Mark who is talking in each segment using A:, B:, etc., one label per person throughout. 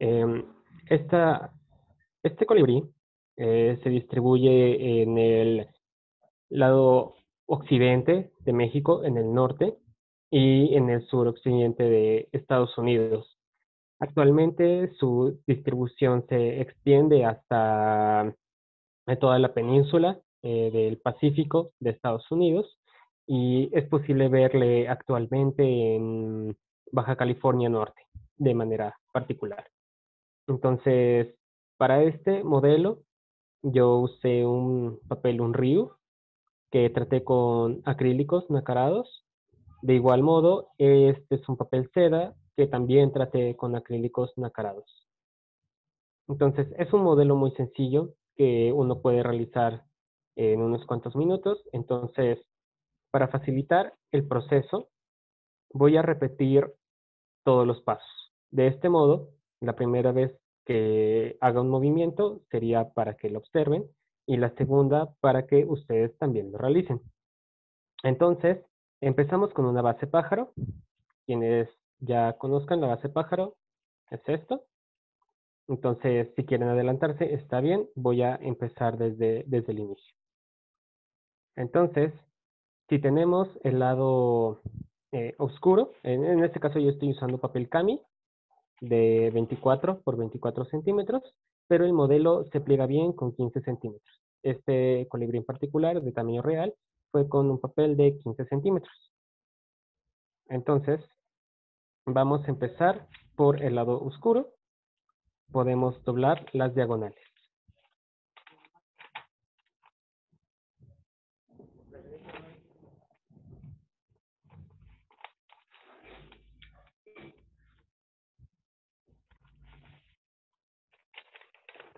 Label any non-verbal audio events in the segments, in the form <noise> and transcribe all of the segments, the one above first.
A: Em, este colibrí eh, se distribuye en el lado occidente de México, en el norte, y en el suroccidente de Estados Unidos. Actualmente su distribución se extiende hasta toda la península eh, del Pacífico de Estados Unidos y es posible verle actualmente en Baja California Norte de manera particular. Entonces, para este modelo yo usé un papel un río que traté con acrílicos nacarados. De igual modo, este es un papel seda que también traté con acrílicos nacarados. Entonces, es un modelo muy sencillo que uno puede realizar en unos cuantos minutos. Entonces, para facilitar el proceso, voy a repetir todos los pasos. De este modo, la primera vez que haga un movimiento sería para que lo observen y la segunda para que ustedes también lo realicen. Entonces, empezamos con una base pájaro. Quienes ya conozcan la base pájaro, es esto. Entonces, si quieren adelantarse, está bien. Voy a empezar desde, desde el inicio. Entonces, si tenemos el lado eh, oscuro, en, en, este caso yo estoy usando papel cami de 24 por 24 centímetros, pero el modelo se pliega bien con 15 centímetros. Este colibrí en particular, de tamaño real, fue con un papel de 15 centímetros. Entonces, vamos a empezar por el lado oscuro. Podemos doblar las diagonales.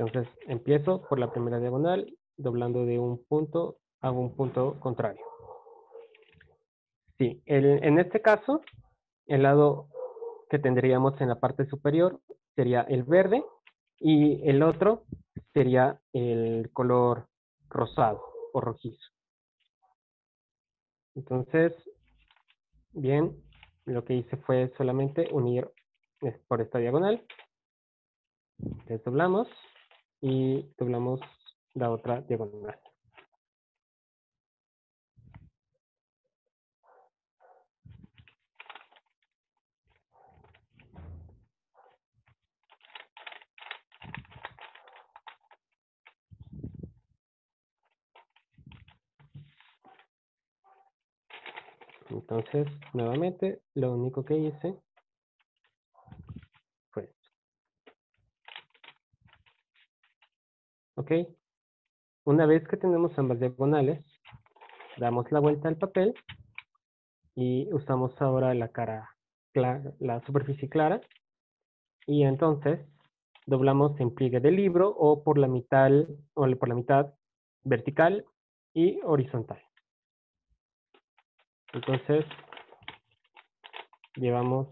A: Entonces, empiezo por la primera diagonal, doblando de un punto a un punto contrario. Sí, en este caso, el lado que tendríamos en la parte superior sería el verde y el otro sería el color rosado o rojizo. Entonces, bien, lo que hice fue solamente unir por esta diagonal. Desdoblamos y doblamos la otra diagonal. Entonces, nuevamente, lo único que hice ¿Ok? Una vez que tenemos ambas diagonales, damos la vuelta al papel y usamos ahora la cara la superficie clara y entonces doblamos en pliegue del libro o por la mitad o por la mitad vertical y horizontal. Entonces llevamos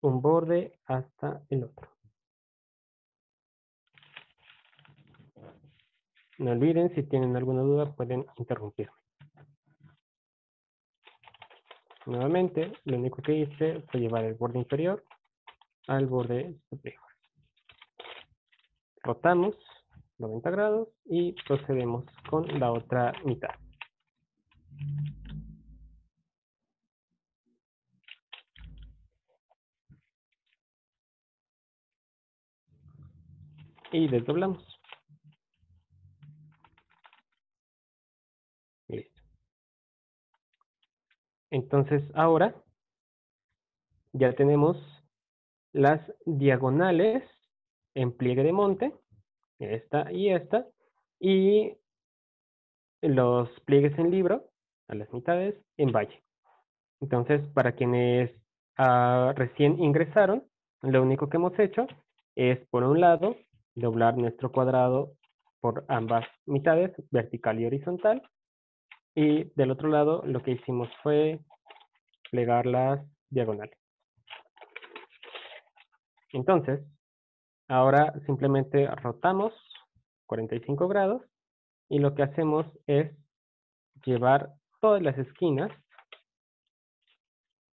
A: un borde hasta el otro. No olviden, si tienen alguna duda, pueden interrumpirme. Nuevamente, lo único que hice fue llevar el borde inferior al borde superior. Rotamos 90 grados y procedemos con la otra mitad. Y desdoblamos. Entonces ahora ya tenemos las diagonales en pliegue de monte, esta y esta, y los pliegues en libro, a las mitades, en valle. Entonces, para quienes ah, recién ingresaron, lo único que hemos hecho es, por un lado, doblar nuestro cuadrado por ambas mitades, vertical y horizontal, y del otro lado lo que hicimos fue plegar las diagonales. Entonces, ahora simplemente rotamos 45 grados y lo que hacemos es llevar todas las esquinas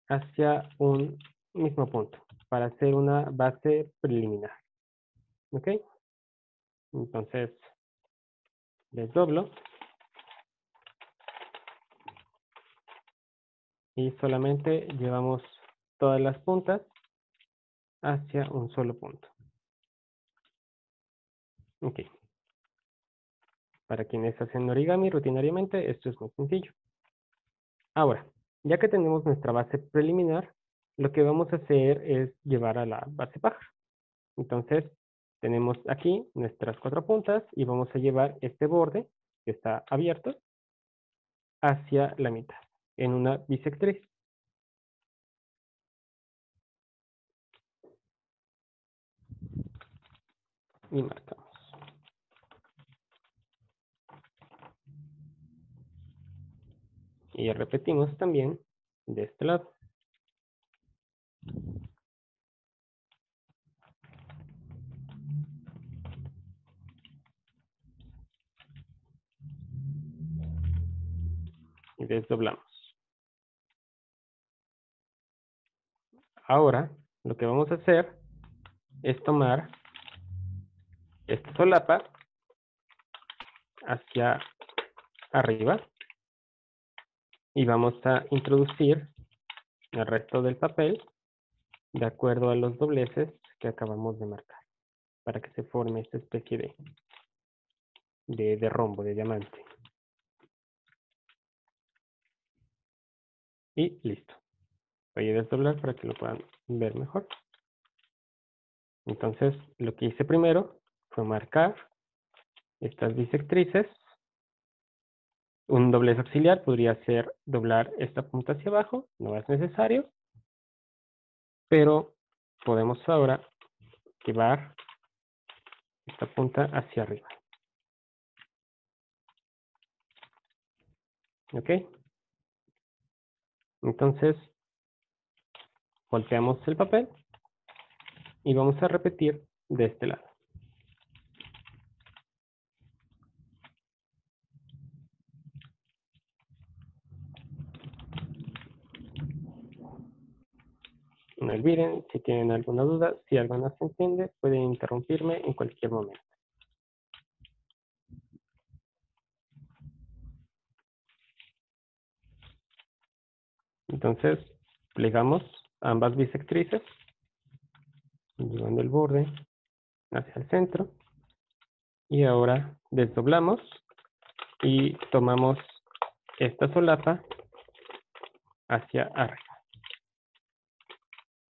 A: hacia un mismo punto para hacer una base preliminar. ¿Ok? Entonces, desdoblo. Y solamente llevamos todas las puntas hacia un solo punto. Ok. Para quienes hacen origami rutinariamente, esto es muy sencillo. Ahora, ya que tenemos nuestra base preliminar, lo que vamos a hacer es llevar a la base pájaro. Entonces, tenemos aquí nuestras cuatro puntas y vamos a llevar este borde, que está abierto, hacia la mitad, en una bisectriz. Y marcamos. Y repetimos también de este lado. Y desdoblamos. Ahora, lo que vamos a hacer es tomar esta solapa hacia arriba y vamos a introducir el resto del papel de acuerdo a los dobleces que acabamos de marcar para que se forme esta especie de, de, de rombo, de diamante. Y listo. Voy a desdoblar para que lo puedan ver mejor. Entonces, lo que hice primero fue marcar estas bisectrices. Un doblez auxiliar podría ser doblar esta punta hacia abajo, no es necesario. Pero podemos ahora llevar esta punta hacia arriba. ¿Ok? Entonces, volteamos el papel y vamos a repetir de este lado. No olviden, si tienen alguna duda, si algo no se entiende, pueden interrumpirme en cualquier momento. Entonces, plegamos ambas bisectrices, llevando el borde hacia el centro. Y ahora desdoblamos y tomamos esta solapa hacia arriba.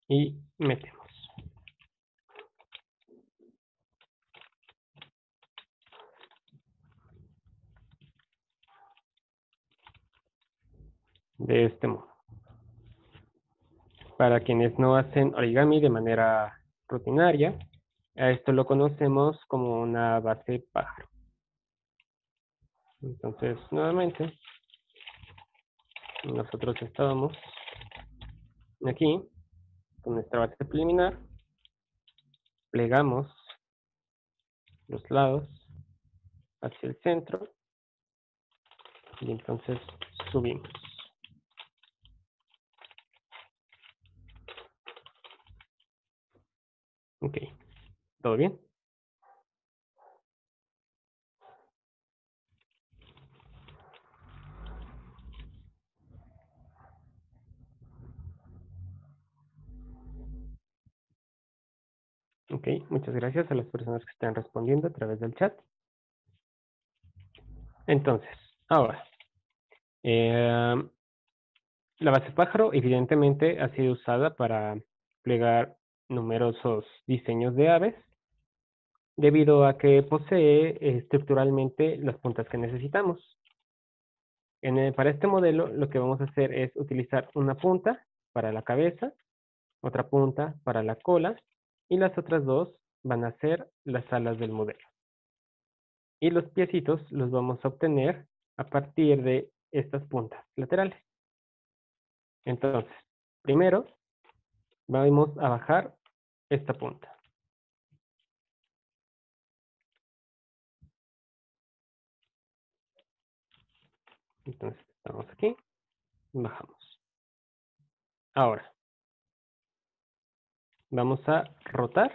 A: Y metemos. De este modo. Para quienes no hacen origami de manera rutinaria, a esto lo conocemos como una base pájaro. Entonces, nuevamente, nosotros estábamos aquí con nuestra base preliminar, plegamos los lados hacia el centro y entonces subimos. Ok, ¿todo bien? Ok, muchas gracias a las personas que están respondiendo a través del chat. Entonces, ahora, eh, la base pájaro evidentemente ha sido usada para plegar numerosos diseños de aves, debido a que posee estructuralmente las puntas que necesitamos. Para este modelo lo que vamos a hacer es utilizar una punta para la cabeza, otra punta para la cola y las otras dos van a ser las alas del modelo. Y los piecitos los vamos a obtener a partir de estas puntas laterales. Entonces, primero vamos a bajar esta punta. Entonces, estamos aquí, bajamos. Ahora, vamos a rotar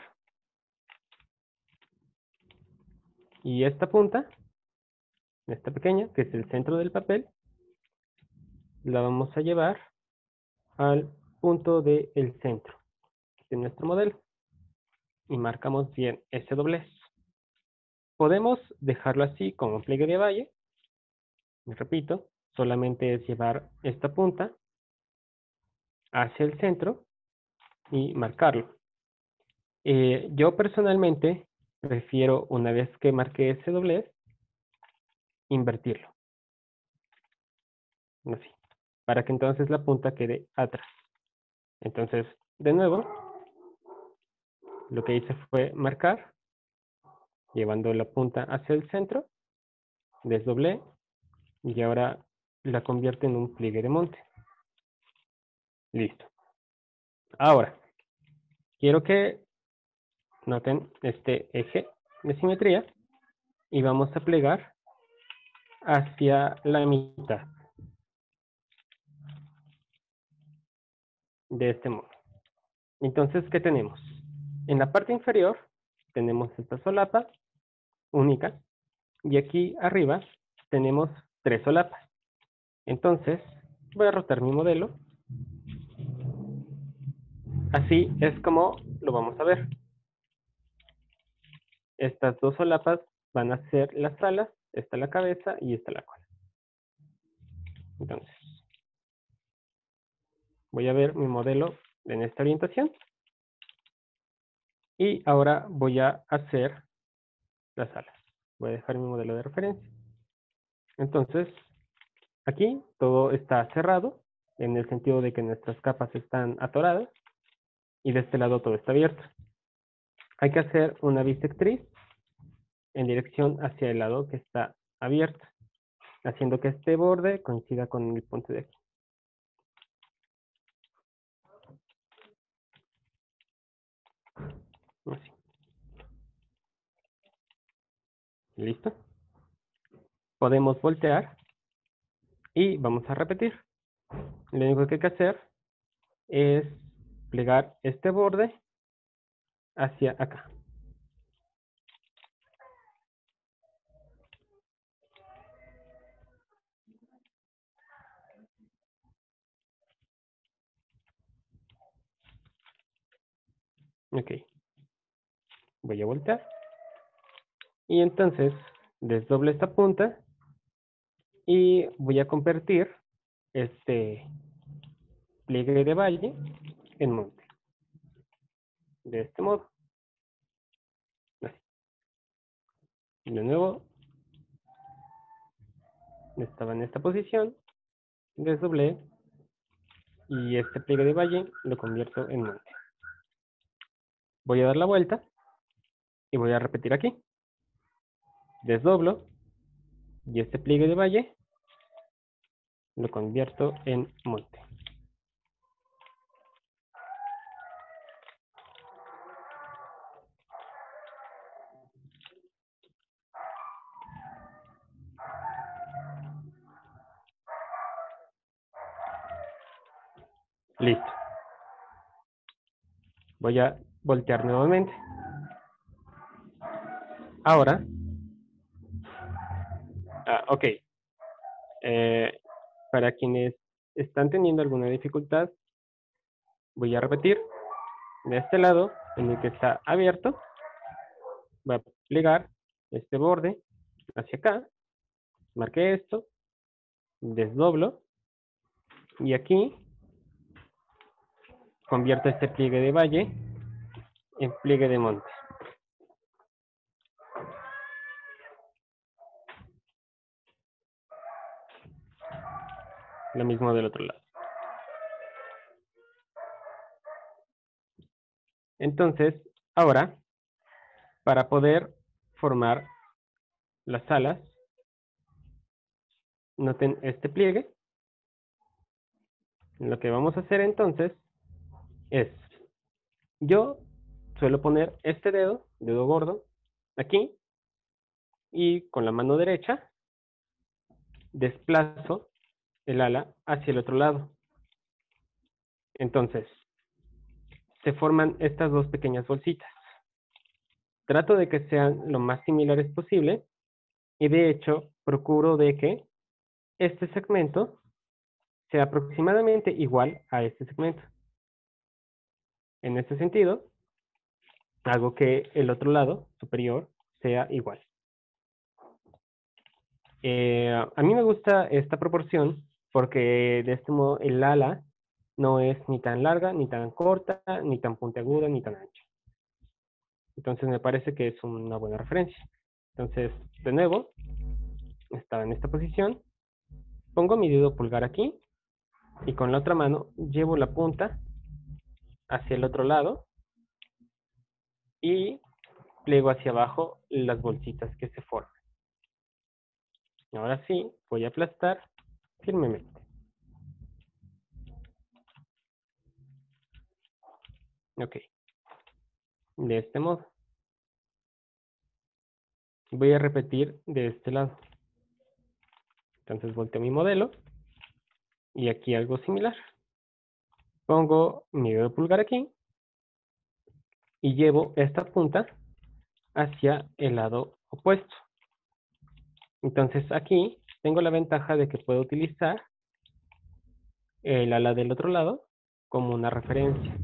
A: Y esta punta, esta pequeña, que es el centro del papel, la vamos a llevar al punto del centro de nuestro modelo. Y marcamos bien ese doblez. Podemos dejarlo así como un pliegue de valle. Repito, solamente es llevar esta punta hacia el centro y marcarlo. Eh, yo personalmente prefiero, una vez que marque ese doblez, invertirlo. Así. Para que entonces la punta quede atrás. Entonces, de nuevo, lo que hice fue marcar, llevando la punta hacia el centro, desdoblé, y ahora la convierto en un pliegue de monte. Listo. Ahora, quiero que noten este eje de simetría y vamos a plegar hacia la mitad. De este modo. Entonces, ¿qué tenemos? En la parte inferior tenemos esta solapa única y aquí arriba tenemos tres solapas. Entonces, voy a rotar mi modelo. Así es como lo vamos a ver. Estas dos solapas van a ser las alas, esta la cabeza y esta la cola. Entonces, voy a ver mi modelo en esta orientación. Y ahora voy a hacer las alas. Voy a dejar mi modelo de referencia. Entonces, aquí todo está cerrado, en el sentido de que nuestras capas están atoradas, y de este lado todo está abierto hay que hacer una bisectriz en dirección hacia el lado que está abierto, haciendo que este borde coincida con el punto de aquí. ¿Listo? Podemos voltear y vamos a repetir. Lo único que hay que hacer es plegar este borde hacia acá. Ok. Voy a voltear. Y entonces desdoble esta punta y voy a convertir este pliegue de valle en monte de este modo. De nuevo, estaba en esta posición, desdoblé y este pliegue de valle lo convierto en monte. Voy a dar la vuelta y voy a repetir aquí. Desdoblo y este pliegue de valle lo convierto en monte. Listo. Voy a voltear nuevamente. Ahora. Ah, ok. Eh, para quienes están teniendo alguna dificultad, voy a repetir. De este lado, en el que está abierto, voy a plegar este borde hacia acá. Marqué esto. Desdoblo. Y aquí convierto este pliegue de valle en pliegue de monte. Lo mismo del otro lado. Entonces, ahora, para poder formar las alas, noten este pliegue. Lo que vamos a hacer entonces es, yo suelo poner este dedo, dedo gordo, aquí, y con la mano derecha desplazo el ala hacia el otro lado. Entonces, se forman estas dos pequeñas bolsitas. trato de que sean lo más similares posible y de hecho procuro de que este segmento sea aproximadamente igual a este segmento. En este sentido, hago que el otro lado superior sea igual. Eh, a mí me gusta esta proporción porque de este modo el ala no es ni tan larga, ni tan corta, ni tan puntiaguda, ni tan ancha. Entonces me parece que es una buena referencia. Entonces, de nuevo, estaba en esta posición, pongo mi dedo pulgar aquí y con la otra mano llevo la punta hacia el otro lado y pliego hacia abajo las bolsitas que se forman. Ahora sí, voy a aplastar firmemente. Ok. De este modo. Voy a repetir de este lado. Entonces volteo mi modelo. Y aquí algo similar. Pongo mi dedo pulgar aquí. Y llevo esta punta hacia el lado opuesto. Entonces aquí tengo la ventaja de que puedo utilizar el ala del otro lado como una referencia.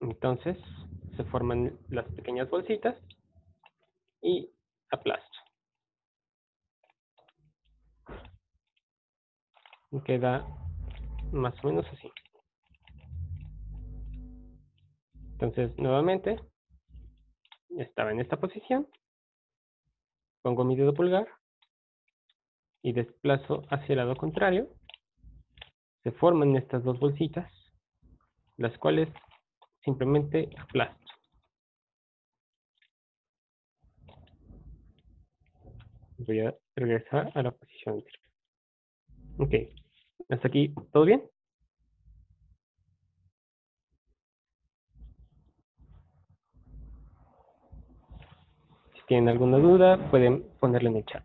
A: Entonces se forman las pequeñas bolsitas y aplasto. Y queda más o menos así. Entonces, nuevamente, estaba en esta posición Pongo mi dedo pulgar y desplazo hacia el lado contrario. Se forman estas dos bolsitas, las cuales simplemente aplasto. Voy a regresar a la posición anterior. Ok, hasta aquí, ¿todo bien? Tienen alguna duda, pueden ponerla en el chat.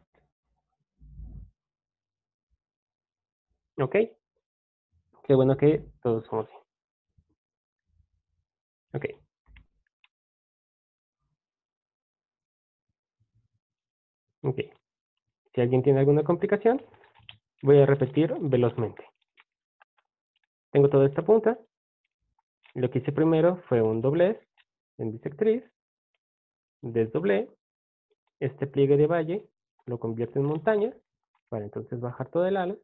A: ¿Ok? Qué bueno que todos somos así. Ok. Ok. Si alguien tiene alguna complicación, voy a repetir velozmente. Tengo toda esta punta. Lo que hice primero fue un doblez en bisectriz. Desdoblé este pliegue de valle lo convierto en montaña para entonces bajar todo el ala.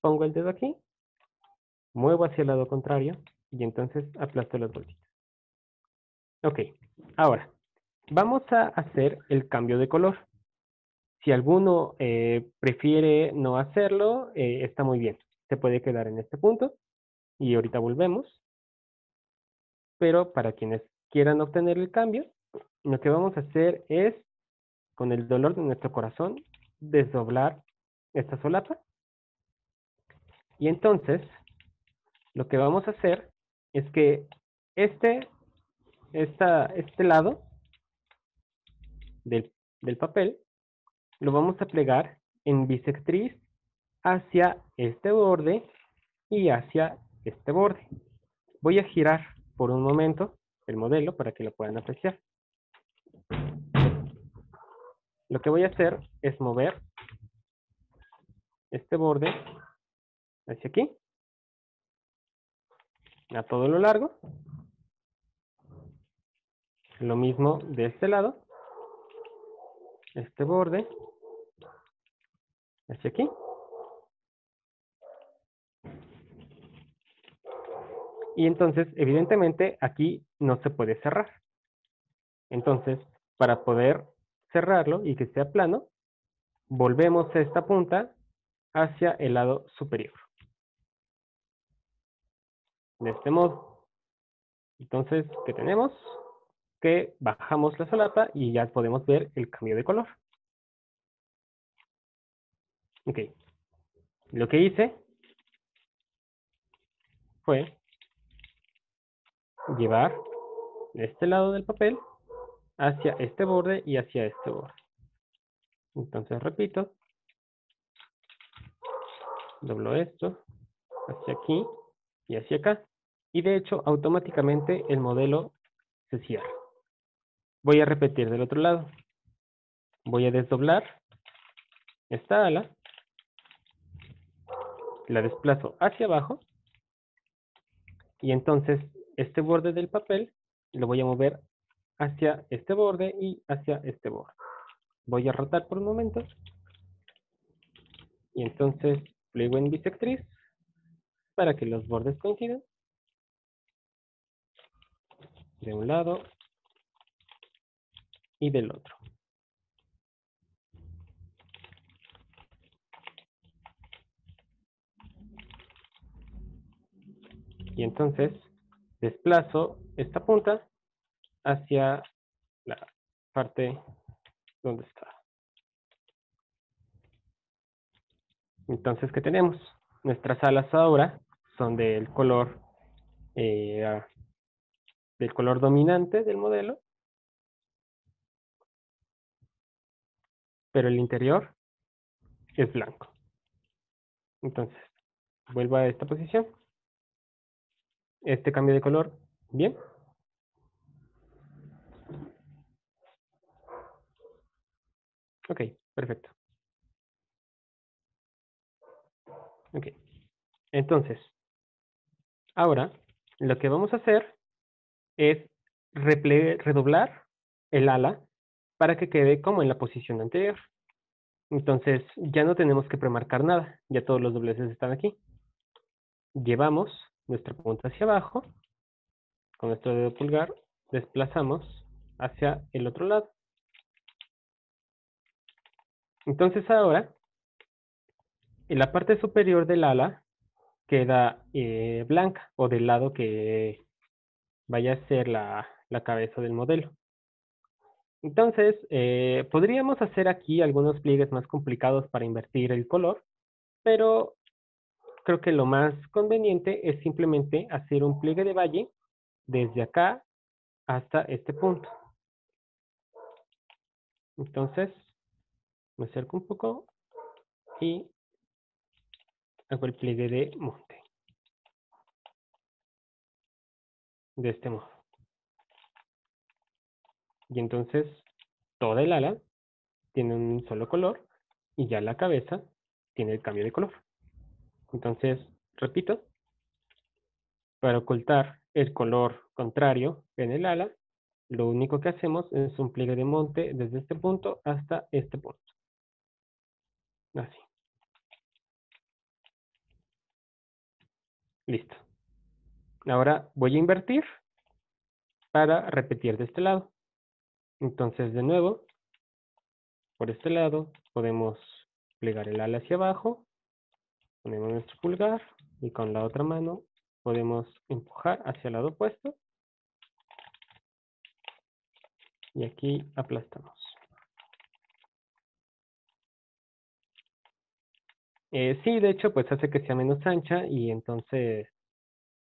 A: Pongo el dedo aquí, muevo hacia el lado contrario y entonces aplasto las bolsitas. Ok, ahora vamos a hacer el cambio de color. Si alguno eh, prefiere no hacerlo, eh, está muy bien. Se puede quedar en este punto y ahorita volvemos. Pero para quienes quieran obtener el cambio, lo que vamos a hacer es con el dolor de nuestro corazón, desdoblar esta solapa. Y entonces, lo que vamos a hacer es que este, este lado del, del papel lo vamos a plegar en bisectriz hacia este borde y hacia este borde. Voy a girar por un momento el modelo para que lo puedan apreciar. Lo que voy a hacer es mover este borde hacia aquí, a todo lo largo. Lo mismo de este lado, este borde hacia aquí. Y entonces, evidentemente, aquí no se puede cerrar. Entonces, para poder cerrarlo y que sea plano, volvemos esta punta hacia el lado superior. De este modo. Entonces, ¿qué tenemos? Que bajamos la solapa y ya podemos ver el cambio de color. Ok. Lo que hice fue llevar este lado del papel hacia este borde y hacia este borde. Entonces repito, doblo esto hacia aquí y hacia acá. Y de hecho, automáticamente el modelo se cierra. Voy a repetir del otro lado. Voy a desdoblar esta ala. La desplazo hacia abajo. Y entonces este borde del papel lo voy a mover hacia este borde y hacia este borde. Voy a rotar por un momento. Y entonces pliego en bisectriz para que los bordes coincidan. De un lado y del otro. Y entonces desplazo esta punta hacia la parte donde está. Entonces, ¿qué tenemos? Nuestras alas ahora son del color eh, del color dominante del modelo, pero el interior es blanco. Entonces, vuelvo a esta posición. Este cambio de color, bien. Ok, perfecto. Ok. Entonces, ahora lo que vamos a hacer es redoblar el ala para que quede como en la posición anterior. Entonces, ya no tenemos que premarcar nada, ya todos los dobleces están aquí. Llevamos nuestra punta hacia abajo, con nuestro dedo pulgar, desplazamos hacia el otro lado. Entonces ahora, en la parte superior del ala queda eh, blanca o del lado que vaya a ser la, cabeza del modelo. Entonces, eh, podríamos hacer aquí algunos pliegues más complicados para invertir el color, pero creo que lo más conveniente es simplemente hacer un pliegue de valle desde acá hasta este punto. Entonces, me acerco un poco y hago el pliegue de monte. De este modo. Y entonces toda el ala tiene un solo color y ya la cabeza tiene el cambio de color. Entonces, repito, para ocultar el color contrario en el ala, lo único que hacemos es un pliegue de monte desde este punto hasta este punto. Así. Listo. Ahora voy a invertir para repetir de este lado. Entonces, de nuevo, por este lado podemos plegar el ala hacia abajo, ponemos nuestro pulgar y con la otra mano podemos empujar hacia el lado opuesto y aquí aplastamos. Eh, sí, de hecho, pues hace que sea menos ancha y entonces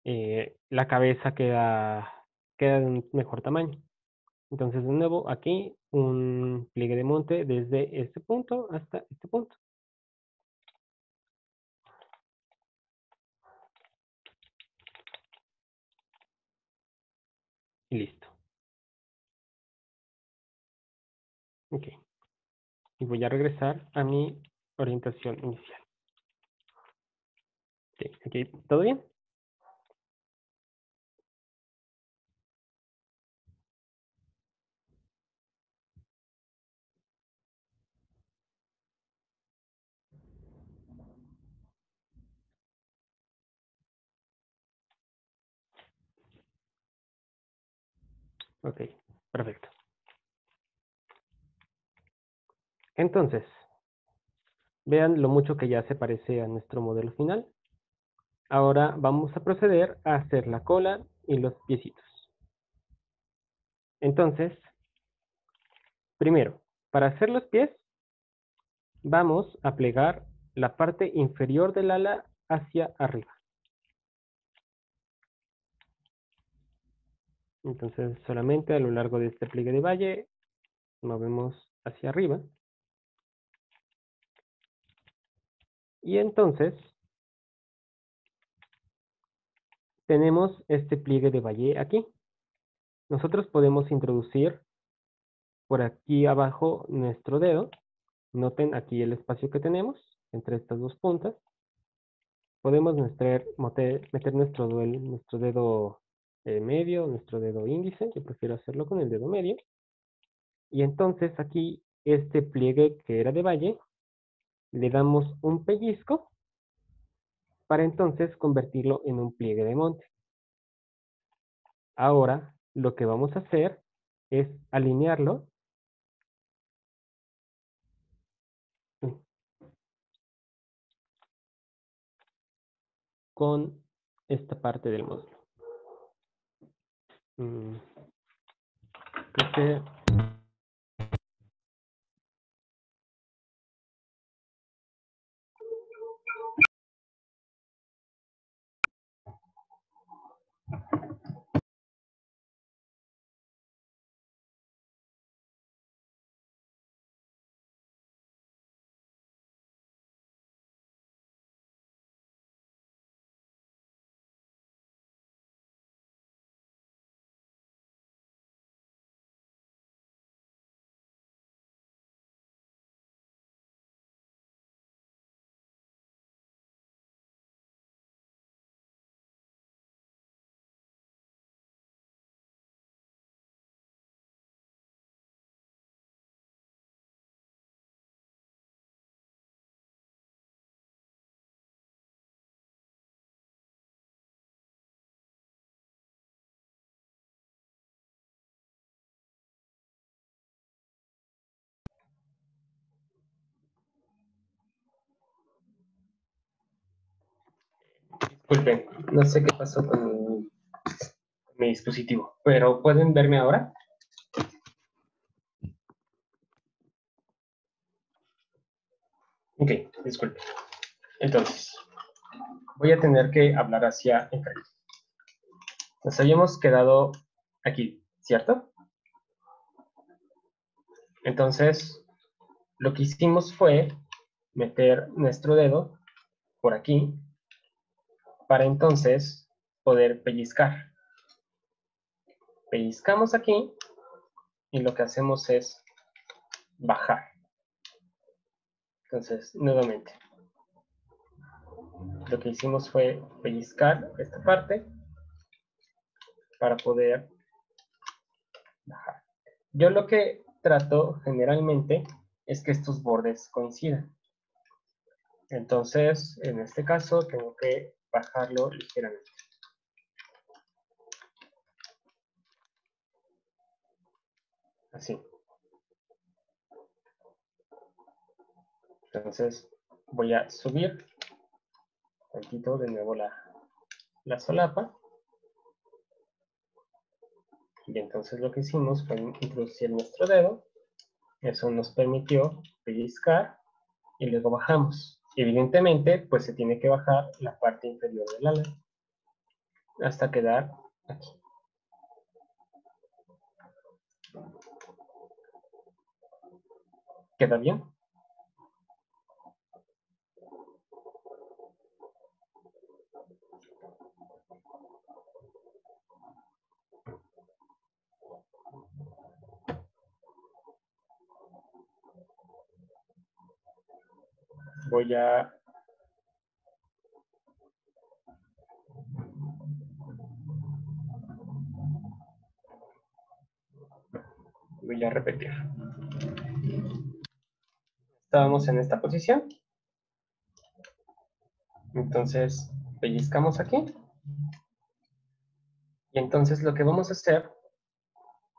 A: eh, la cabeza queda, queda de un mejor tamaño. Entonces, de nuevo, aquí un pliegue de monte desde este punto hasta este punto. Y listo. Ok. Y voy a regresar a mi orientación inicial. Ok, ¿todo bien? Ok, perfecto. Entonces, vean lo mucho que ya se parece a nuestro modelo final. Ahora vamos a proceder a hacer la cola y los piecitos. Entonces, primero, para hacer los pies, vamos a plegar la parte inferior del ala hacia arriba. Entonces, solamente a lo largo de este pliegue de valle, movemos hacia arriba. Y entonces, tenemos este pliegue de valle aquí. nosotros podemos introducir por aquí abajo nuestro dedo. Noten aquí el espacio que tenemos entre estas dos puntas. Podemos meter, meter nuestro, nuestro dedo eh, medio, nuestro dedo índice. Yo prefiero hacerlo con el dedo medio. Y entonces aquí este pliegue que era de valle, le damos un pellizco para entonces convertirlo en un pliegue de monte. Ahora lo que vamos a hacer es alinearlo con esta parte del módulo. Mm. Disculpen, no sé qué pasó con mi, dispositivo, pero ¿pueden verme ahora? Ok, disculpen. Entonces, voy a tener que hablar hacia enfrente. Nos habíamos quedado aquí, ¿cierto? Entonces, lo que hicimos fue meter nuestro dedo por aquí para entonces poder pellizcar. Pellizcamos aquí y lo que hacemos es bajar. Entonces, nuevamente, lo que hicimos fue pellizcar esta parte para poder bajar. Yo lo que trato generalmente es que estos bordes coincidan. Entonces, en este caso, tengo que bajarlo ligeramente. Así. Entonces voy a subir poquito de nuevo la, la solapa. Y entonces lo que hicimos fue introducir nuestro dedo. Eso nos permitió pellizcar y luego bajamos. Evidentemente, pues se tiene que bajar la parte inferior del ala hasta quedar aquí. ¿Queda bien? Voy a voy a repetir. Estábamos en esta posición. Entonces, pellizcamos aquí. Y entonces lo que vamos a hacer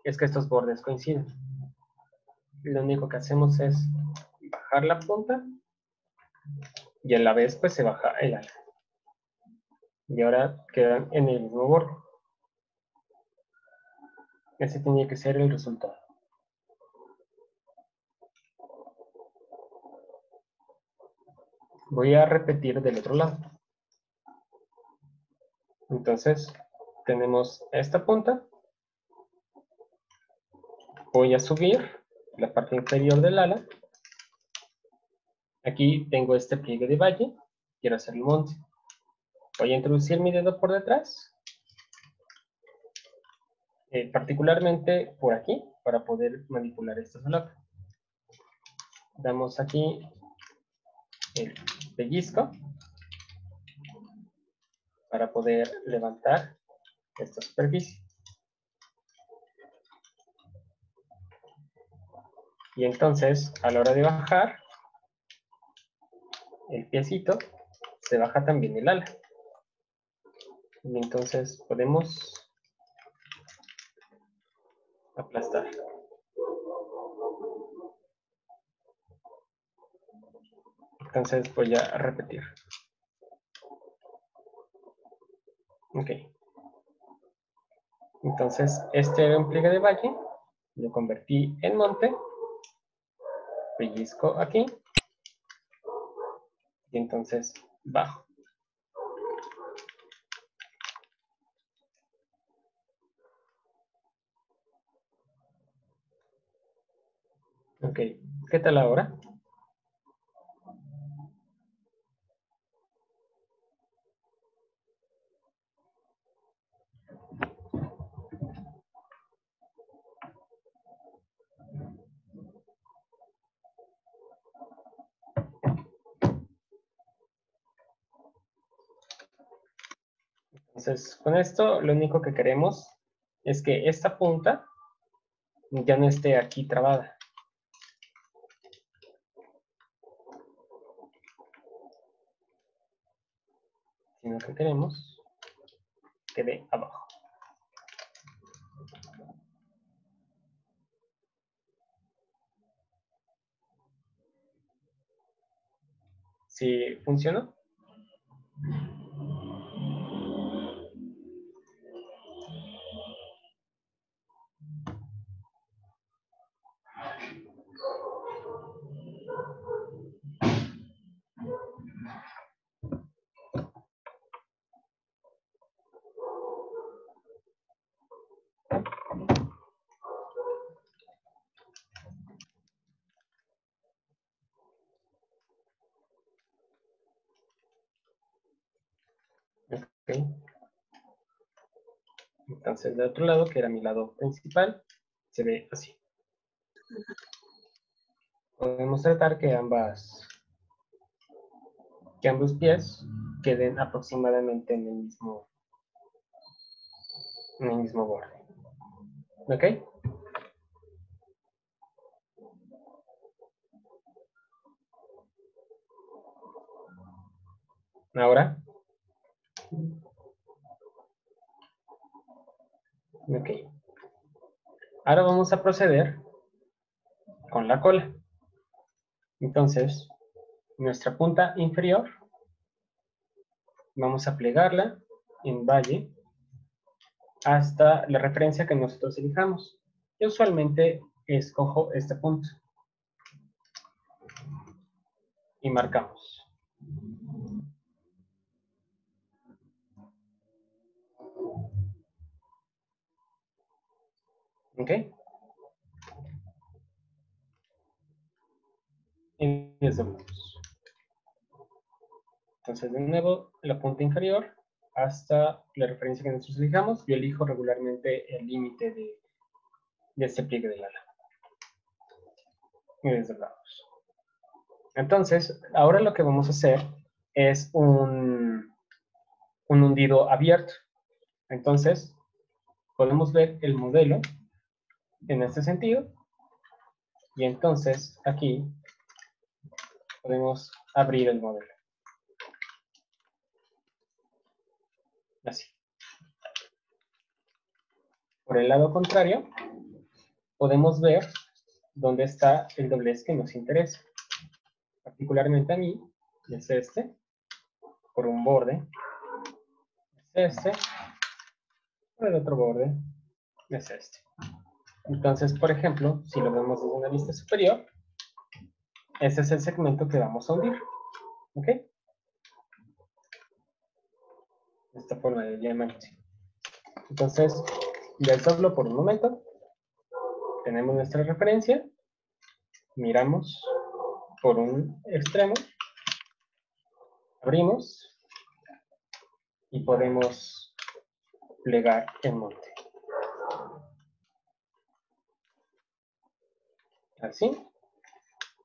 A: es que estos bordes coinciden. Lo único que hacemos es bajar la punta y a la vez pues se baja el ala. Y ahora quedan en el mismo borde. Ese tenía que ser el resultado. Voy a repetir del otro lado. Entonces, tenemos esta punta. Voy a subir la parte inferior del ala Aquí tengo este pliegue de valle, quiero hacer el monte. Voy a introducir mi dedo por detrás. eh, particularmente por aquí, para poder manipular esta solapa. Damos aquí el pellizco para poder levantar esta superficie. Y entonces, a la hora de bajar, el piecito, se baja también el ala. Y entonces podemos aplastar. Entonces voy a repetir. Ok. Entonces, este era un pliegue de valle, lo convertí en monte, pellizco aquí, y entonces bajo. Ok, ¿qué tal ahora? Entonces, con esto lo único que queremos es que esta punta ya no esté aquí trabada. Sino que queremos que quede abajo. ¿Sí funcionó? Entonces, del otro lado, que era mi lado principal, se ve así. Podemos tratar que ambas que ambos pies queden aproximadamente en el mismo en el mismo borde. ¿Ok? Ahora Ok. Ahora vamos a proceder con la cola. Entonces, nuestra punta inferior, vamos a plegarla en valle hasta la referencia que nosotros elijamos. Yo usualmente escojo este punto. Y marcamos. ¿Ok? Y desdoblamos. Entonces, de nuevo, la punta inferior hasta la referencia que nosotros elijamos. Yo elijo regularmente el límite de, de este pliegue del ala. Y desdoblamos. Entonces, ahora lo que vamos a hacer es un, un hundido abierto. Entonces, podemos ver el modelo en este sentido. Y entonces aquí podemos abrir el modelo. Así. Por el lado contrario, podemos ver dónde está el doblez que nos interesa. Particularmente a mí, es este, por un borde, es este, por el otro borde, es este. Entonces, por ejemplo, si lo vemos desde una vista superior, ese es el segmento que vamos a hundir. ¿Ok? Esta forma de diamante. Entonces, desdoblo por un momento. Tenemos nuestra referencia. Miramos por un extremo. Abrimos. Y podemos plegar el monte. Así.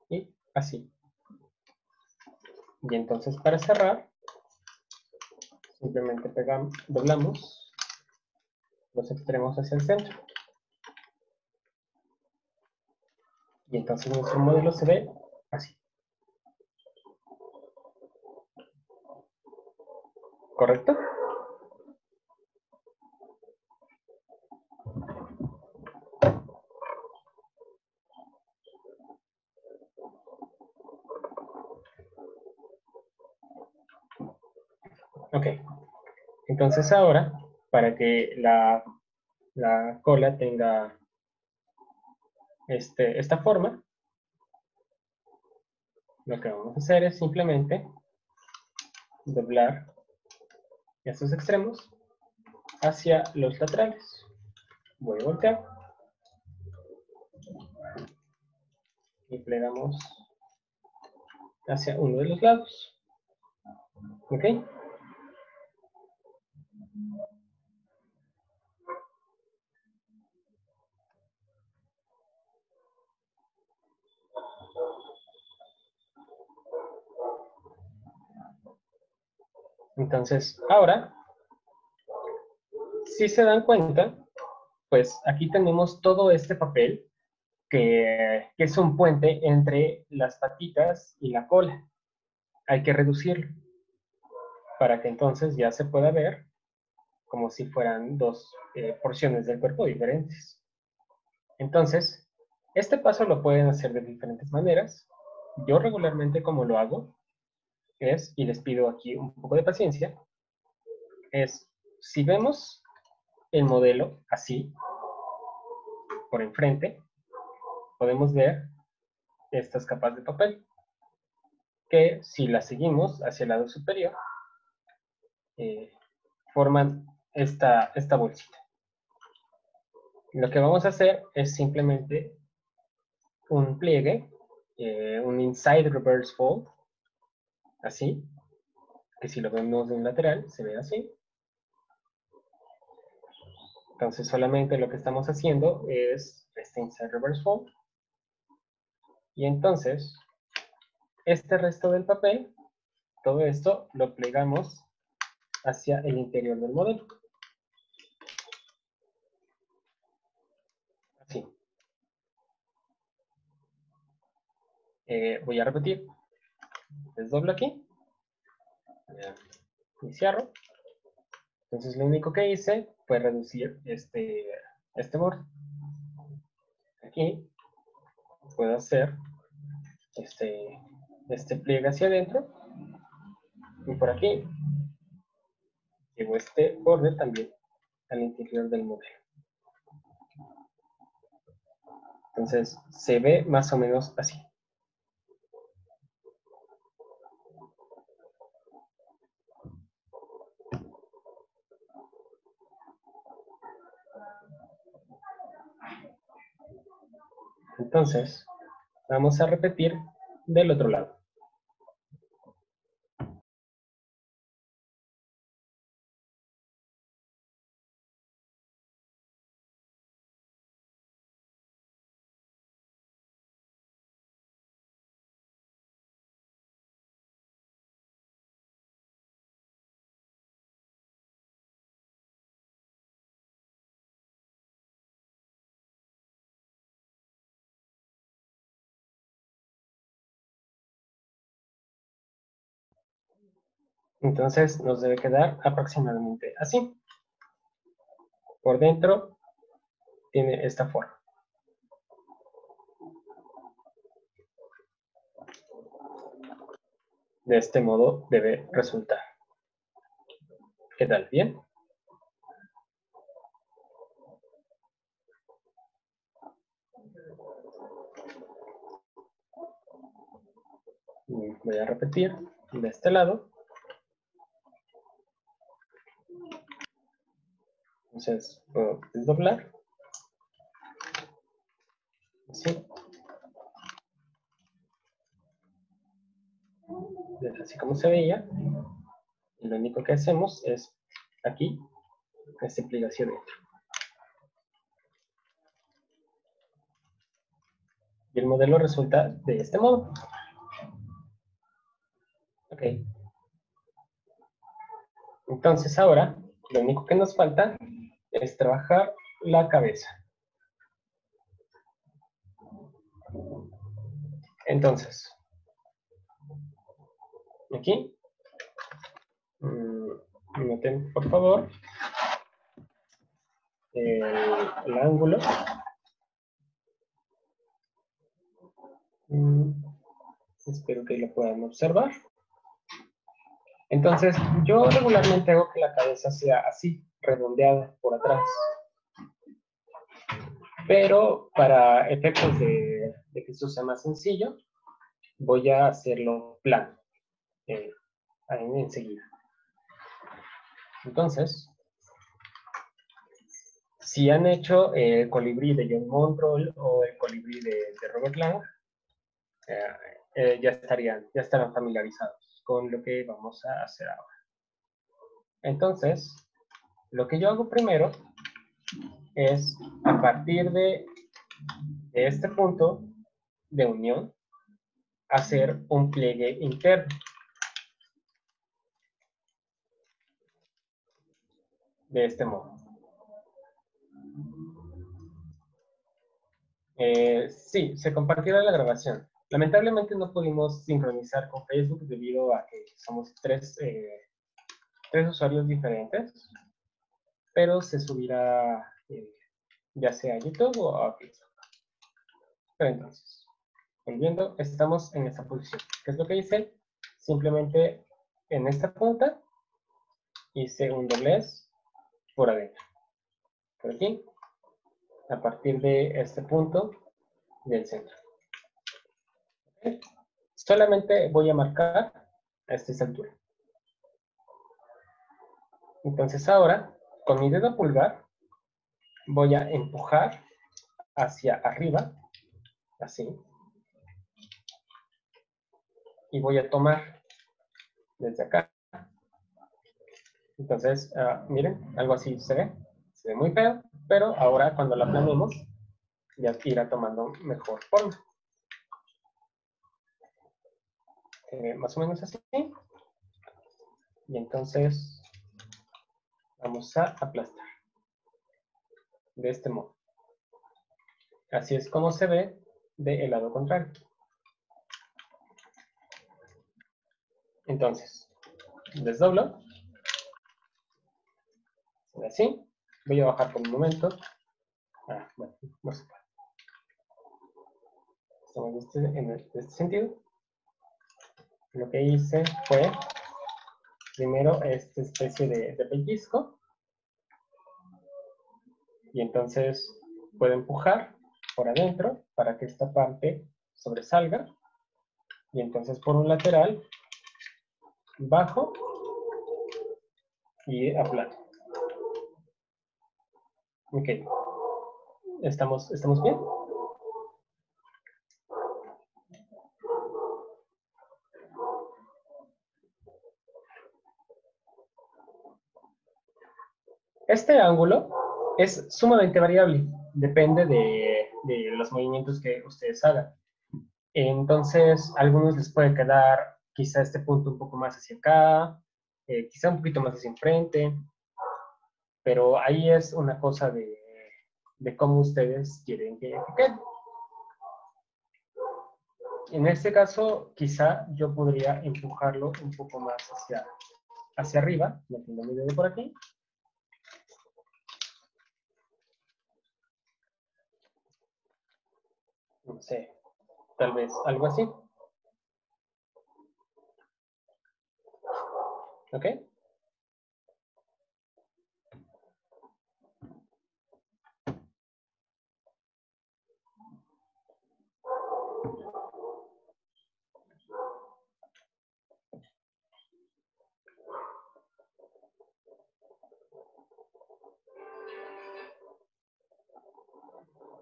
A: Y así. Y entonces para cerrar, simplemente pegamos, doblamos los extremos hacia el centro. Y entonces nuestro modelo se ve así. ¿Correcto? Ok. Entonces ahora, para que la, la cola tenga este, esta forma, lo que vamos a hacer es simplemente doblar estos extremos hacia los laterales. Voy a voltear. Y plegamos hacia uno de los lados. ¿Ok? Entonces, ahora, si se dan cuenta, pues aquí tenemos todo este papel que, es un puente entre las patitas y la cola. Hay que reducirlo para que entonces ya se pueda ver como si fueran dos eh, porciones del cuerpo diferentes. Entonces, este paso lo pueden hacer de diferentes maneras. Yo regularmente como lo hago es, y les pido aquí un poco de paciencia, es, si vemos el modelo así, por enfrente, podemos ver estas capas de papel, que si las seguimos hacia el lado superior, eh, forman esta, esta bolsita. Lo que vamos a hacer es simplemente un pliegue, eh, un inside reverse fold, así, que si lo vemos de un lateral, se ve así. Entonces solamente lo que estamos haciendo es este inside reverse fold. Y entonces, este resto del papel, todo esto lo plegamos hacia el interior del modelo. Así. Eh, voy a repetir desdoblo aquí y cierro. Entonces lo único que hice fue reducir este, este borde. Aquí puedo hacer este, este pliegue hacia adentro y por aquí llevo este borde también al interior del modelo. Entonces se ve más o menos así. Entonces, vamos a repetir del otro lado. Entonces nos debe quedar aproximadamente así. Por dentro tiene esta forma. De este modo debe resultar. ¿Qué tal? ¿Bien? Voy a repetir de este lado. Entonces, puedo desdoblar. Así. Así como se veía. Y lo único que hacemos es aquí, este pliegue hacia. Y el modelo resulta de este modo. Ok. Entonces ahora, lo único que nos falta es trabajar la cabeza. Entonces, aquí, mm, noten por favor el, el ángulo. Mm, espero que lo puedan observar. Entonces, yo regularmente hago que la cabeza sea así, redondeada por atrás. Pero para efectos de, que esto sea más sencillo, voy a hacerlo plano. Eh, enseguida. Entonces, si han hecho el colibrí de John Montrol o el colibrí de, Robert Lang, eh, eh, ya, estarían, ya estarán familiarizados con lo que vamos a hacer ahora. Entonces, lo que yo hago primero es, a partir de, este punto de unión, hacer un pliegue interno. De este modo. Eh, sí, se compartió la grabación. Lamentablemente no pudimos sincronizar con Facebook debido a que somos tres, eh, tres usuarios diferentes, pero se subirá eh, ya sea a YouTube o a Facebook. Pero entonces, volviendo, estamos en esta posición. ¿Qué es lo que hice? Simplemente en esta punta hice un doblez por adentro. Por aquí, a partir de este punto del centro. Solamente voy a marcar a esta altura. Entonces ahora, con mi dedo pulgar, voy a empujar hacia arriba, así. Y voy a tomar desde acá. Entonces, ah, miren, algo así se ve. Se ve muy feo, pero ahora cuando la planemos, ya irá tomando mejor forma. Eh, más o menos así. Y entonces vamos a aplastar. De este modo. Así es como se ve del lado contrario. Entonces, desdoblo. Así. Voy a bajar por un momento. Ah, bueno, no se puede. Estamos en este sentido lo que hice fue primero esta especie de, de pellizco y entonces puedo empujar por adentro para que esta parte sobresalga y entonces por un lateral bajo y aplato. Ok. ¿Estamos, ¿Estamos bien? Este ángulo es sumamente variable, depende de, los movimientos que ustedes hagan. Entonces, a algunos les puede quedar quizá este punto un poco más hacia acá, eh, quizá un poquito más hacia enfrente, pero ahí es una cosa de, cómo ustedes quieren que, quede. En este caso, quizá yo podría empujarlo un poco más hacia, hacia arriba, metiendo mi dedo por aquí, no sé, tal vez algo así. ¿Ok?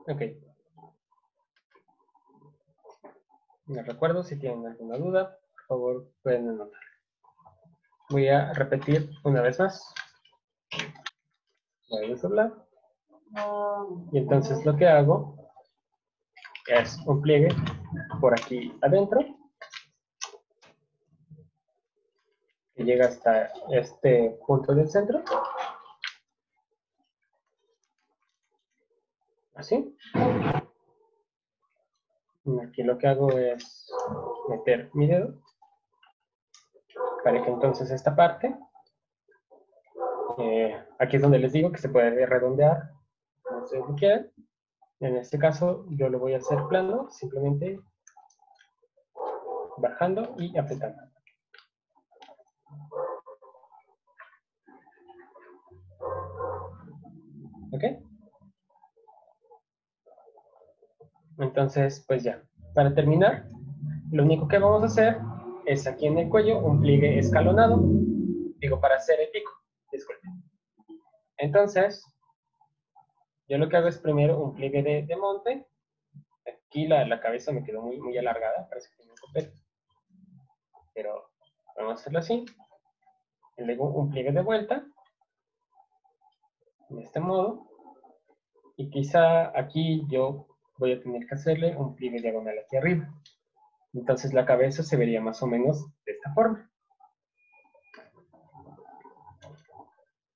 A: Ok. Les recuerdo, si tienen alguna duda, por favor pueden anotar. Voy a repetir una vez más. Voy a desdoblar. Y entonces lo que hago es un pliegue por aquí adentro que llega hasta este punto del centro. Así. Aquí lo que hago es meter mi dedo para que entonces esta parte, eh, aquí es donde les digo que se puede redondear, no sé si quieren. En este caso yo lo voy a hacer plano, simplemente bajando y apretando. ¿Ok? Entonces, pues ya. Para terminar, lo único que vamos a hacer es aquí en el cuello un pliegue escalonado. Digo, para hacer el pico. Disculpen. Entonces, yo lo que hago es primero un pliegue de, monte. Aquí la, cabeza me quedó muy, muy alargada, parece que tiene un copete. Pero vamos a hacerlo así. Y luego un pliegue de vuelta. De este modo. Y quizá aquí yo voy a tener que hacerle un pliegue diagonal aquí arriba. Entonces la cabeza se vería más o menos de esta forma.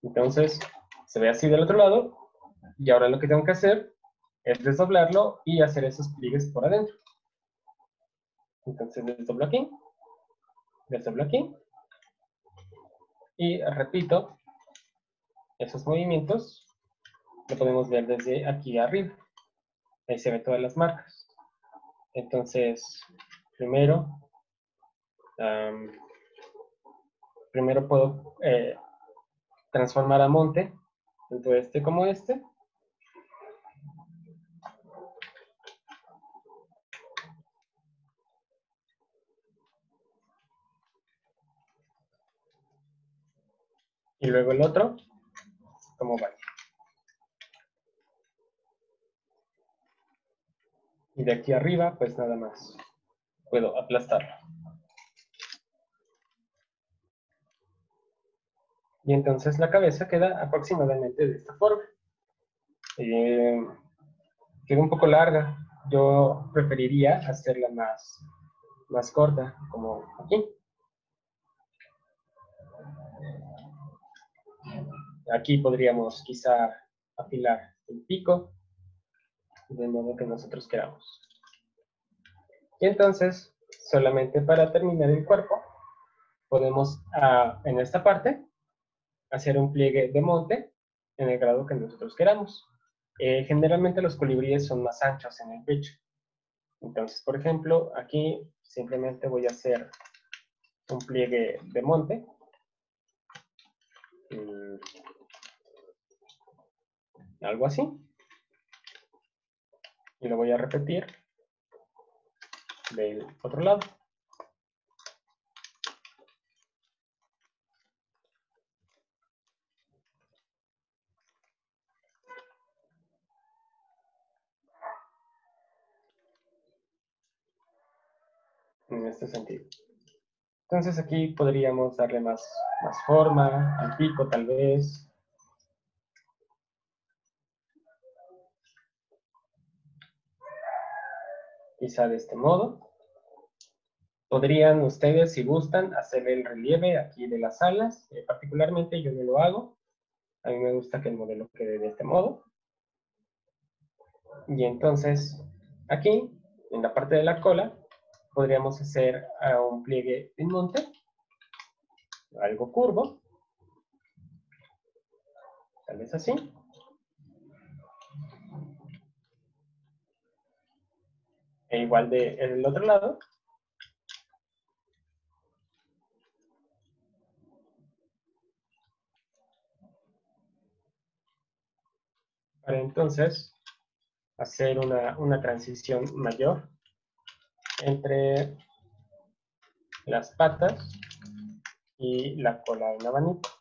A: Entonces, se ve así del otro lado. Y ahora lo que tengo que hacer es desdoblarlo y hacer esos pliegues por adentro. Entonces desdoblo aquí, desdoblo aquí. Y repito esos movimientos. Lo podemos ver desde aquí arriba. Ahí se ven todas las marcas. Entonces, primero, primero puedo eh, transformar a monte, tanto este como este. Y luego el otro, como va. Y de aquí arriba, pues nada más. Puedo aplastarlo. Y entonces la cabeza queda aproximadamente de esta forma. Eh, queda un poco larga. Yo preferiría hacerla más, más corta, como aquí. Aquí podríamos quizá afilar el pico de modo que nosotros queramos. Y entonces, solamente para terminar el cuerpo, podemos ah, en esta parte hacer un pliegue de monte en el grado que nosotros queramos. Eh, generalmente los colibríes son más anchos en el pecho. Entonces, por ejemplo, aquí simplemente voy a hacer un pliegue de monte. Mm. algo así y lo voy a repetir del otro lado. En este sentido. Entonces aquí podríamos darle más, más forma al pico tal vez, quizá de este modo. Podrían ustedes, si gustan, hacer el relieve aquí de las alas. Eh, particularmente yo no lo hago. A mí me gusta que el modelo quede de este modo. Y entonces, aquí, en la parte de la cola, podríamos hacer un pliegue en monte, algo curvo, tal vez así. E igual de el otro lado. Para entonces hacer una, una transición mayor entre las patas y la cola abanico. un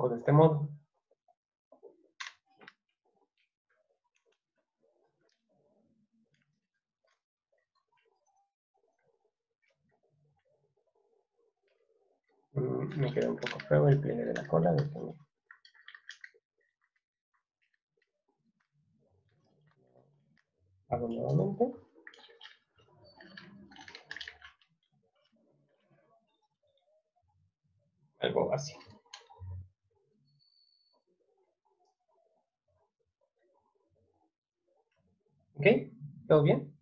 A: poco de este modo. Mm, me queda un poco feo el pliegue de la cola. de Déjame. Hago nuevamente. Algo así. ¿Ok? ¿Todo bien?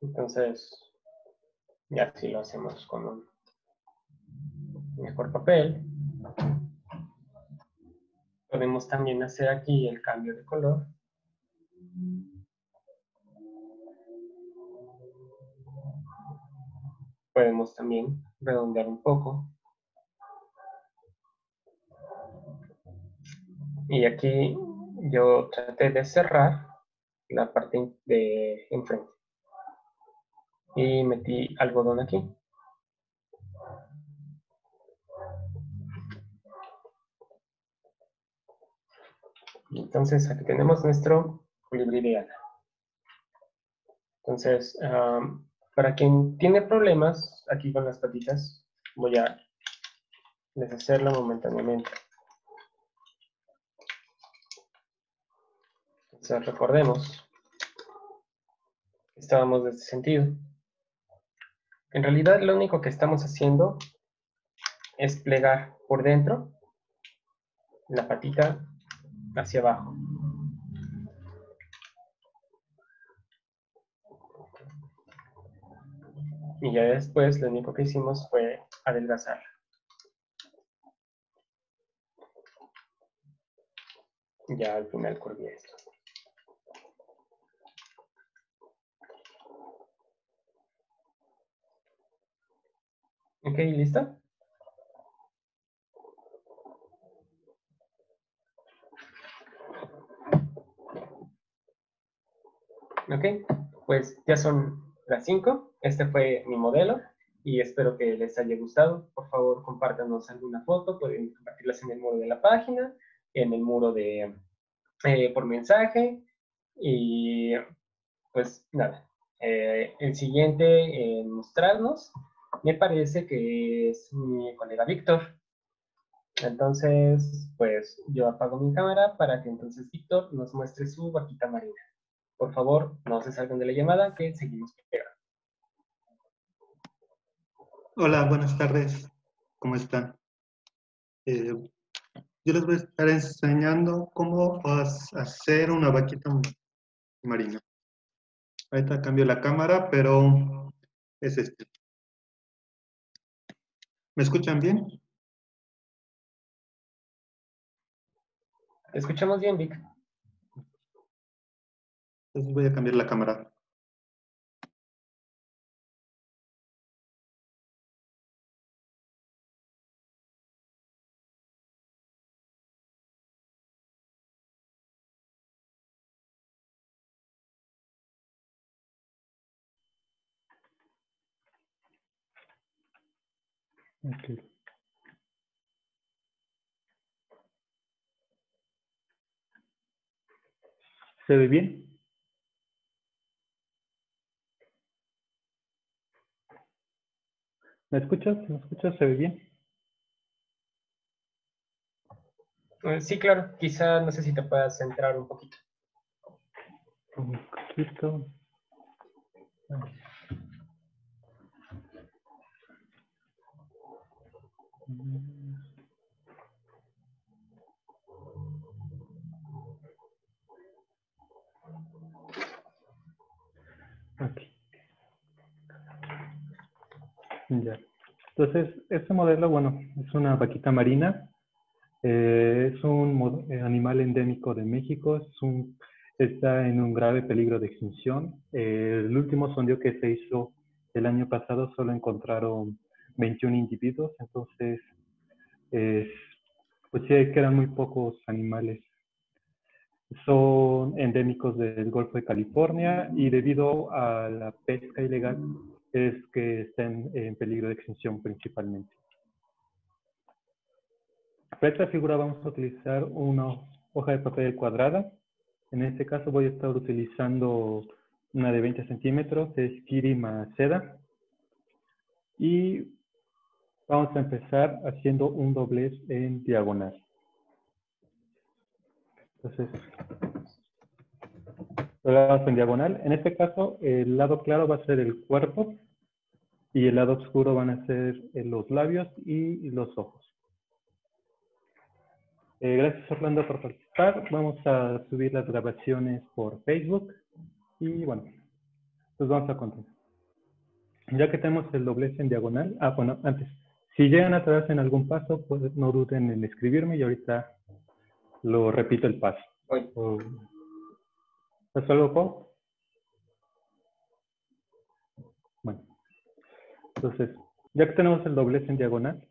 A: Entonces, ya si lo hacemos con un mejor papel. Podemos también hacer aquí el cambio de color. Podemos también redondear un poco. Y aquí yo traté de cerrar la parte de enfrente. Y metí algodón aquí. Entonces aquí tenemos nuestro colibrí de Entonces, para quien tiene problemas aquí con las patitas, voy a deshacerlo momentáneamente. Entonces recordemos que estábamos de este sentido. En realidad lo único que estamos haciendo es plegar por dentro la patita hacia abajo. Y ya después lo único que hicimos fue adelgazar. Ya al final curví esto. Ok, ¿listo? Ok, pues ya son las 5. Este fue mi modelo y espero que les haya gustado. Por favor, compártanos alguna foto. Pueden compartirlas en el muro de la página, en el muro de eh, por mensaje. Y pues nada, eh, el siguiente en mostrarnos me parece que es mi colega Víctor. Entonces, pues yo apago mi cámara para que entonces Víctor nos muestre su vaquita marina. Por favor, no se salgan de la llamada, que seguimos pegando.
B: Hola, buenas tardes. ¿Cómo están? Eh, yo les voy a estar enseñando cómo hacer una vaquita marina. Ahorita cambio la cámara, pero es este. ¿Me escuchan bien?
A: Escuchamos bien, Vic.
B: Entonces voy a cambiar la cámara. ¿Se ve bien? ¿Me escuchas? ¿Me escuchas? ¿Se ve bien?
A: Eh, sí, claro. Quizá no sé si te puedas centrar un poquito.
B: Un poquito. Aquí. Ya. Entonces, este modelo, bueno, es una vaquita marina. Eh, es un eh, animal endémico de México. Es un, está en un grave peligro de extinción. Eh, el último sondeo que se hizo el año pasado solo encontraron 21 individuos. Entonces, pues sí, quedan muy pocos animales. Son endémicos del Golfo de California y debido a la pesca ilegal es que estén en peligro de extinción principalmente. Para esta figura vamos a utilizar uno, hoja de papel cuadrada. En este caso voy a estar utilizando una de 20 centímetros, es Kirima seda. Y vamos a empezar haciendo un doblez en diagonal. Entonces, doblamos en diagonal. En este caso, el lado claro va a ser el cuerpo y el lado oscuro van a ser eh, los labios y los ojos. Eh, gracias Orlando por participar. Vamos a subir las grabaciones por Facebook y bueno, pues vamos a continuar. Ya que tenemos el doblez en diagonal, ah bueno, antes, si llegan atrás en algún paso, pues no duden en escribirme y ahorita lo repito el paso. ¿Pasó algo, Paul? Bueno, entonces, ya que tenemos el doblez en diagonal,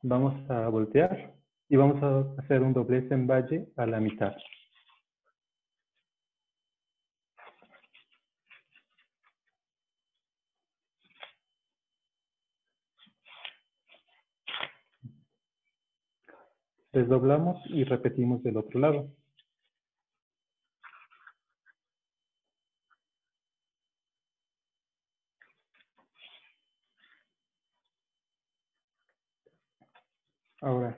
B: vamos a voltear y vamos a hacer un doblez en valle a la mitad. Desdoblamos y repetimos del otro lado. Ahora,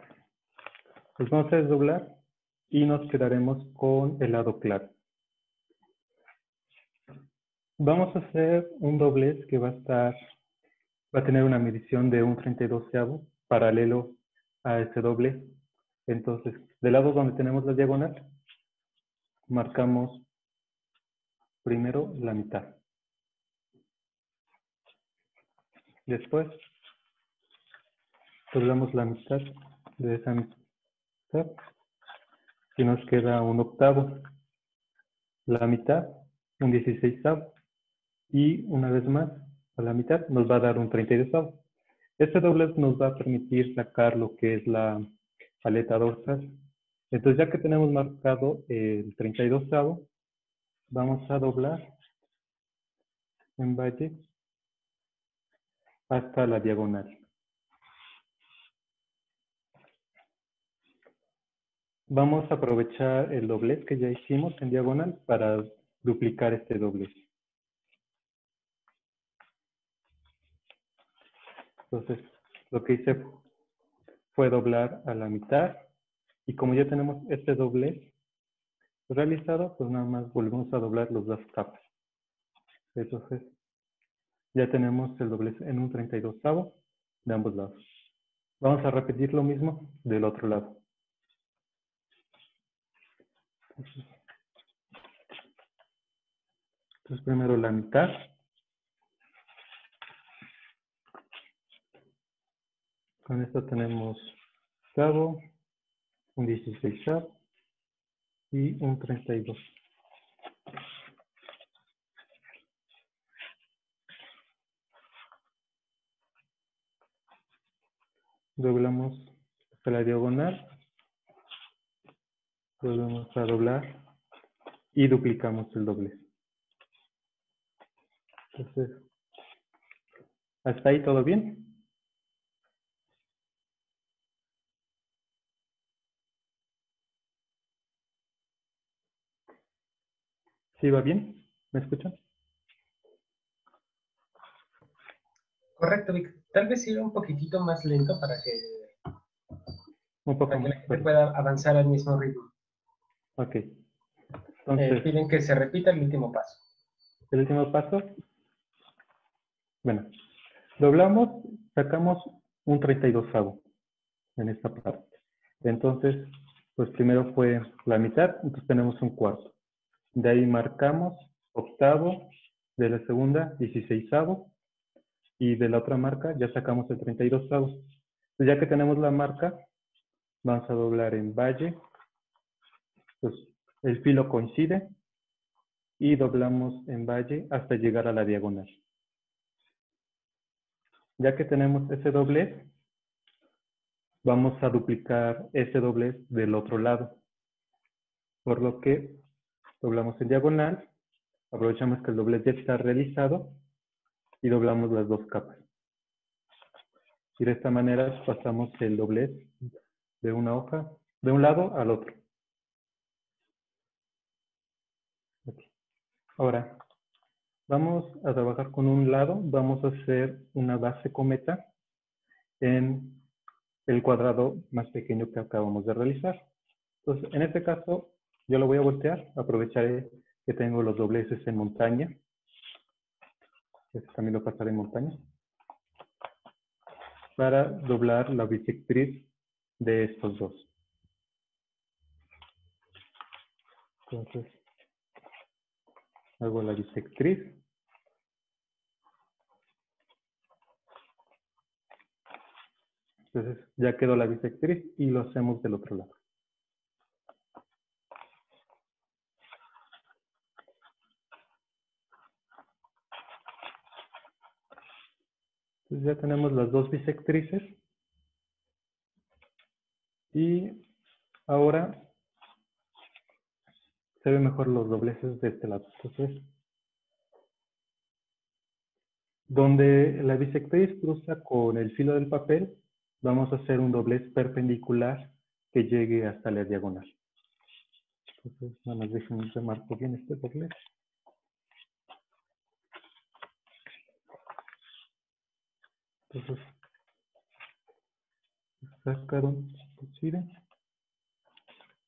B: pues vamos a desdoblar y nos quedaremos con el lado claro. Vamos a hacer un doblez que va a estar, va a tener una medición de un 32 paralelo a este doblez. Entonces, del lado donde tenemos la diagonal, marcamos primero la mitad. Después, doblamos la mitad de esa mitad y nos queda un octavo. La mitad, un dieciséisavo. Y una vez más, a la mitad nos va a dar un treinta y Este doblez nos va a permitir sacar lo que es la aleta dorsal. Entonces, ya que tenemos marcado el 32 vamos a doblar en valle hasta la diagonal. Vamos a aprovechar el doblez que ya hicimos en diagonal para duplicar este doblez. Entonces, lo que hice fue doblar a la mitad y como ya tenemos este doblez realizado, pues nada más volvemos a doblar los dos capas. Entonces, ya tenemos el doblez en un 32 de ambos lados. Vamos a repetir lo mismo del otro lado. Entonces primero la mitad. Con esto tenemos cabo, un 16 y un 32. Doblamos la diagonal volvemos a doblar y duplicamos el doblez. Entonces, ¿hasta ahí todo bien? ¿Sí va bien? ¿Me escuchan?
A: Correcto, Vic. Tal vez siga un poquitito más lento para que,
B: un poco
A: pueda avanzar al mismo ritmo.
B: Ok. Eh,
A: Entonces, piden que se repita el último paso.
B: El último paso. Bueno, doblamos, sacamos un 32 en esta parte. Entonces, pues primero fue la mitad, entonces tenemos un cuarto. De ahí marcamos octavo, de la segunda 16 y de la otra marca ya sacamos el 32 ya que tenemos la marca, vamos a doblar en valle pues, el filo coincide y doblamos en valle hasta llegar a la diagonal. Ya que tenemos ese doblez, vamos a duplicar ese doblez del otro lado. Por lo que doblamos en diagonal, aprovechamos que el doblez ya está realizado y doblamos las dos capas. Y de esta manera pasamos el doblez de una hoja, de un lado al otro. Ahora, vamos a trabajar con un lado, vamos a hacer una base cometa en el cuadrado más pequeño que acabamos de realizar. Entonces, en este caso, yo lo voy a voltear, aprovecharé que tengo los dobleces en montaña. Este también lo pasaré en montaña. Para doblar la bisectriz de estos dos. Entonces, hago la bisectriz. Entonces, ya quedó la bisectriz y lo hacemos del otro lado. Entonces ya tenemos las dos bisectrices. Y ahora se ven mejor los dobleces de este lado. Entonces, donde la bisectriz cruza con el filo del papel, vamos a hacer un doblez perpendicular que llegue hasta la diagonal. Entonces, nada más déjenme remarco bien este doblez. Entonces, sacaron,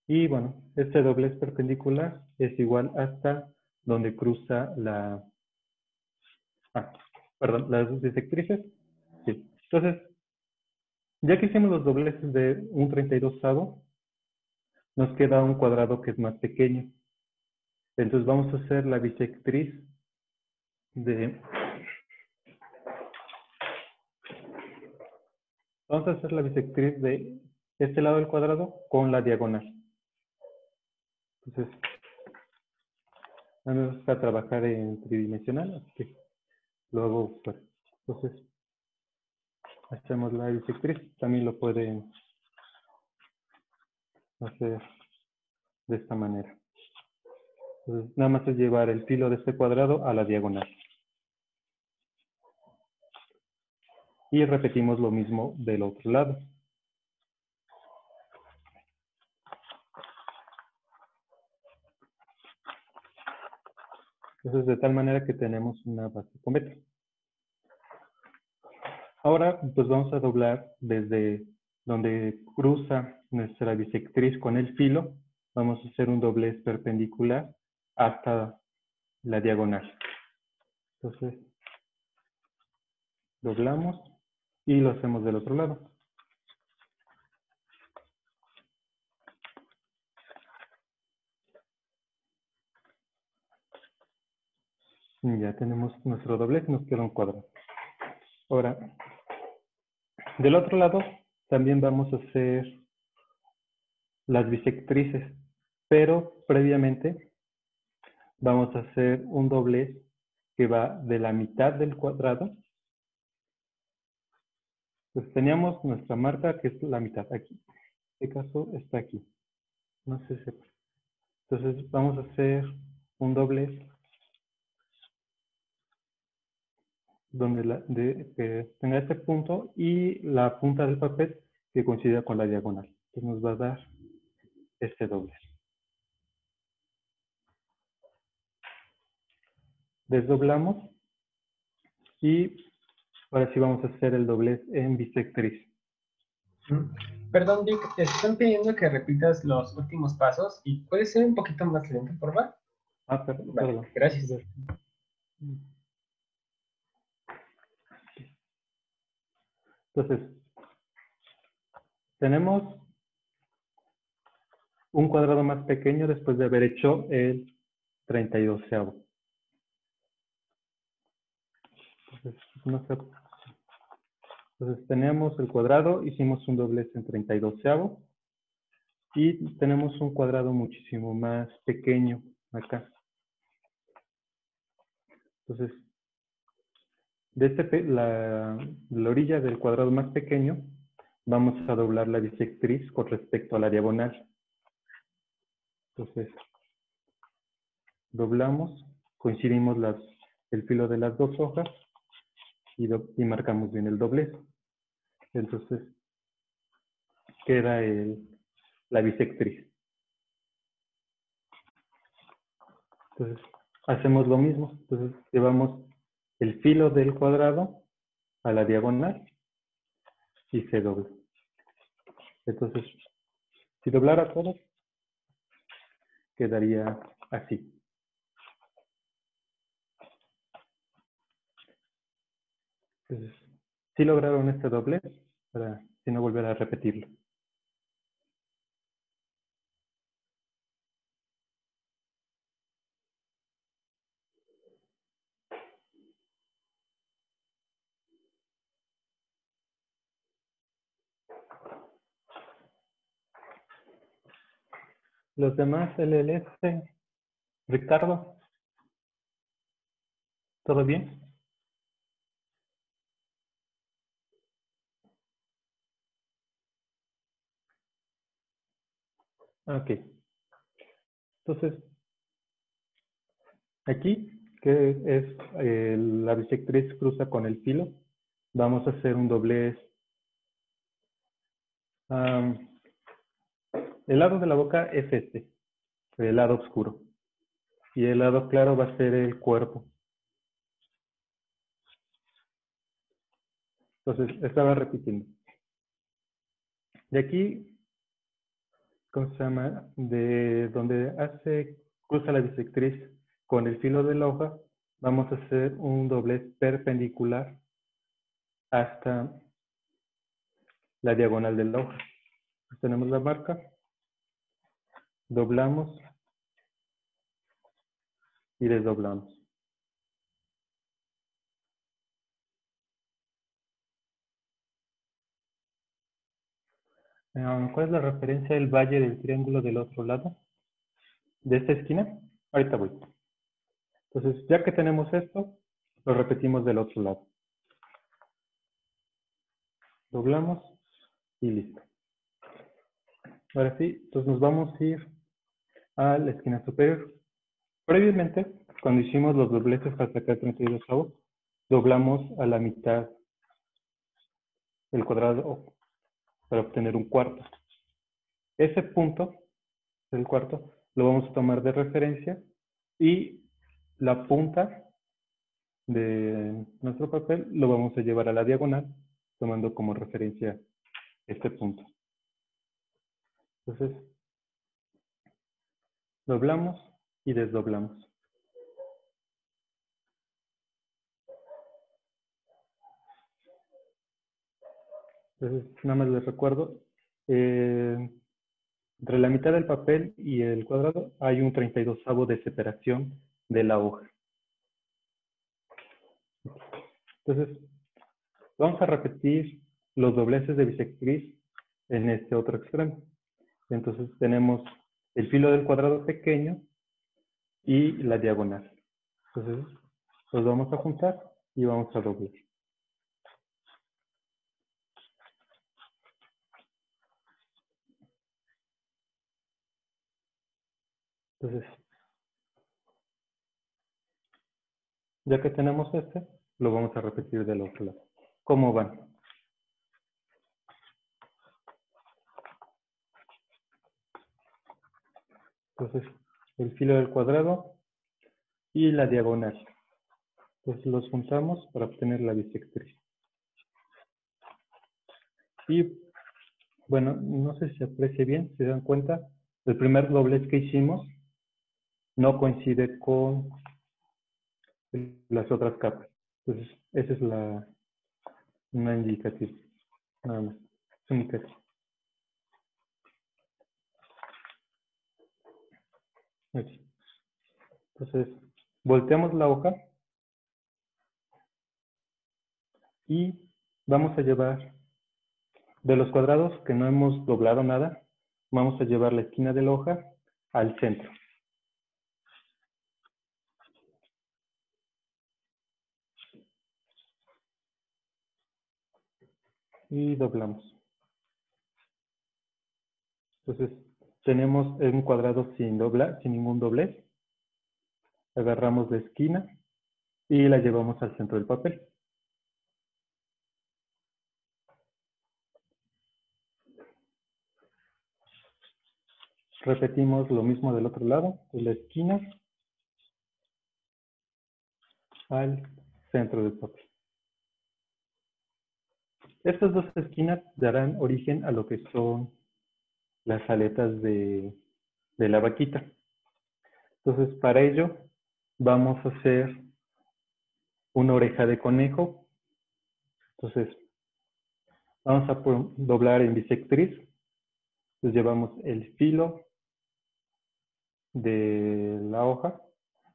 B: y bueno, este doblez perpendicular es igual hasta donde cruza la, ah, perdón, las dos bisectrices. Sí. Entonces, ya que hicimos los dobleces de un 32 avo, nos queda un cuadrado que es más pequeño. Entonces vamos a hacer la bisectriz de Vamos a hacer la bisectriz de este lado del cuadrado con la diagonal. Entonces, mí me gusta trabajar en tridimensional, así que lo hago pues, Entonces, hacemos la bisectriz. También lo pueden hacer de esta manera. Entonces, nada más es llevar el filo de este cuadrado a la diagonal. Y repetimos lo mismo del otro lado. Entonces, de tal manera que tenemos una base cometa. Ahora, pues vamos a doblar desde donde cruza nuestra bisectriz con el filo. Vamos a hacer un doblez perpendicular hasta la diagonal. Entonces, doblamos y lo hacemos del otro lado. Ya tenemos nuestro doblez, nos queda un cuadrado. Ahora, del otro lado también vamos a hacer las bisectrices, pero previamente vamos a hacer un doblez que va de la mitad del cuadrado pues teníamos nuestra marca que es la mitad aquí. En este caso está aquí. No sé si Entonces vamos a hacer un doblez donde la, que tenga este punto y la punta del papel que coincida con la diagonal. Entonces nos va a dar este doblez. Desdoblamos y Ahora sí vamos a hacer el doblez en bisectriz.
A: Perdón, Dick, te están pidiendo que repitas los últimos pasos y puede ser un poquito más lento, por favor.
B: Ah, perdón.
A: Gracias.
B: Entonces, tenemos un cuadrado más pequeño después de haber hecho el 32 entonces, tenemos el cuadrado, hicimos un doblez en 32 y tenemos un cuadrado muchísimo más pequeño acá. Entonces, desde este la, la orilla del cuadrado más pequeño, vamos a doblar la bisectriz con respecto a la diagonal. Entonces, doblamos, coincidimos las, el filo de las dos hojas y, marcamos bien el doblez. Entonces, queda el, la bisectriz. Entonces, hacemos lo mismo. Entonces llevamos el filo del cuadrado a la diagonal y se dobla. Entonces, si doblara todo, quedaría así. Entonces, si lograron este doblez, para si no volver a repetirlo. Los demás LLS, Ricardo, ¿todo bien? Ok. Entonces, aquí, que es eh, la bisectriz cruza con el filo, vamos a hacer un doblez. El lado de la boca es este, el lado oscuro. Y el lado claro va a ser el cuerpo. Entonces, estaba repitiendo. De aquí, ¿cómo se llama? De donde hace, cruza la bisectriz con el filo de la hoja, vamos a hacer un doblez perpendicular hasta la diagonal de la hoja. tenemos la marca doblamos y desdoblamos. Ah, ¿Cuál es la referencia del valle del triángulo del otro lado? ¿De esta esquina? Ahorita voy. Entonces, ya que tenemos esto, lo repetimos del otro lado. Doblamos y listo. Ahora sí, entonces nos vamos a ir a la esquina superior. Previamente, cuando hicimos los dobleces para sacar 32 avos, doblamos a la mitad el cuadrado para obtener un cuarto. Ese punto, el cuarto, lo vamos a tomar de referencia y la punta de nuestro papel lo vamos a llevar a la diagonal, tomando como referencia este punto. Entonces, Doblamos y desdoblamos. Entonces, nada más les recuerdo, eh, entre la mitad del papel y el cuadrado hay un 32 de separación de la hoja. Entonces, vamos a repetir los dobleces de bisectriz en este otro extremo. Entonces tenemos el filo del cuadrado pequeño y la diagonal. Entonces, los vamos a juntar y vamos a doblar. Entonces, ya que tenemos este, lo vamos a repetir del otro lado. ¿Cómo van? Entonces, el filo del cuadrado y la diagonal. Entonces los juntamos para obtener la bisectriz. Y bueno, no sé si se aprecia bien, si se dan cuenta, el primer doblez que hicimos no coincide con las otras capas. Entonces, esa es la una indicativa. Nada más. Es Entonces, volteamos la hoja y vamos a llevar de los cuadrados que no hemos doblado nada, vamos a llevar la esquina de la hoja al centro. Y doblamos. Entonces, tenemos un cuadrado sin, doblar, sin ningún doblez. Agarramos la esquina y la llevamos al centro del papel. Repetimos lo mismo del otro lado, de la esquina al centro del papel. Estas dos esquinas darán origen a lo que son las aletas de, de la vaquita. Entonces, para ello, vamos a hacer una oreja de conejo. Entonces, vamos a doblar en bisectriz. Entonces, llevamos el filo de la hoja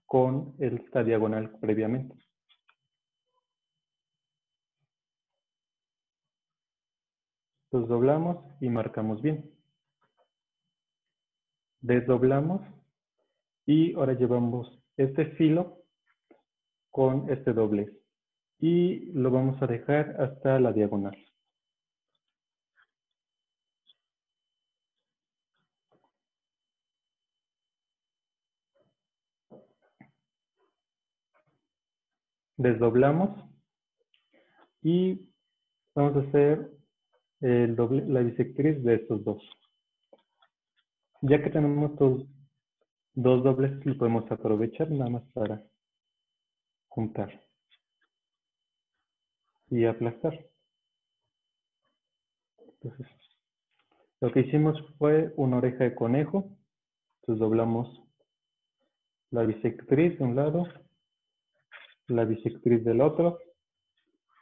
B: con esta diagonal previamente. Entonces doblamos y marcamos bien. Desdoblamos y ahora llevamos este filo con este doblez y lo vamos a dejar hasta la diagonal. Desdoblamos y vamos a hacer el doble, la bisectriz de estos dos. Ya que tenemos estos dos dobles, lo podemos aprovechar nada más para juntar y aplastar. Entonces, lo que hicimos fue una oreja de conejo. Entonces doblamos la bisectriz de un lado, la bisectriz del otro,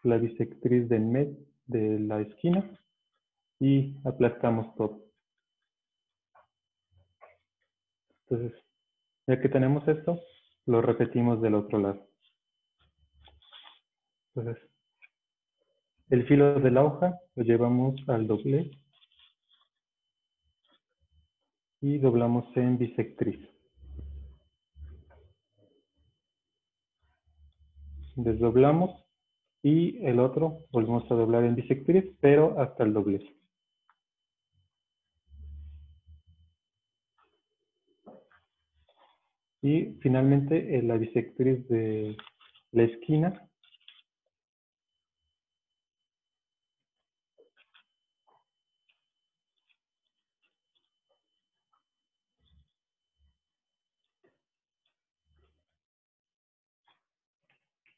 B: la bisectriz de, med de la esquina y aplastamos todo. Entonces, ya que tenemos esto, lo repetimos del otro lado. Entonces, el filo de la hoja lo llevamos al doble y doblamos en bisectriz. Desdoblamos y el otro volvemos a doblar en bisectriz, pero hasta el doblez. Y finalmente en la bisectriz de la esquina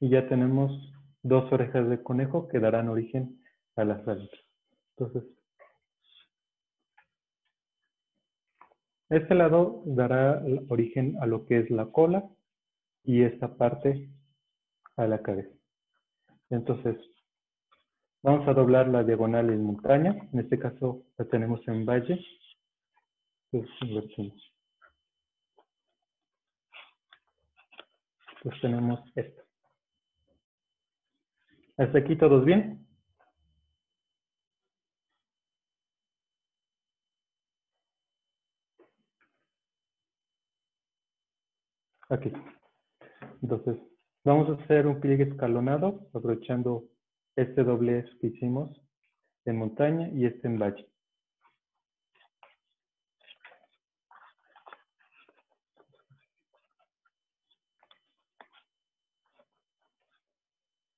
B: y ya tenemos dos orejas de conejo que darán origen a las alas. Entonces, este lado dará origen a lo que es la cola y esta parte a la cabeza. Entonces, vamos a doblar la diagonal en montaña. En este caso la tenemos en valle. Entonces, Pues tenemos esto. ¿Hasta aquí todos bien? Aquí. Entonces, vamos a hacer un pliegue escalonado aprovechando este doblez que hicimos en montaña y este en valle.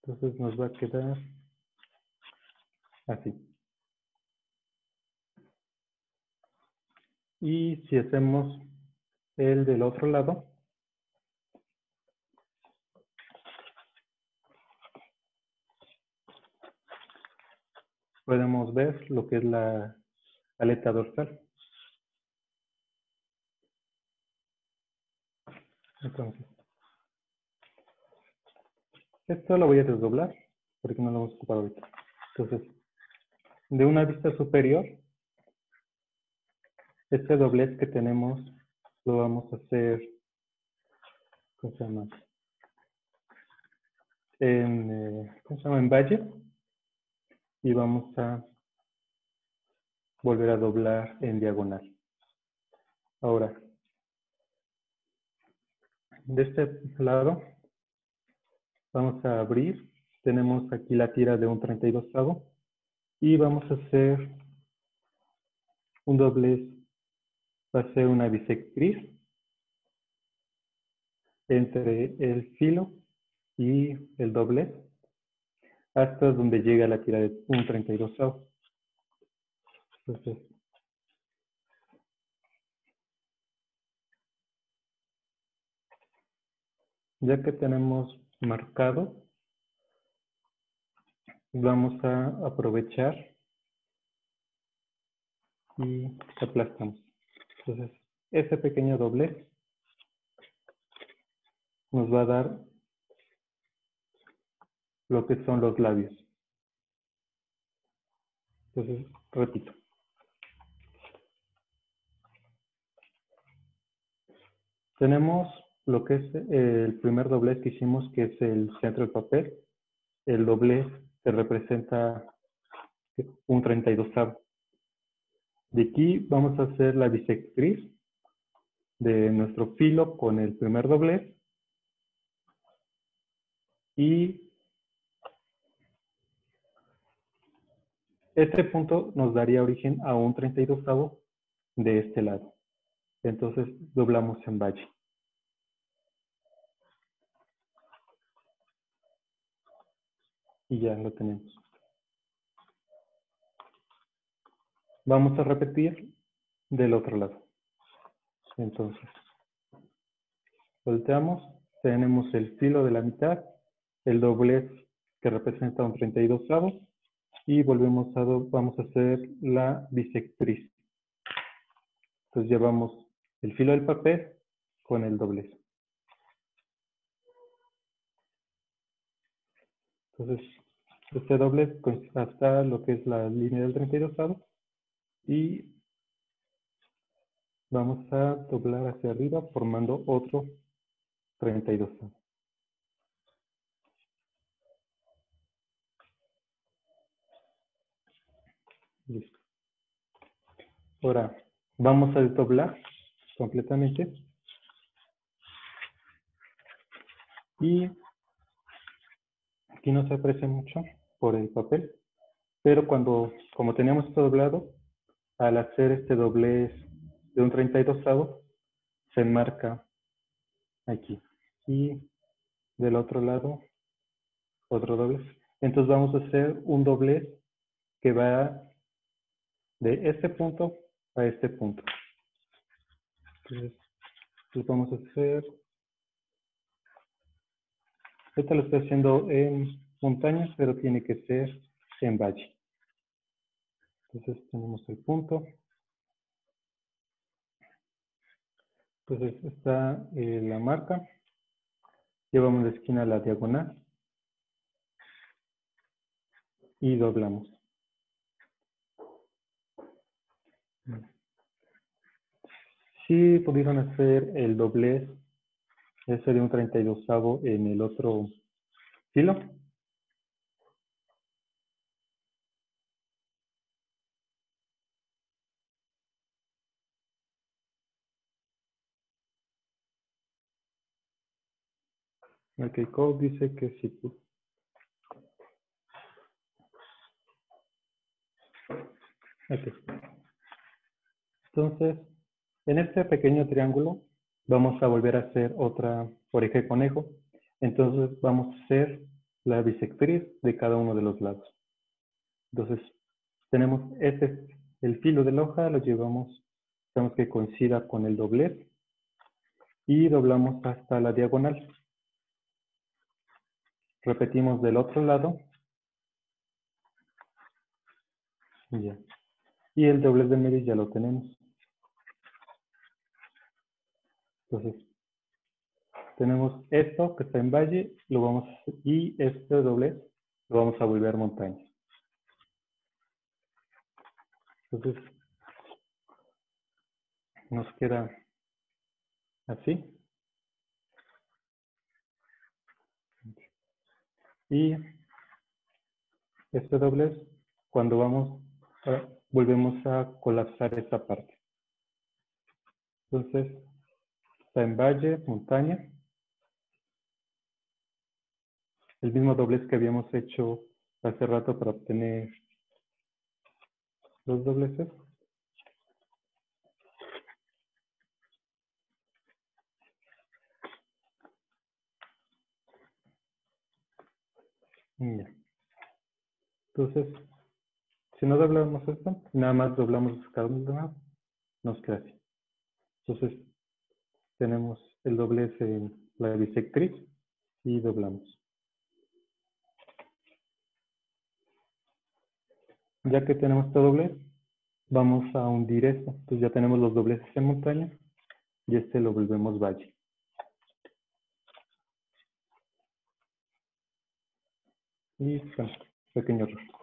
B: Entonces nos va a quedar así. Y si hacemos el del otro lado, podemos ver lo que es la aleta dorsal. Entonces, esto lo voy a desdoblar porque no lo vamos a ocupar ahorita. Entonces, de una vista superior, este doblez que tenemos lo vamos a hacer, ¿cómo se llama? En, eh, ¿cómo se llama? En valle. Y vamos a volver a doblar en diagonal. Ahora, de este lado Vamos a abrir. Tenemos aquí la tira de un 32 avo y vamos a hacer un doblez. Va a ser una bisectriz entre el filo y el doblez hasta donde llega la tira de un 32 avo. Entonces, ya que tenemos marcado, vamos a aprovechar y aplastamos. Entonces, ese pequeño doblez nos va a dar lo que son los labios. Entonces, repito. Tenemos lo que es el primer doblez que hicimos, que es el centro del papel. El doblez que representa un 32 De aquí vamos a hacer la bisectriz de nuestro filo con el primer doblez. Y este punto nos daría origen a un 32 de este lado. Entonces doblamos en valle. Y ya lo tenemos. Vamos a repetir del otro lado. Entonces, volteamos, tenemos el filo de la mitad, el doblez que representa un 32 avos y volvemos a, vamos a hacer la bisectriz. Entonces llevamos el filo del papel con el doblez. Entonces, este doblez hasta lo que es la línea del 32 avos y vamos a doblar hacia arriba formando otro 32 Listo. Ahora vamos a desdoblar completamente. Y aquí no se aprecia mucho por el papel, pero cuando, como teníamos esto doblado, al hacer este doblez de un 32 se enmarca aquí. Y del otro lado, otro doblez. Entonces vamos a hacer un doblez que va de este punto a este punto. Entonces, lo vamos a hacer. Esto lo estoy haciendo en montañas, pero tiene que ser en valle. Entonces tenemos el punto. Entonces está eh, la marca. Llevamos la esquina a la diagonal. Y doblamos. Si pudieron hacer el doblez, ese de un 32 en el otro filo. Ok, Code dice que sí. Entonces, en este pequeño triángulo vamos a volver a hacer otra oreja de conejo. Entonces vamos a hacer la bisectriz de cada uno de los lados. Entonces, tenemos este, el filo de la hoja, lo llevamos, tenemos que coincida con el doblez y doblamos hasta la diagonal. Repetimos del otro lado. Y el doblez de medio ya lo tenemos. Entonces, tenemos esto que está en valle, lo vamos y este doblez lo vamos a volver montaña. Entonces, nos queda así. Y este doblez, cuando vamos, volvemos a colapsar esta parte. Entonces, está en valle, montaña. El mismo doblez que habíamos hecho hace rato para obtener los dobleces. Entonces, si no doblamos esto, nada más doblamos cada uno nos queda así. Entonces, tenemos el doblez en la bisectriz y doblamos. Ya que tenemos este doblez, vamos a hundir esto. Entonces ya tenemos los dobleces en montaña y este lo volvemos valle. Y bueno, pequeño error.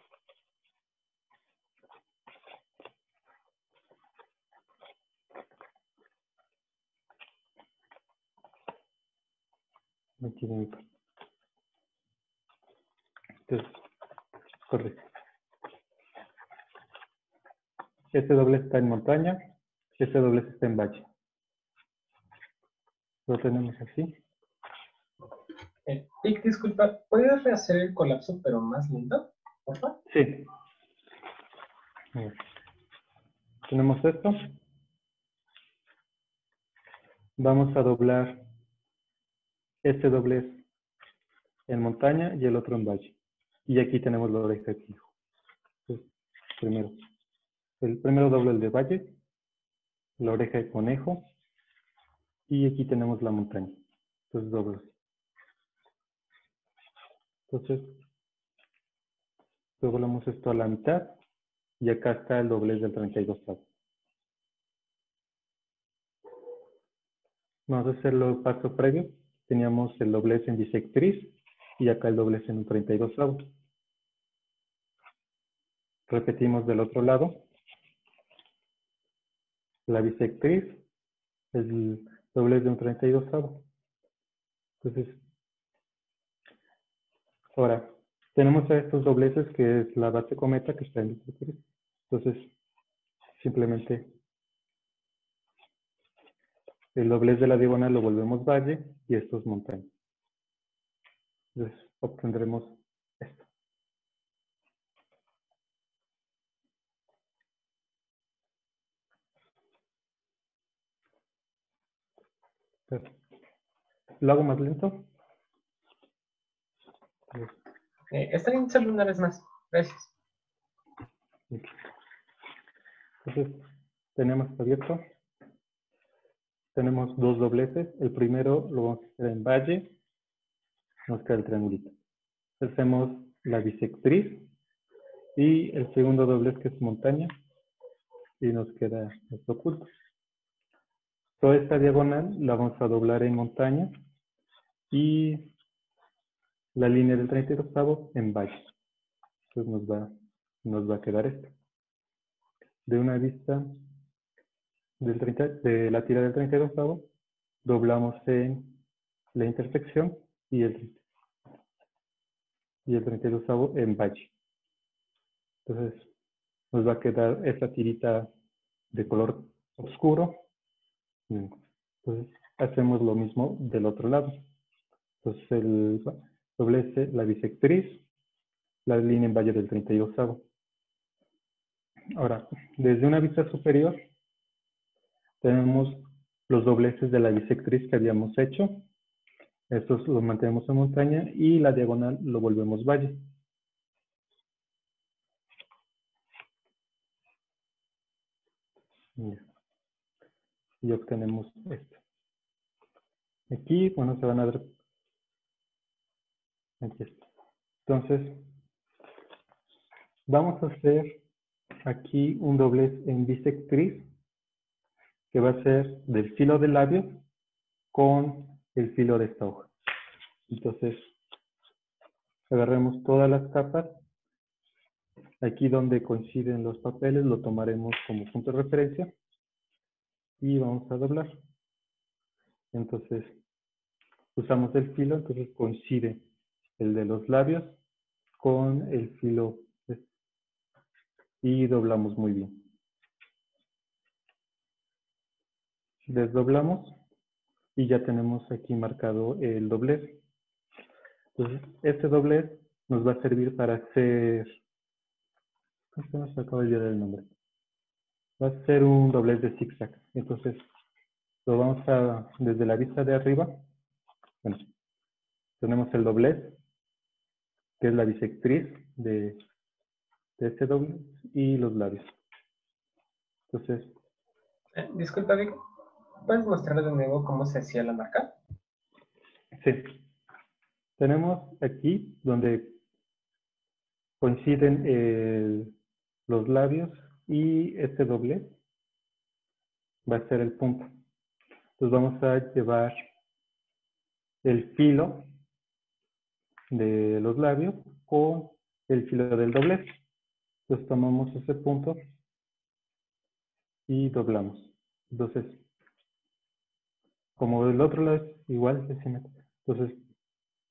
B: Aquí dentro. Entonces, correcto. Este doble está en montaña, este doble está en valle. Lo tenemos así.
C: Eh, disculpa, ¿puedes rehacer el colapso pero más lento, por favor?
B: Sí. Tenemos esto. Vamos a doblar este doblez en montaña y el otro en valle. Y aquí tenemos la oreja de fijo. primero. El primero doble el de valle, la oreja de conejo, y aquí tenemos la montaña. Entonces doblo Entonces, doblamos esto a la mitad, y acá está el doblez del 32 Vamos a hacerlo paso previo. Teníamos el doblez en bisectriz y acá el doblez en un 32 Repetimos del otro lado. La bisectriz, el doblez de un 32 Entonces, ahora, tenemos estos dobleces que es la base cometa que está en bisectriz. Entonces, simplemente el doblez de la diagonal lo volvemos valle y esto es montaña. Entonces, obtendremos esto. ¿Lo hago más lento?
C: Eh, está bien solo una vez más. Gracias.
B: Entonces, tenemos abierto. Tenemos dos dobleces. El primero lo vamos a hacer en valle. Nos queda el triangulito. Hacemos la bisectriz. Y el segundo doblez que es montaña. Y nos queda esto oculto. Toda esta diagonal la vamos a doblar en montaña y la línea del 32 en valle. Entonces nos va, nos va a quedar esto. De una vista del 30, de la tira del 32 doblamos en la intersección y el, y el 32 en valle. Entonces nos va a quedar esta tirita de color oscuro entonces, hacemos lo mismo del otro lado. Entonces, el doblece la bisectriz, la línea en valle del 32 Ahora, desde una vista superior, tenemos los dobleces de la bisectriz que habíamos hecho. Estos los mantenemos en montaña y la diagonal lo volvemos valle. y obtenemos esto. Aquí, bueno, se van a ver. Aquí está. Entonces, vamos a hacer aquí un doblez en bisectriz que va a ser del filo de labios con el filo de esta hoja. Entonces, agarremos todas las capas. Aquí donde coinciden los papeles lo tomaremos como punto de referencia y vamos a doblar. Entonces, usamos el filo, entonces coincide el de los labios con el filo y doblamos muy bien. Desdoblamos y ya tenemos aquí marcado el doblez. Entonces, este doblez nos va a servir para hacer... ¿Cómo se me acaba de el nombre? va a ser un doblez de zigzag. Entonces, lo vamos a, desde la vista de arriba, bueno, tenemos el doblez, que es la bisectriz de, este doblez, y los labios. Entonces...
C: Eh, disculpa, ¿puedes mostrar de nuevo cómo se hacía la marca?
B: Sí. tenemos aquí donde coinciden el- los labios y este doblez va a ser el punto. Entonces vamos a llevar el filo de los labios con el filo del doblez. Entonces tomamos ese punto y doblamos. Entonces, como del otro lado es igual, es simétrico. Entonces,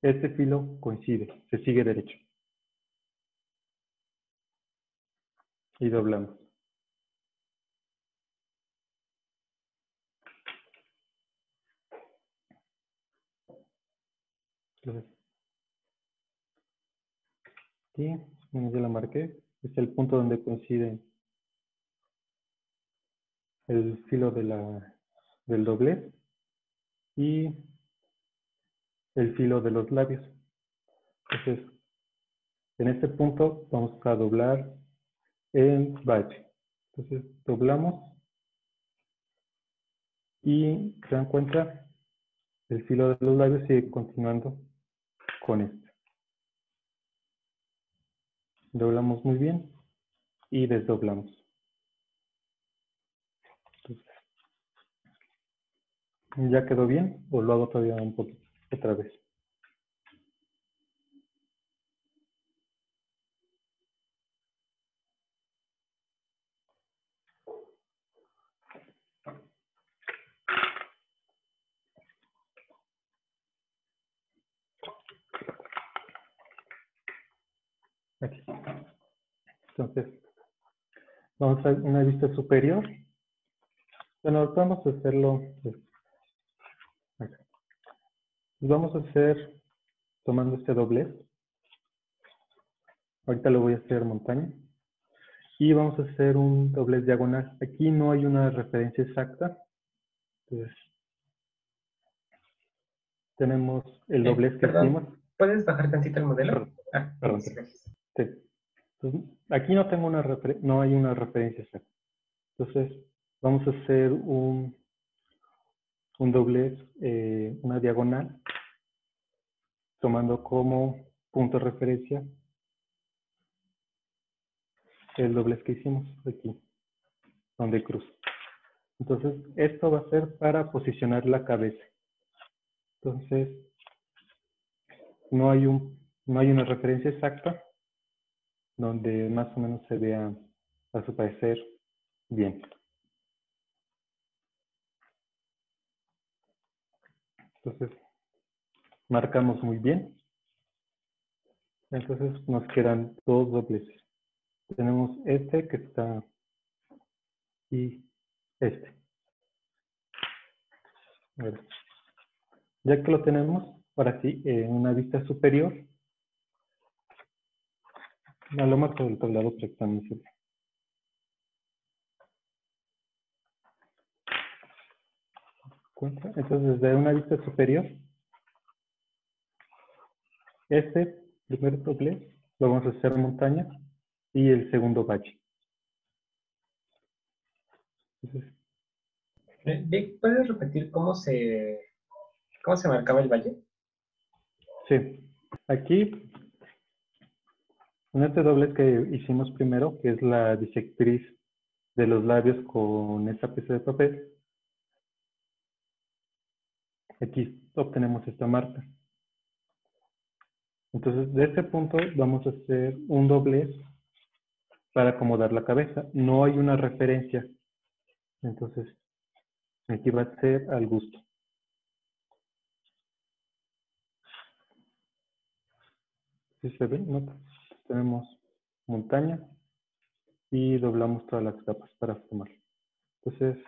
B: este filo coincide, se sigue derecho. Y doblamos. Entonces, aquí, bueno, ya la marqué, es el punto donde coincide el filo de la, del doblez y el filo de los labios. Entonces, en este punto vamos a doblar en bache. Entonces, doblamos y se dan cuenta, el filo de los labios sigue continuando con este. Doblamos muy bien y desdoblamos. Entonces, ¿Ya quedó bien o lo hago todavía un poquito otra vez? Aquí. Entonces, vamos a una vista superior. Bueno, a hacerlo. Pues. Vamos a hacer tomando este doblez. Ahorita lo voy a hacer montaña. Y vamos a hacer un doblez diagonal. Aquí no hay una referencia exacta. Entonces, tenemos el
C: Eh,
B: doblez que
C: perdón.
B: hicimos.
C: ¿Puedes bajar tantito el modelo?
B: Perdón,
C: Ah,
B: perdón.
C: sí.
B: Entonces, aquí no tengo una no hay una referencia exacta. Entonces, vamos a hacer un, un doblez, eh, una diagonal, tomando como punto de referencia el doblez que hicimos aquí, donde cruza. Entonces, esto va a ser para posicionar la cabeza. Entonces, no hay, un, no hay una referencia exacta, donde más o menos se vea, a su parecer, bien. Entonces, marcamos muy bien. Entonces nos quedan dos dobleces. Tenemos este que está y este. Ver. Ya que lo tenemos, ahora sí, en una vista superior, no, lo marco del tablado. ¿Cuenta? Entonces, desde una vista superior, este primer doblez lo vamos a hacer montaña y el segundo. Entonces,
C: Vic, ¿puedes repetir cómo se, cómo se marcaba el valle?
B: sí, aquí, en este doblez que hicimos primero, que es la bisectriz de los labios con esta pieza de papel, aquí obtenemos esta marca. Entonces, de este punto vamos a hacer un doblez para acomodar la cabeza. No hay una referencia. Entonces, aquí va a ser al gusto. ¿Sí se ve? ¿No? Tenemos montaña y doblamos todas las capas para formar. Entonces,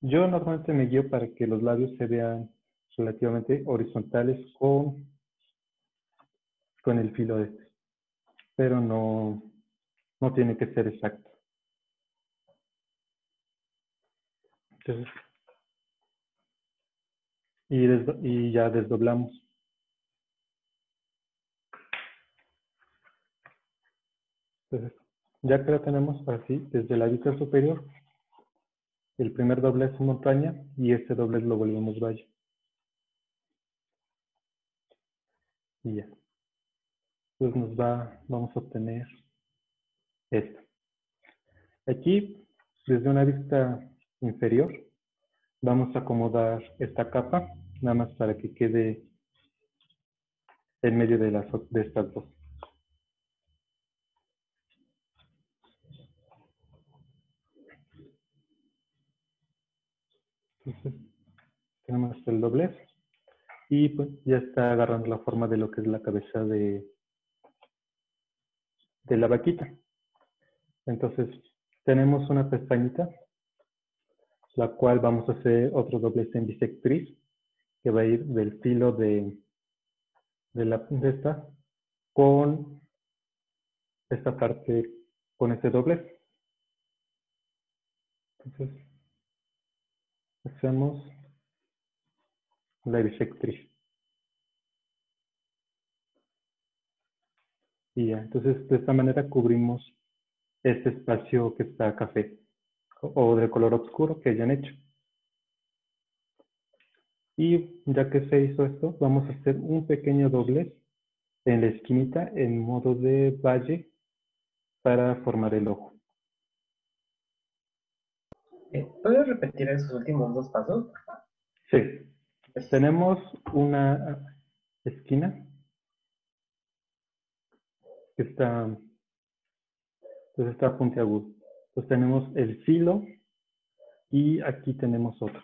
B: yo normalmente me guío para que los labios se vean relativamente horizontales con, con el filo este. Pero no, no tiene que ser exacto. Y, ya desdoblamos. Entonces, ya que lo tenemos así, desde la vista superior, el primer doblez es montaña y este doblez lo volvemos valle. Y ya. Pues nos va, vamos a obtener esto. Aquí, desde una vista inferior, vamos a acomodar esta capa, nada más para que quede en medio de, las, de estas dos. Entonces, tenemos el doblez y pues ya está agarrando la forma de lo que es la cabeza de, de la vaquita. Entonces, tenemos una pestañita, la cual vamos a hacer otro doblez en bisectriz, que va a ir del filo de, de, la, de esta con esta parte, con este doblez. Entonces, hacemos la bisectriz. Y ya, entonces de esta manera cubrimos este espacio que está café o de color oscuro que hayan hecho. Y ya que se hizo esto, vamos a hacer un pequeño doblez en la esquinita en modo de valle para formar el ojo.
C: Eh, ¿Puedes repetir esos últimos dos pasos?
B: Sí. Tenemos una esquina que está, pues está. Entonces tenemos el filo y aquí tenemos otro.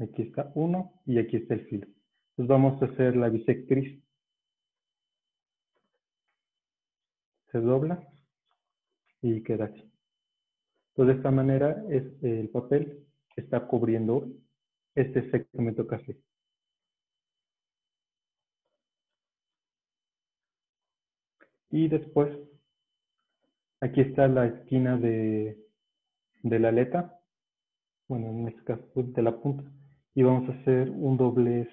B: Aquí está uno y aquí está el filo. Entonces vamos a hacer la bisectriz. Se dobla y queda así. Entonces de esta manera es el papel está cubriendo este segmento café. Y después, aquí está la esquina de, de la aleta, bueno, en este caso de la punta, y vamos a hacer un doblez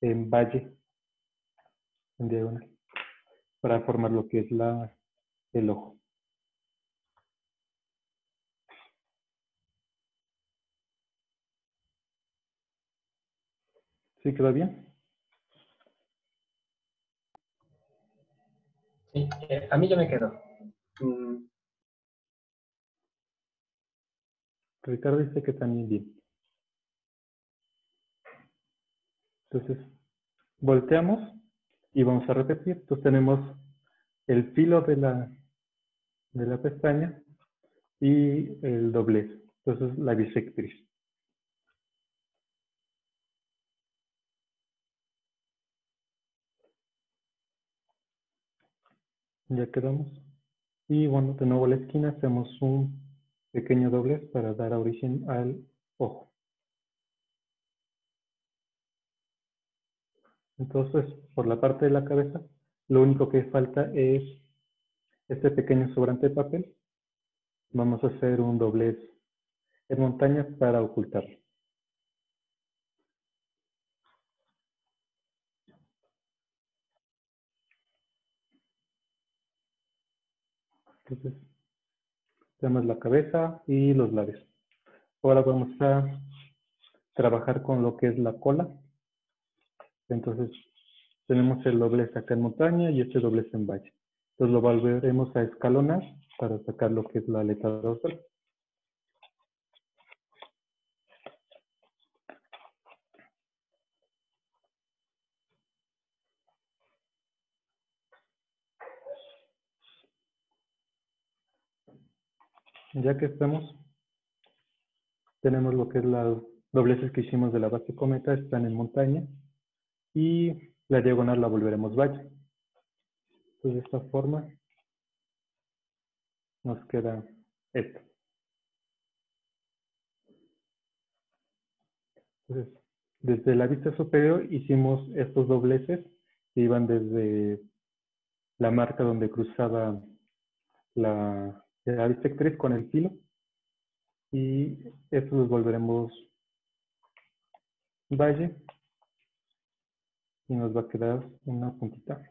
B: en valle, en diagonal, para formar lo que es la, el ojo. ¿Sí quedó bien?
C: Sí, eh, a mí ya me quedó. Mm,
B: Ricardo dice que también bien. Entonces, volteamos y vamos a repetir. Entonces tenemos el filo de la, de la pestaña y el doblez. Entonces la bisectriz. Ya quedamos. Y bueno, de nuevo a la esquina hacemos un pequeño doblez para dar origen al ojo. Entonces, por la parte de la cabeza, lo único que falta es este pequeño sobrante de papel. Vamos a hacer un doblez en montaña para ocultarlo. Entonces, tenemos la cabeza y los labios. Ahora vamos a trabajar con lo que es la cola. Entonces, tenemos el doblez acá en montaña y este doblez en valle. Entonces lo volveremos a escalonar para sacar lo que es la aleta dorsal. Ya que estamos, tenemos lo que es la dobleces que hicimos de la base cometa, están en montaña, y la diagonal la volveremos valle. Entonces, de esta forma, nos queda esto. Entonces, desde la vista superior hicimos estos dobleces que iban desde la marca donde cruzaba la, la bisectriz con el filo y estos los volveremos valle y nos va a quedar una puntita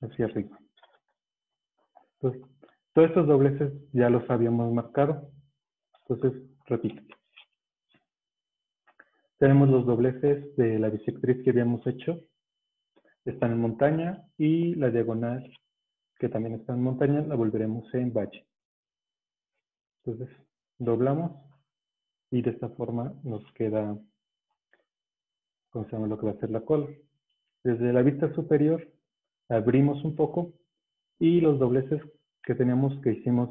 B: hacia arriba. Entonces, todos estos dobleces ya los habíamos marcado. Entonces, repito. Tenemos los dobleces de la bisectriz que habíamos hecho. Están en montaña y la diagonal que también está en montaña la volveremos en valle. Entonces, doblamos y de esta forma nos queda, conocemos lo que va a ser la cola. Desde la vista superior abrimos un poco y los dobleces que teníamos que hicimos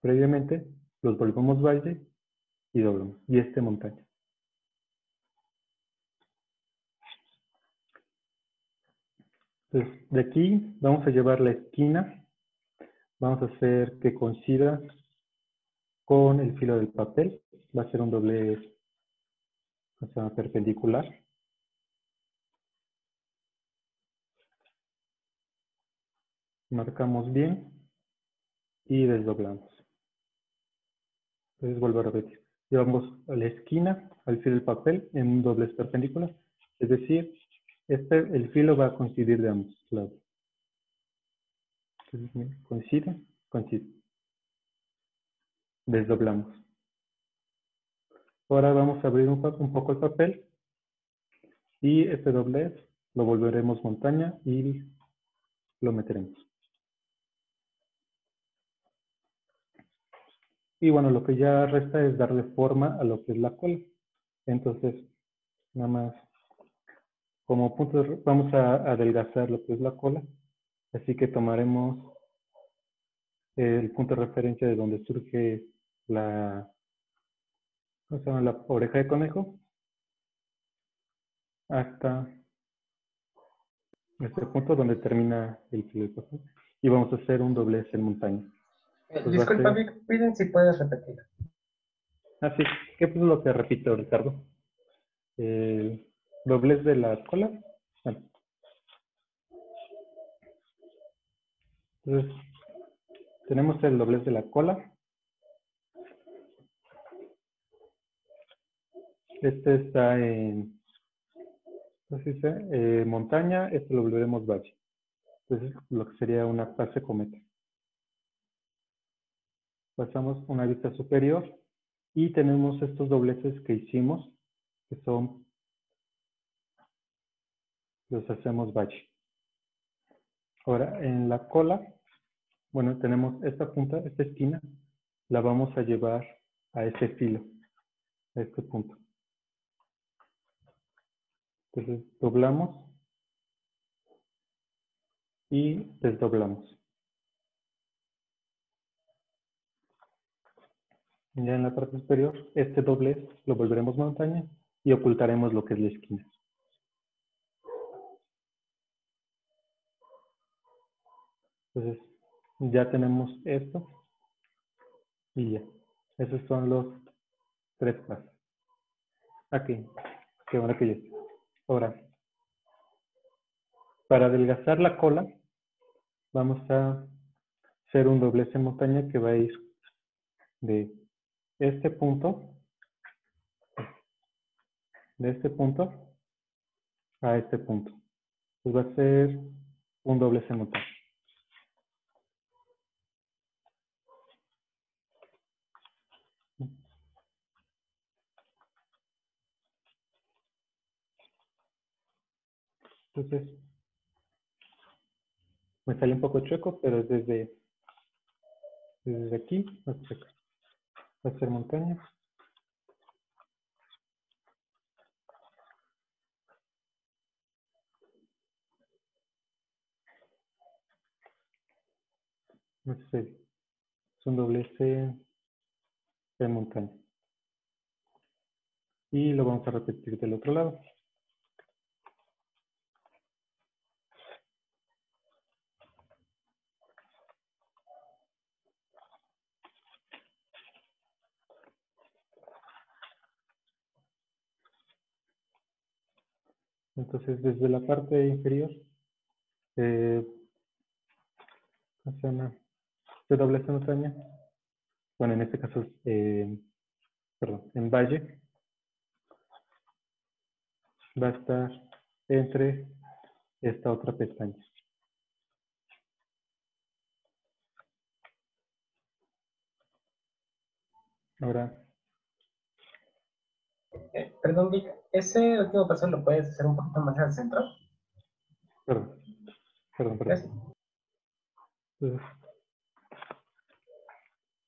B: previamente los volvemos valle y doblamos. Y este montaña. Entonces, de aquí vamos a llevar la esquina. Vamos a hacer que coincida con el filo del papel. Va a ser un doble perpendicular. Marcamos bien y desdoblamos. Entonces vuelvo a repetir. Llevamos a la esquina, al filo del papel, en un doblez perpendicular. Es decir, este, el filo va a coincidir de ambos lados. Entonces, coincide, coincide. Desdoblamos. Ahora vamos a abrir un, un poco el papel y este doblez lo volveremos montaña y lo meteremos. Y bueno, lo que ya resta es darle forma a lo que es la cola. Entonces, nada más, como punto, vamos a adelgazar lo que es la cola. Así que tomaremos el punto de referencia de donde surge la, ¿cómo se llama? la oreja de conejo hasta este punto donde termina el filo y vamos a hacer un doblez en montaña.
C: Eh, pues disculpa, piden si puedes repetir.
B: Ah, sí. ¿Qué es lo que repito, Ricardo? El doblez de la cola. Entonces, tenemos el doblez de la cola. Este está en así eh, montaña, este lo volveremos valle. Entonces, lo que sería una fase cometa pasamos una vista superior y tenemos estos dobleces que hicimos, que son, los hacemos bache. Ahora, en la cola, bueno, tenemos esta punta, esta esquina, la vamos a llevar a ese filo, a este punto. Entonces, doblamos y desdoblamos. Ya en la parte superior, este doblez lo volveremos montaña y ocultaremos lo que es la esquina. Entonces, ya tenemos esto y ya. Esos son los tres pasos. Aquí, qué bueno que ya. Ahora, para adelgazar la cola, vamos a hacer un doblez en montaña que va a ir de este punto, de este punto a este punto. Pues va a ser un doble semotón. Entonces, me sale un poco chueco, pero es desde, desde aquí hasta acá hacer montaña. No sé, es un doble C de montaña. Y lo vamos a repetir del otro lado. Entonces, desde la parte inferior, eh, ¿cómo se llama? Se dobla esta montaña. Bueno, en este caso, eh, perdón, en valle. Va a estar entre esta otra pestaña. Ahora,
A: Eh, perdón, Vic, ¿ese último paso lo puedes hacer un poquito más al centro?
B: Perdón, perdón, perdón. Entonces,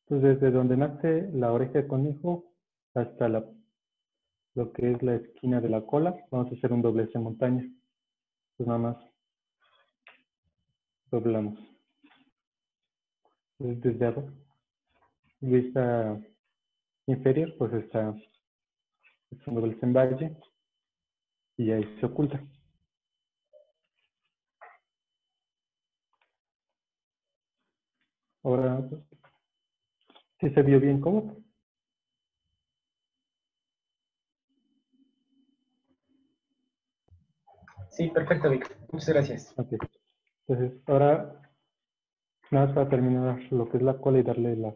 B: entonces, desde donde nace la oreja de conejo hasta la, lo que es la esquina de la cola, vamos a hacer un doblez en montaña. Pues nada más doblamos. Entonces, desde abajo, vista inferior, pues está es un doblez en valle y ahí se oculta. Ahora, ¿sí se vio bien cómo?
A: Sí, perfecto, Vic. Muchas gracias.
B: Ok. Entonces, ahora, nada más para terminar lo que es la cola y darle la,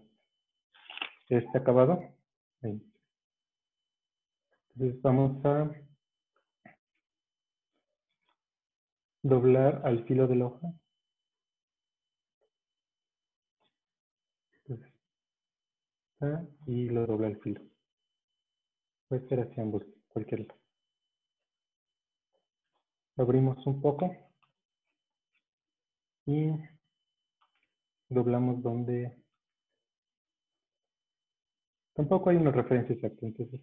B: este acabado. Ahí. Entonces, vamos a doblar al filo de la hoja. Y lo dobla al filo. Puede ser hacia ambos, cualquier lado. Lo abrimos un poco y doblamos donde tampoco hay una referencia exacta, entonces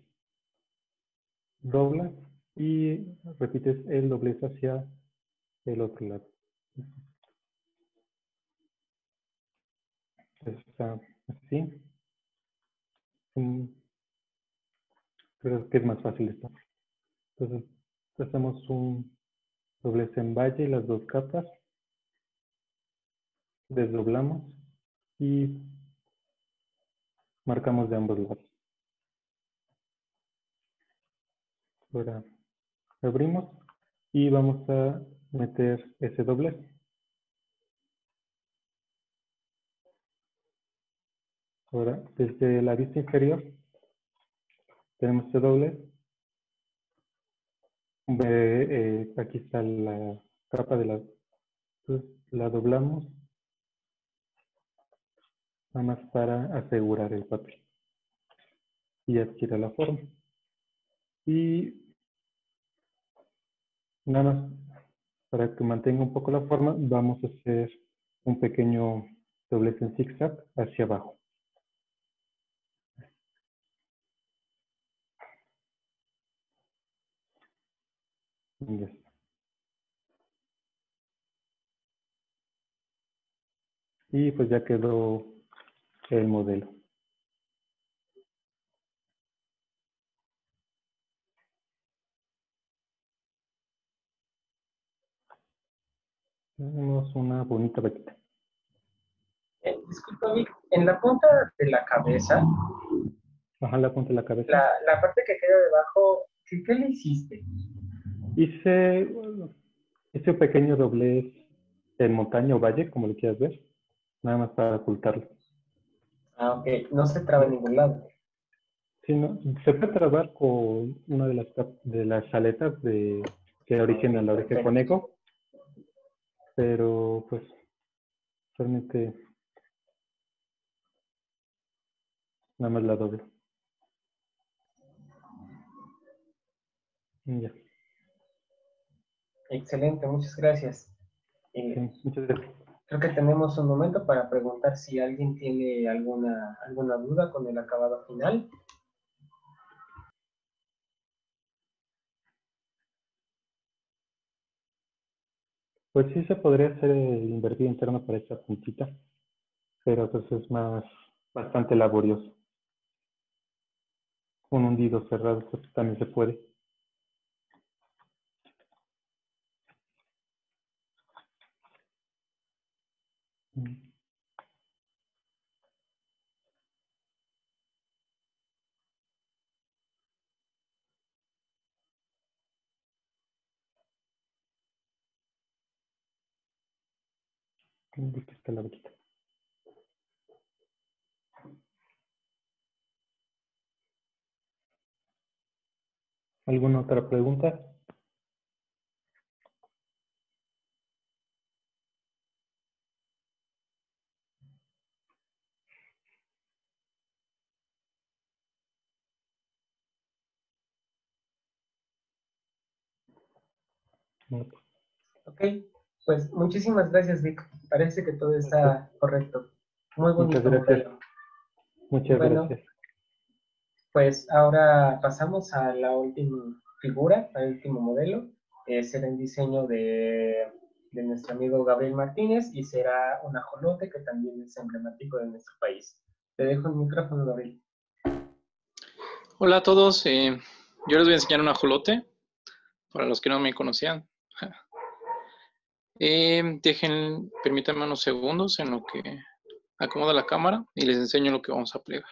B: doblas y repites el doblez hacia el otro lado. Está así. Mm, Creo que es más fácil esto. Entonces, hacemos un doblez en valle, las dos capas, desdoblamos y marcamos de ambos lados. Ahora abrimos y vamos a meter ese doblez. Ahora, desde la vista inferior, tenemos este doblez Ve, eh, aquí está la capa de la... Entonces, la doblamos nada más para asegurar el papel y adquiere la forma. Y nada más para que mantenga un poco la forma, vamos a hacer un pequeño doblez en zigzag hacia abajo. Y pues ya quedó el modelo. Tenemos una bonita vaquita.
A: Eh, disculpa, en la punta de la cabeza,
B: Ajá, la punta de la cabeza.
A: la, la parte que queda debajo, ¿qué, qué le hiciste?
B: Hice, hice un pequeño doblez en montaña o valle, como lo quieras ver, nada más para ocultarlo.
A: Ah, ok. No se traba en ningún lado.
B: Sí, no, se puede trabar con una de las, de las aletas de, que originan la oreja de conejo, pero pues realmente nada más la ya,
A: Excelente, muchas gracias. Eh,
B: sí, muchas gracias.
A: Creo que tenemos un momento para preguntar si alguien tiene alguna, alguna duda con el acabado final.
B: Pues sí se podría hacer el invertido interno para esta puntita, pero pues es más, bastante laborioso. Un hundido cerrado pues, también se puede. Mm. ¿Dónde está la boquita? ¿Alguna otra pregunta?
C: Ok, pues muchísimas gracias, Vic. Parece que todo está correcto. Muy bonito.
B: Muchas gracias.
C: modelo.
B: Muchas
C: Bueno.
B: gracias.
C: Pues ahora pasamos a la última figura, al último modelo. Eh, será en diseño de, de nuestro amigo Gabriel Martínez y será un ajolote que también es emblemático de nuestro país. Te dejo el micrófono, Gabriel.
D: Hola a todos, eh, yo les voy a enseñar un ajolote, para los que no me conocían. Eh, dejen, permítanme unos segundos en lo que acomoda la cámara y les enseño lo que vamos a plegar.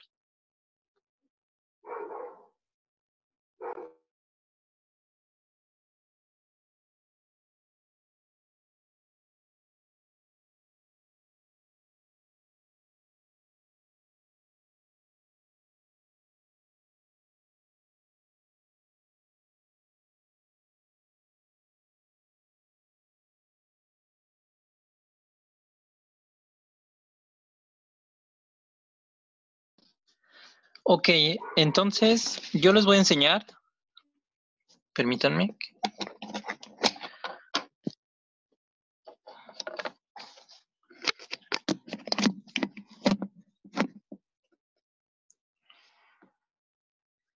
D: Ok, entonces yo les voy a enseñar. Permítanme.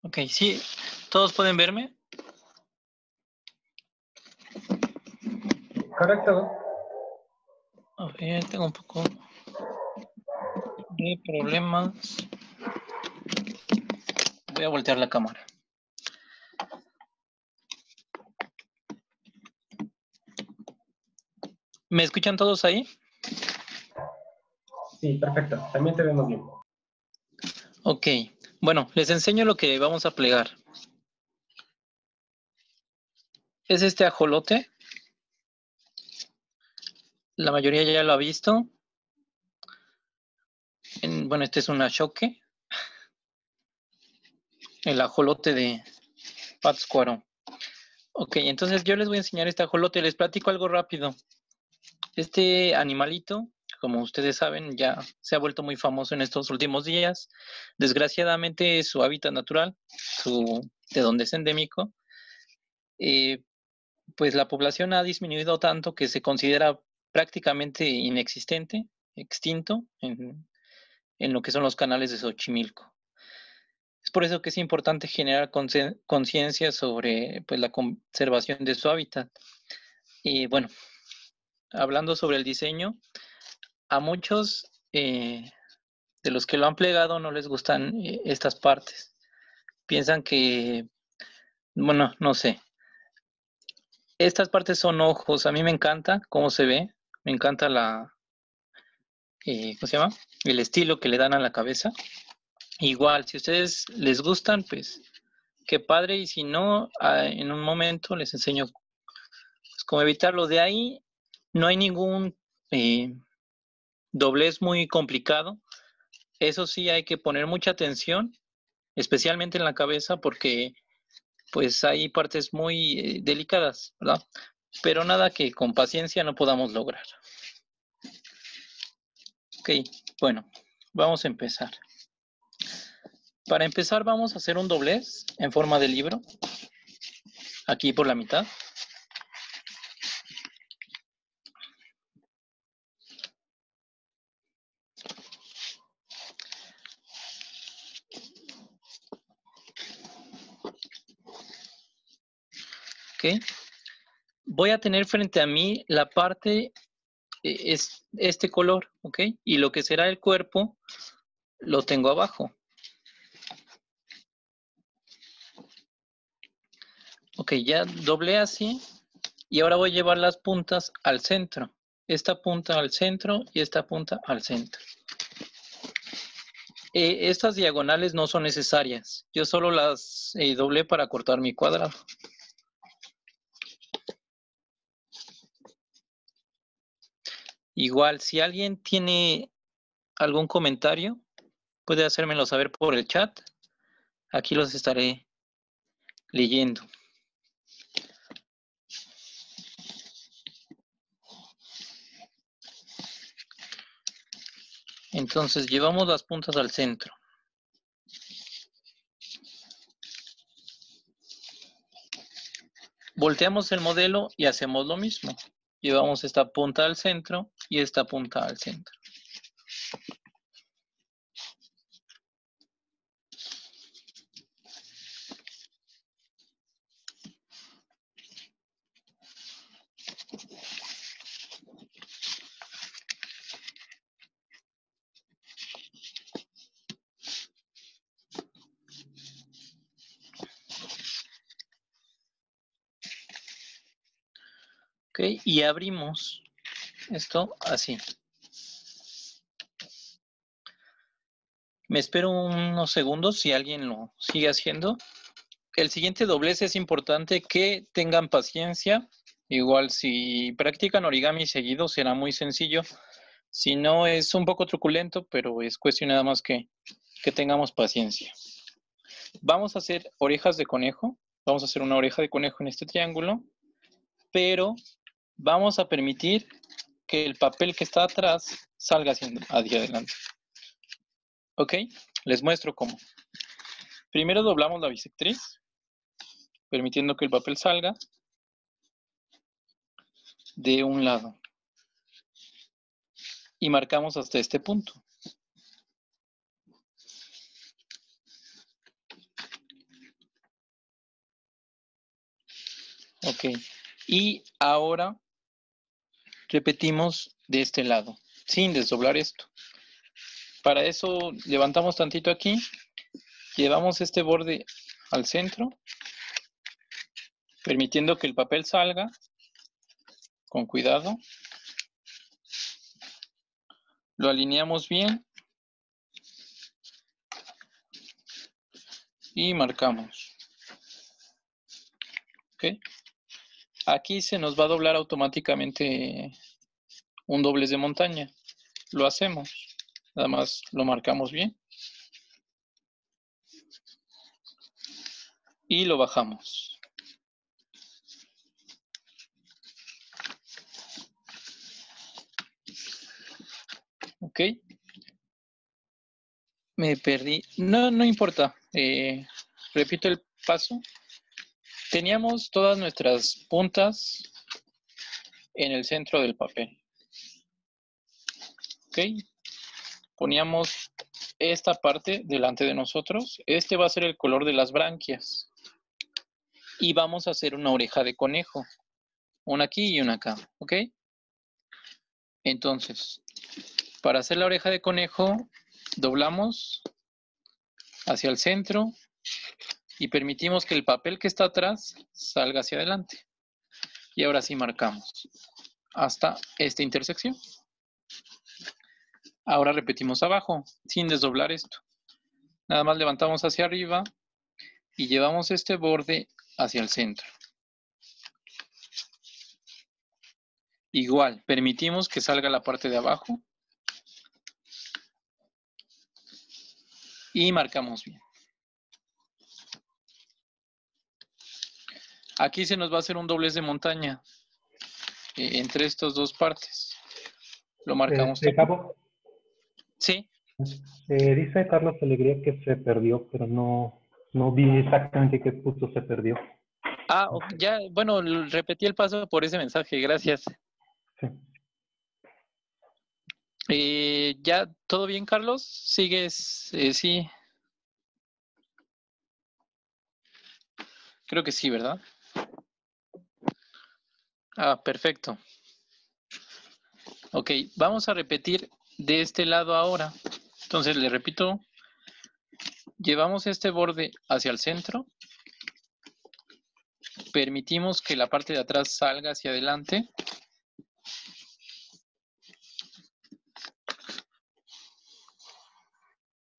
D: Ok, sí, ¿todos pueden verme?
C: Correcto.
D: A ver, tengo un poco de problemas. Voy a voltear la cámara. ¿Me escuchan todos ahí?
C: Sí, perfecto. También te vemos bien.
D: Ok, bueno, les enseño lo que vamos a plegar. Es este ajolote. La mayoría ya lo ha visto. En- bueno, este es un achoque. El ajolote de Pátzcuaro. Ok, entonces yo les voy a enseñar este ajolote. Les platico algo rápido. Este animalito, como ustedes saben, ya se ha vuelto muy famoso en estos últimos días. Desgraciadamente, su hábitat natural, su, de donde es endémico, eh, pues la población ha disminuido tanto que se considera prácticamente inexistente, extinto en, en lo que son los canales de Xochimilco. Por eso que es importante generar conciencia sobre pues, la conservación de su hábitat. Y bueno, hablando sobre el diseño, a muchos eh, de los que lo han plegado no les gustan eh, estas partes. Piensan que, bueno, no sé. Estas partes son ojos. A mí me encanta cómo se ve. Me encanta la, eh, ¿cómo se llama? El estilo que le dan a la cabeza. Igual, si ustedes les gustan, pues qué padre. Y si no, ah, en un momento les enseño pues, cómo evitarlo. De ahí no hay ningún eh, doblez muy complicado. Eso sí, hay que poner mucha atención, especialmente en la cabeza, porque pues hay partes muy eh, delicadas, ¿verdad? Pero nada que con paciencia no podamos lograr. Ok, bueno, vamos a empezar. Para empezar vamos a hacer un doblez en forma de libro, aquí por la mitad. Ok. Voy a tener frente a mí la parte, eh, es este color, ¿ok? Y lo que será el cuerpo lo tengo abajo. Ok, ya doblé así y ahora voy a llevar las puntas al centro. Esta punta al centro y esta punta al centro. Eh, estas diagonales no son necesarias. Yo solo las eh, doblé para cortar mi cuadrado. Igual, si alguien tiene algún comentario, puede hacérmelo saber por el chat. Aquí los estaré leyendo. Entonces, llevamos las puntas al centro. volteamos el modelo y hacemos lo mismo. Llevamos esta punta al centro y esta punta al centro. Y abrimos esto así. Me espero unos segundos si alguien lo sigue haciendo. El siguiente doblez es importante que tengan paciencia. Igual si practican origami seguido será muy sencillo. Si no es un poco truculento, pero es cuestión nada más que, que tengamos paciencia. Vamos a hacer orejas de conejo. Vamos a hacer una oreja de conejo en este triángulo, pero vamos a permitir que el papel que está atrás salga hacia, adelante. ¿Ok? Les muestro cómo. Primero doblamos la bisectriz, permitiendo que el papel salga de un lado. Y marcamos hasta este punto. Ok. Y ahora repetimos de este lado, sin desdoblar esto. Para eso levantamos tantito aquí, llevamos este borde al centro, permitiendo que el papel salga con cuidado. Lo alineamos bien y marcamos. ¿Ok? Aquí se nos va a doblar automáticamente un doblez de montaña. Lo hacemos. Nada más lo marcamos bien. Y lo bajamos. Ok. Me perdí. No, no importa. Eh, repito el paso. Teníamos todas nuestras puntas en el centro del papel. ¿Ok? Poníamos esta parte delante de nosotros. Este va a ser el color de las branquias. Y vamos a hacer una oreja de conejo. Una aquí y una acá. ¿Ok? Entonces, para hacer la oreja de conejo, doblamos hacia el centro y permitimos que el papel que está atrás salga hacia adelante. Y ahora sí marcamos hasta esta intersección. Ahora repetimos abajo, sin desdoblar esto. Nada más levantamos hacia arriba y llevamos este borde hacia el centro. Igual, permitimos que salga la parte de abajo. Y marcamos bien. Aquí se nos va a hacer un doblez de montaña eh, entre estas dos partes. Lo marcamos.
B: Eh, cabo?
D: Sí.
B: Eh, dice Carlos Alegría que se perdió, pero no, no vi exactamente qué punto se perdió.
D: Ah, ya, bueno, repetí el paso por ese mensaje, gracias. Sí. Eh, ¿Ya todo bien, Carlos? ¿Sigues? Eh, sí. Creo que sí, ¿verdad? Ah, perfecto. Ok, vamos a repetir de este lado ahora. Entonces, le repito, llevamos este borde hacia el centro. Permitimos que la parte de atrás salga hacia adelante.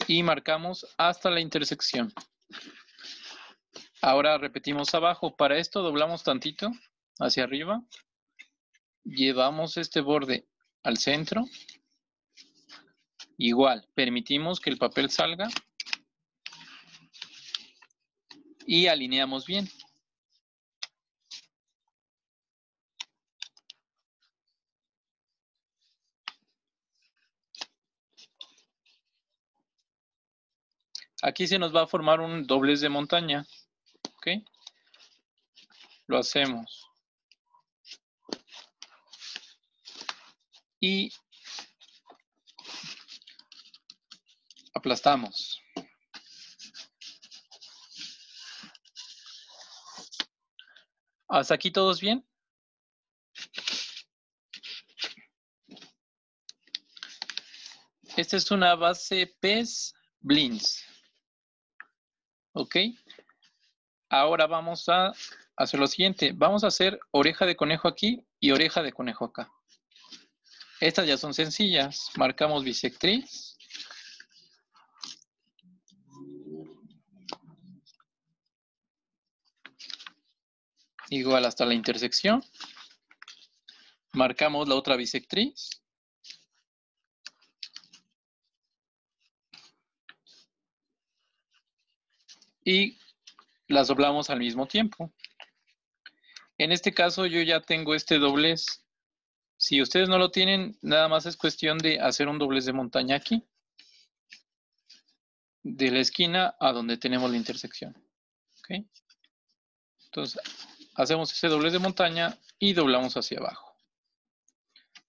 D: Y marcamos hasta la intersección. Ahora repetimos abajo. Para esto doblamos tantito hacia arriba. Llevamos este borde al centro. Igual, permitimos que el papel salga. Y alineamos bien. Aquí se nos va a formar un doblez de montaña. ¿Ok? lo hacemos. Y aplastamos. ¿Hasta aquí todos bien? Esta es una base PES Blins. ¿Ok? Ahora vamos a hacer lo siguiente. Vamos a hacer oreja de conejo aquí y oreja de conejo acá. Estas ya son sencillas. Marcamos bisectriz. Igual hasta la intersección. Marcamos la otra bisectriz. Y las doblamos al mismo tiempo. En este caso yo ya tengo este doblez. Si ustedes no lo tienen, nada más es cuestión de hacer un doblez de montaña aquí. De la esquina a donde tenemos la intersección. Entonces, hacemos ese doblez de montaña y doblamos hacia abajo.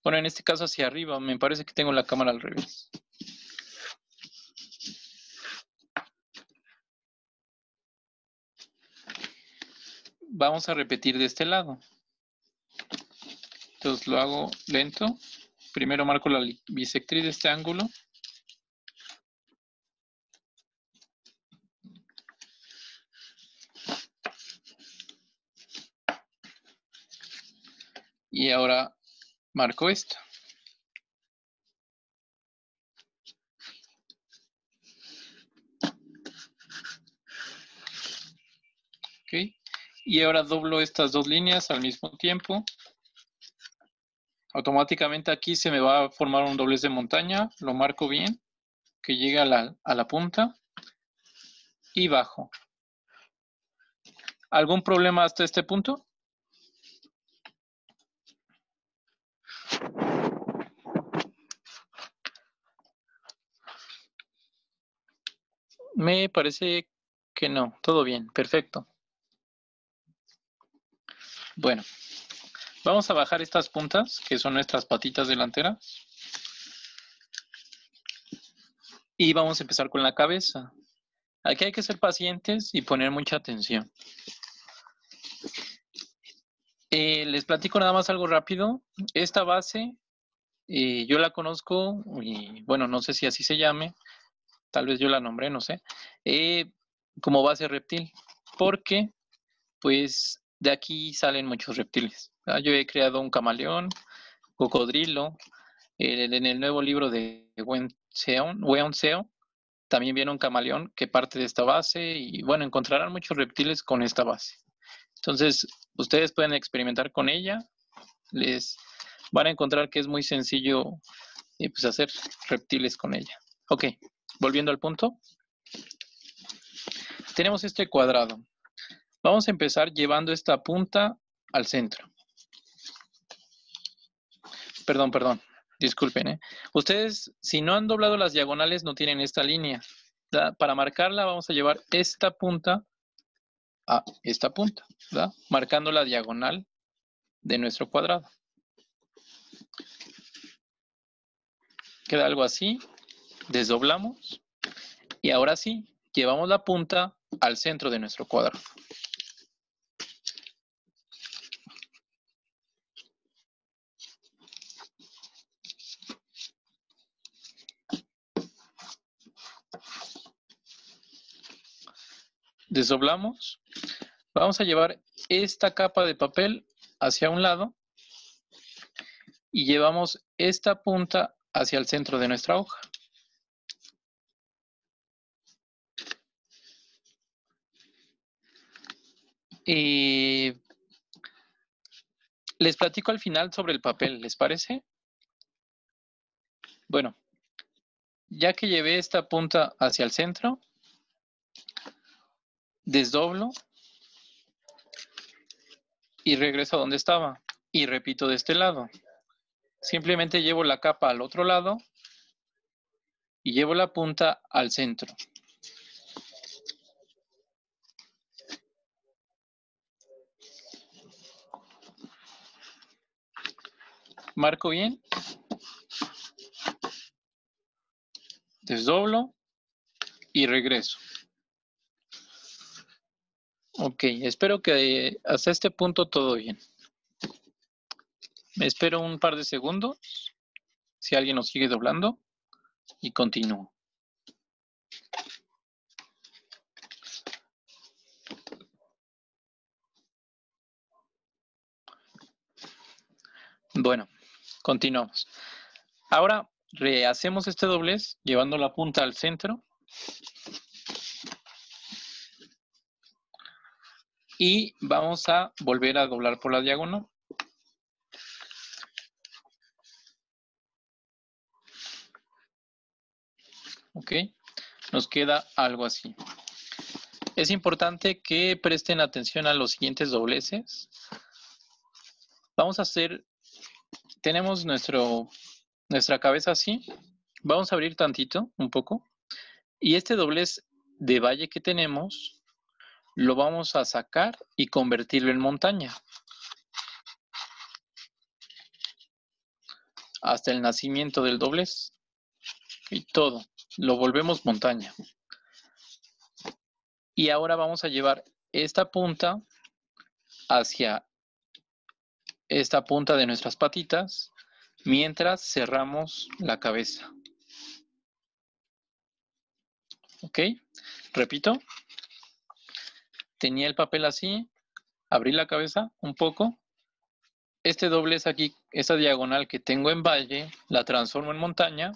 D: Bueno, en este caso hacia arriba. Me parece que tengo la cámara al revés. vamos a repetir de este lado. Entonces lo hago lento. Primero marco la bisectriz de este ángulo. Y ahora marco esto. Okay. Y ahora doblo estas dos líneas al mismo tiempo. Automáticamente aquí se me va a formar un doblez de montaña. Lo marco bien, que llegue a la, a la punta. Y bajo. ¿Algún problema hasta este punto? Me parece que no. Todo bien. Perfecto. Bueno, vamos a bajar estas puntas, que son nuestras patitas delanteras. Y vamos a empezar con la cabeza. Aquí hay que ser pacientes y poner mucha atención. Eh, les platico nada más algo rápido. Esta base, eh, yo la conozco, y bueno, no sé si así se llame, tal vez yo la nombré, no sé, eh, como base reptil, porque pues de aquí salen muchos reptiles. Yo he creado un camaleón, cocodrilo. en el nuevo libro de Wen Seo, también viene un camaleón que parte de esta base y bueno, encontrarán muchos reptiles con esta base. Entonces, ustedes pueden experimentar con ella. Les van a encontrar que es muy sencillo eh, pues hacer reptiles con ella. Ok, volviendo al punto. Tenemos este cuadrado. Vamos a empezar llevando esta punta al centro. Perdón, perdón, disculpen. ¿eh? Ustedes, si no han doblado las diagonales, no tienen esta línea. Para marcarla vamos a llevar esta punta a esta punta, marcando la diagonal de nuestro cuadrado. Queda algo así, desdoblamos y ahora sí, llevamos la punta al centro de nuestro cuadrado. Desdoblamos, vamos a llevar esta capa de papel hacia un lado y llevamos esta punta hacia el centro de nuestra hoja. Y les platico al final sobre el papel, ¿les parece? Bueno, ya que llevé esta punta hacia el centro, desdoblo y regreso a donde estaba y repito de este lado. Simplemente llevo la capa al otro lado y llevo la punta al centro. Marco bien. Desdoblo y regreso. Ok, espero que hasta este punto todo bien. Me espero un par de segundos, si alguien nos sigue doblando, y continúo. Bueno, continuamos. Ahora rehacemos este doblez llevando la punta al centro. Y vamos a volver a doblar por la diagonal. ¿Ok? Nos queda algo así. Es importante que presten atención a los siguientes dobleces. Vamos a hacer, tenemos nuestro, nuestra cabeza así. Vamos a abrir tantito, un poco. Y este doblez de valle que tenemos, lo vamos a sacar y convertirlo en montaña. Hasta el nacimiento del doblez. Y todo lo volvemos montaña. Y ahora vamos a llevar esta punta hacia esta punta de nuestras patitas mientras cerramos la cabeza. ¿Ok? Repito. Tenía el papel así, abrí la cabeza un poco. Este doblez aquí, esta diagonal que tengo en valle, la transformo en montaña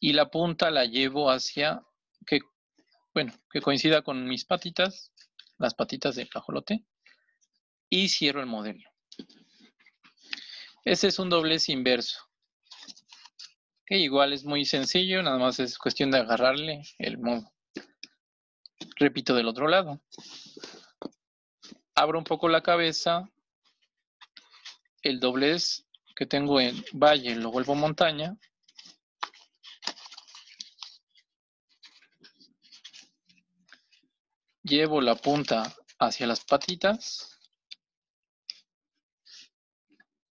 D: y la punta la llevo hacia que, bueno, que coincida con mis patitas, las patitas del cajolote, y cierro el modelo. Este es un doblez inverso. Que igual es muy sencillo, nada más es cuestión de agarrarle el modo. Repito del otro lado. Abro un poco la cabeza. El doblez que tengo en valle lo vuelvo montaña. Llevo la punta hacia las patitas.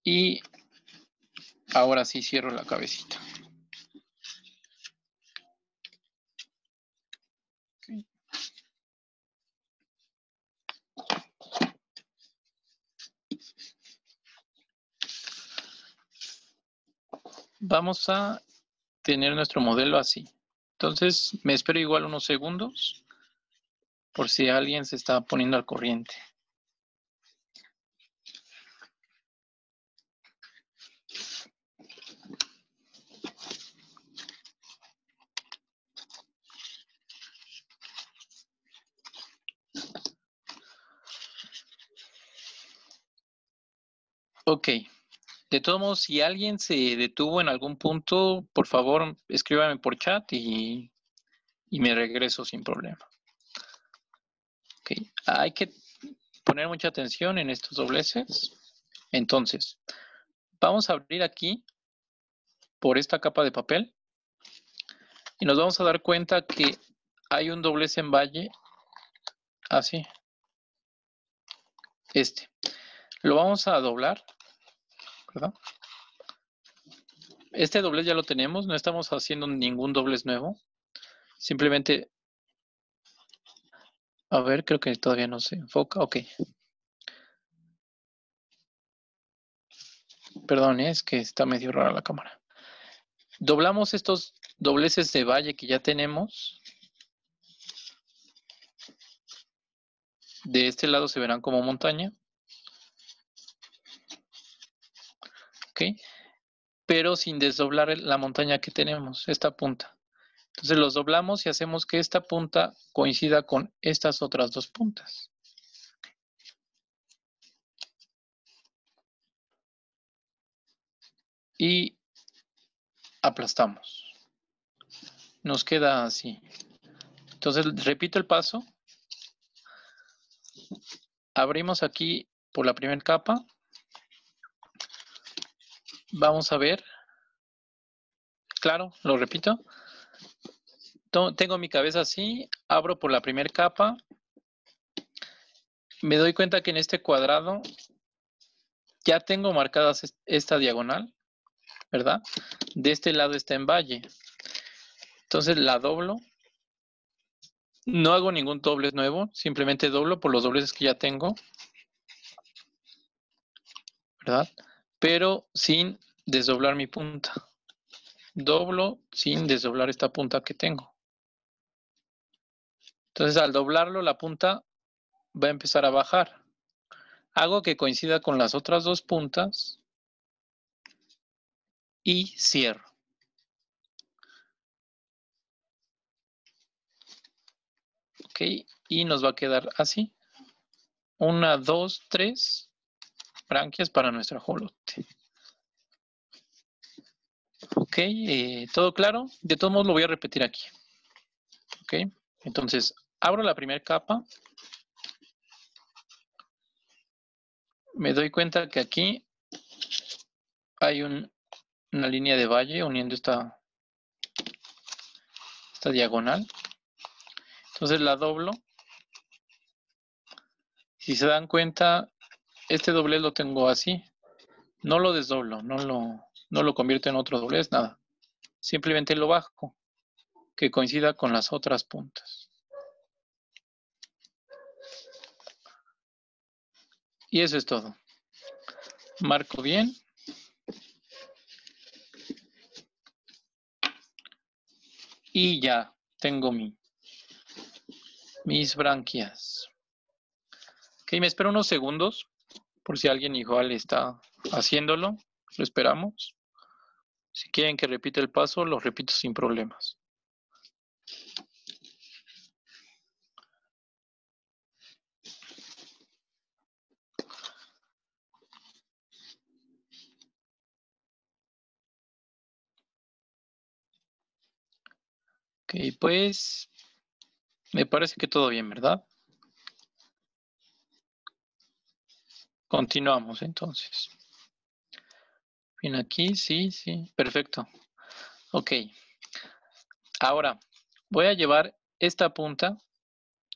D: Y ahora sí cierro la cabecita. Vamos a tener nuestro modelo así. Entonces, me espero igual unos segundos por si alguien se está poniendo al corriente. De todos modos, si alguien se detuvo en algún punto, por favor, escríbame por chat y, y me regreso sin problema. Hay que poner mucha atención en estos dobleces. Entonces, vamos a abrir aquí por esta capa de papel y nos vamos a dar cuenta que hay un doblez en valle así. Este. Lo vamos a doblar, Este doblez ya lo tenemos, no estamos haciendo ningún doblez nuevo. Simplemente a ver, creo que todavía no se enfoca. Ok. Perdón, es que está medio rara la cámara. Doblamos estos dobleces de valle que ya tenemos. De este lado se verán como montaña. Pero sin desdoblar la montaña que tenemos, esta punta. Entonces los doblamos y hacemos que esta punta coincida con estas otras dos puntas. Y aplastamos. Nos queda así. Entonces repito el paso. Abrimos aquí por la primera capa. Vamos a ver. Claro, lo repito tengo mi cabeza así, abro por la primera capa, me doy cuenta que en este cuadrado ya tengo marcadas esta diagonal, ¿verdad? De este lado está en valle. Entonces la doblo. No hago ningún doble nuevo, simplemente doblo por los dobleces que ya tengo. ¿Verdad? Pero sin desdoblar mi punta. Doblo sin desdoblar esta punta que tengo. Entonces al doblarlo la punta va a empezar a bajar. Hago que coincida con las otras dos puntas y cierro. Ok, y nos va a quedar así. Una, dos, tres branquias para nuestro ajolote. Ok, eh, ¿todo claro? De todos modos lo voy a repetir aquí. Ok, entonces abro la primera capa. Me doy cuenta que aquí hay una línea de valle uniendo esta, esta diagonal. Entonces la doblo. Si se dan cuenta, este doblez lo tengo así. No lo desdoblo, no lo, no lo convierto en otro doblez, nada. Simplemente lo bajo, que coincida con las otras puntas. Y eso es todo. Marco bien. Y ya tengo mi, mis branquias. Ok, me espero unos segundos por si alguien igual está haciéndolo. Lo esperamos. Si quieren que repita el paso, lo repito sin problemas. Ok, pues me parece que todo bien, ¿verdad? Continuamos entonces. Bien, aquí, sí, sí, perfecto. Ok. Ahora, voy a llevar esta punta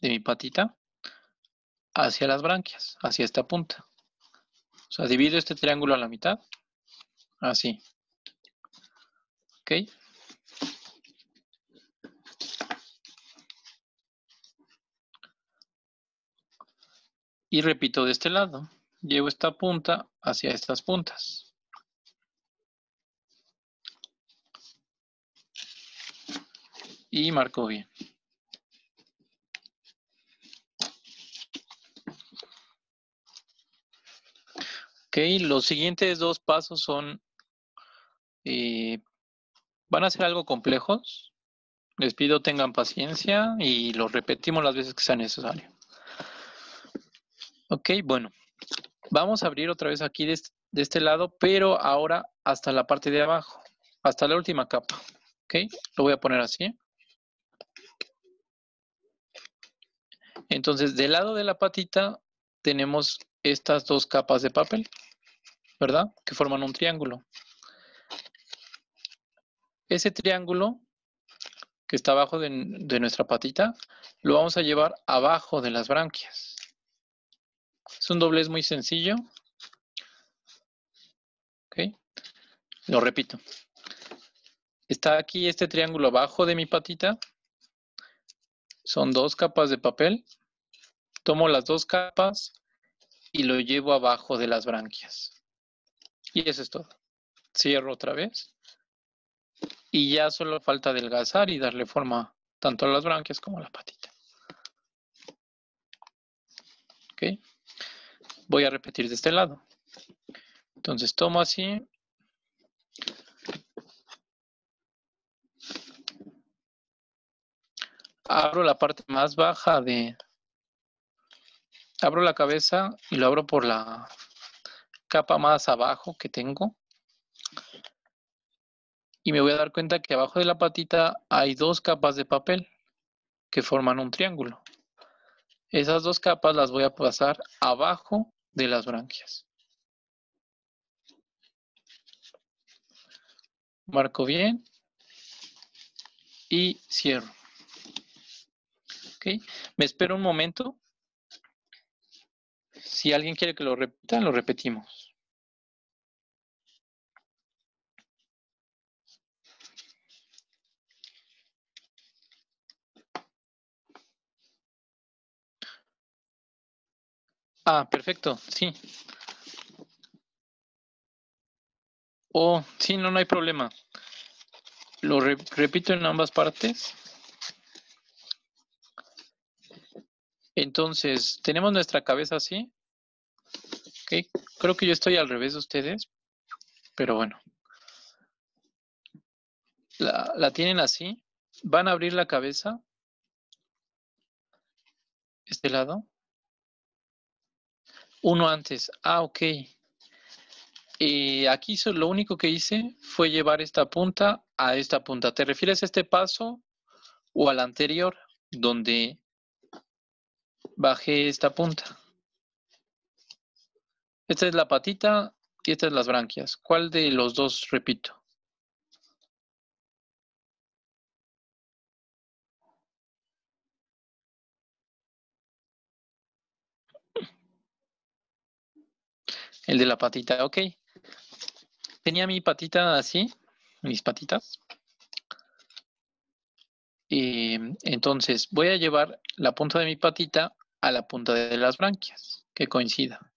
D: de mi patita hacia las branquias, hacia esta punta. O sea, divido este triángulo a la mitad. Así. Ok. Y repito de este lado. Llevo esta punta hacia estas puntas. Y marco bien. Ok, los siguientes dos pasos son, eh, van a ser algo complejos. Les pido tengan paciencia y los repetimos las veces que sea necesario. Ok, bueno. Vamos a abrir otra vez aquí de este, lado, pero ahora hasta la parte de abajo, hasta la última capa. Ok, lo voy a poner así. Entonces, del lado de la patita tenemos estas dos capas de papel, ¿verdad? Que forman un triángulo. Ese triángulo que está abajo de, de nuestra patita, lo vamos a llevar abajo de las branquias. Es un doblez muy sencillo. Ok. Lo repito. Está aquí este triángulo abajo de mi patita. Son dos capas de papel. Tomo las dos capas y lo llevo abajo de las branquias. Y eso es todo. Cierro otra vez. Y ya solo falta adelgazar y darle forma tanto a las branquias como a la patita. ¿Ok? Voy a repetir de este lado. Entonces tomo así. Abro la parte más baja de... Abro la cabeza y lo abro por la capa más abajo que tengo. Y me voy a dar cuenta que abajo de la patita hay dos capas de papel que forman un triángulo. Esas dos capas las voy a pasar abajo de las branquias. Marco bien y cierro. Me espero un momento. Si alguien quiere que lo repita, lo repetimos. Ah, perfecto, sí. Oh, sí, no, no hay problema. Lo repito en ambas partes. Entonces, tenemos nuestra cabeza así. Okay. Creo que yo estoy al revés de ustedes, pero bueno. La, la tienen así. Van a abrir la cabeza. Este lado. Uno antes. Ah, ok. Y aquí lo único que hice fue llevar esta punta a esta punta. ¿Te refieres a este paso o al anterior donde bajé esta punta? Esta es la patita y esta es las branquias. ¿Cuál de los dos repito? El de la patita, ok. Tenía mi patita así, mis patitas. Y entonces voy a llevar la punta de mi patita a la punta de las branquias, que coincida.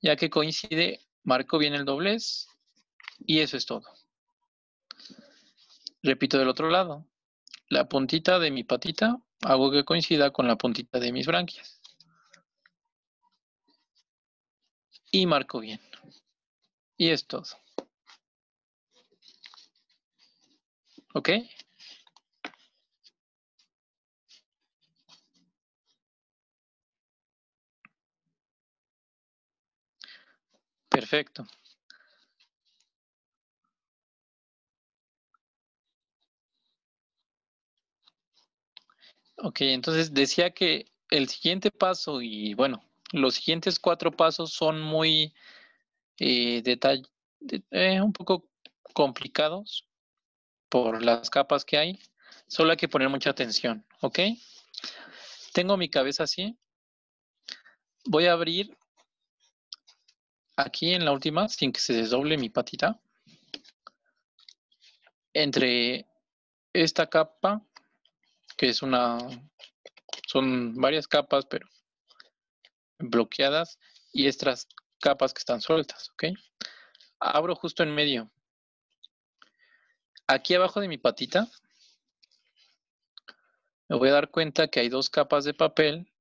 D: Ya que coincide, marco bien el doblez y eso es todo. Repito del otro lado. La puntita de mi patita hago que coincida con la puntita de mis branquias. Y marco bien. Y es todo. ¿Ok? Perfecto. Ok, entonces decía que el siguiente paso y bueno, los siguientes cuatro pasos son muy eh, eh, un poco complicados por las capas que hay. Solo hay que poner mucha atención, ¿ok? Tengo mi cabeza así. Voy a abrir aquí en la última, sin que se desdoble mi patita. Entre esta capa, que es una, son varias capas, pero bloqueadas y estas capas que están sueltas, ¿ok? Abro justo en medio. Aquí abajo de mi patita me voy a dar cuenta que hay dos capas de papel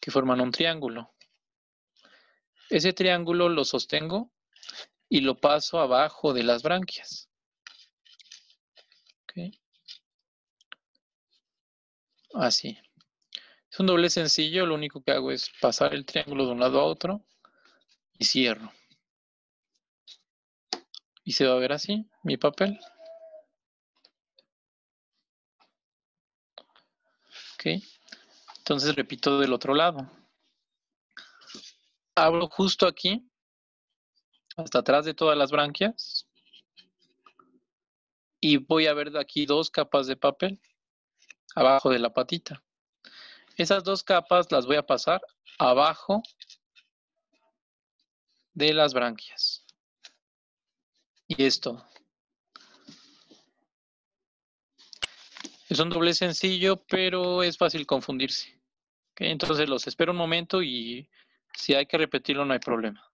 D: que forman un triángulo. Ese triángulo lo sostengo y lo paso abajo de las branquias. Así. Es un doble sencillo, lo único que hago es pasar el triángulo de un lado a otro y cierro. Y se va a ver así mi papel. Ok. Entonces repito del otro lado. Abro justo aquí, hasta atrás de todas las branquias. Y voy a ver aquí dos capas de papel abajo de la patita. Esas dos capas las voy a pasar abajo de las branquias. Y esto. Es un doble sencillo, pero es fácil confundirse. Entonces los espero un momento y si hay que repetirlo no hay problema.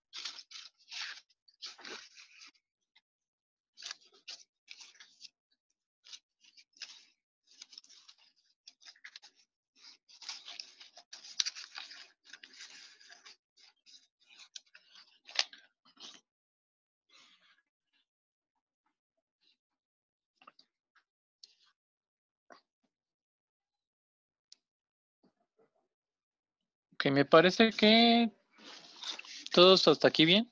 D: Me parece que todos hasta aquí bien.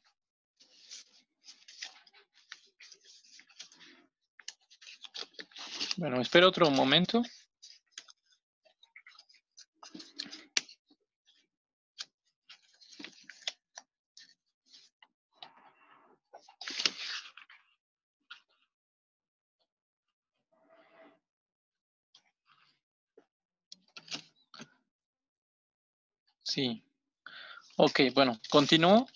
D: Bueno, espero otro momento. Sí. Ok, bueno, continúo.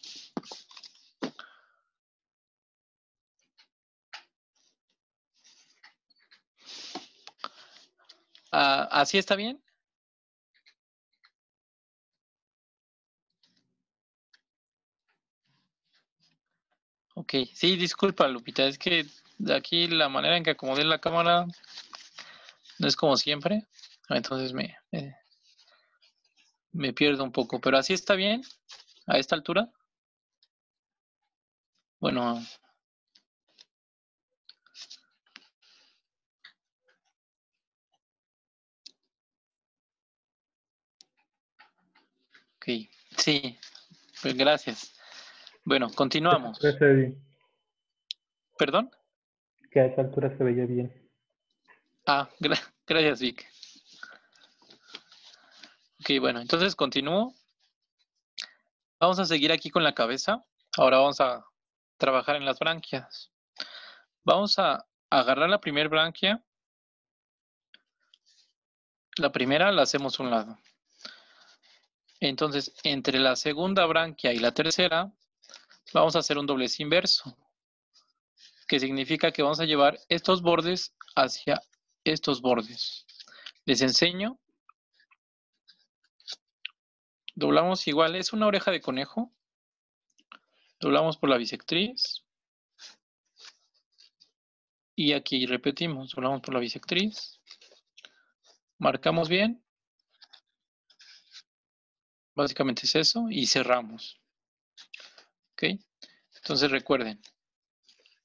D: Uh, ¿Así está bien? Ok, sí, disculpa Lupita, es que de aquí la manera en que acomodé la cámara no es como siempre, entonces me... Eh, me pierdo un poco, pero así está bien, a esta altura. Bueno, ok, sí, pues gracias. Bueno, continuamos. ¿Perdón?
B: Que a esta altura se veía bien.
D: Ah, <laughs> gracias, Vic. Bueno, entonces continúo. Vamos a seguir aquí con la cabeza. Ahora vamos a trabajar en las branquias. Vamos a agarrar la primera branquia. La primera la hacemos un lado. Entonces, entre la segunda branquia y la tercera, vamos a hacer un doblez inverso, que significa que vamos a llevar estos bordes hacia estos bordes. Les enseño. Doblamos igual, es una oreja de conejo. Doblamos por la bisectriz. Y aquí repetimos, doblamos por la bisectriz. Marcamos bien. Básicamente es eso y cerramos. ¿Ok? Entonces recuerden,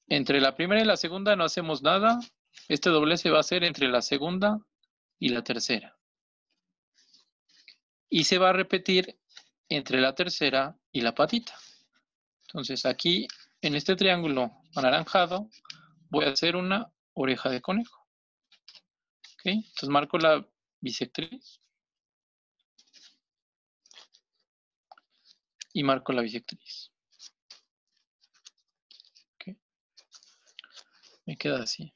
D: entre la primera y la segunda no hacemos nada. Este doblez se va a hacer entre la segunda y la tercera. Y se va a repetir entre la tercera y la patita. Entonces aquí, en este triángulo anaranjado, voy a hacer una oreja de conejo. Entonces marco la bisectriz. Y marco la bisectriz. Me queda así.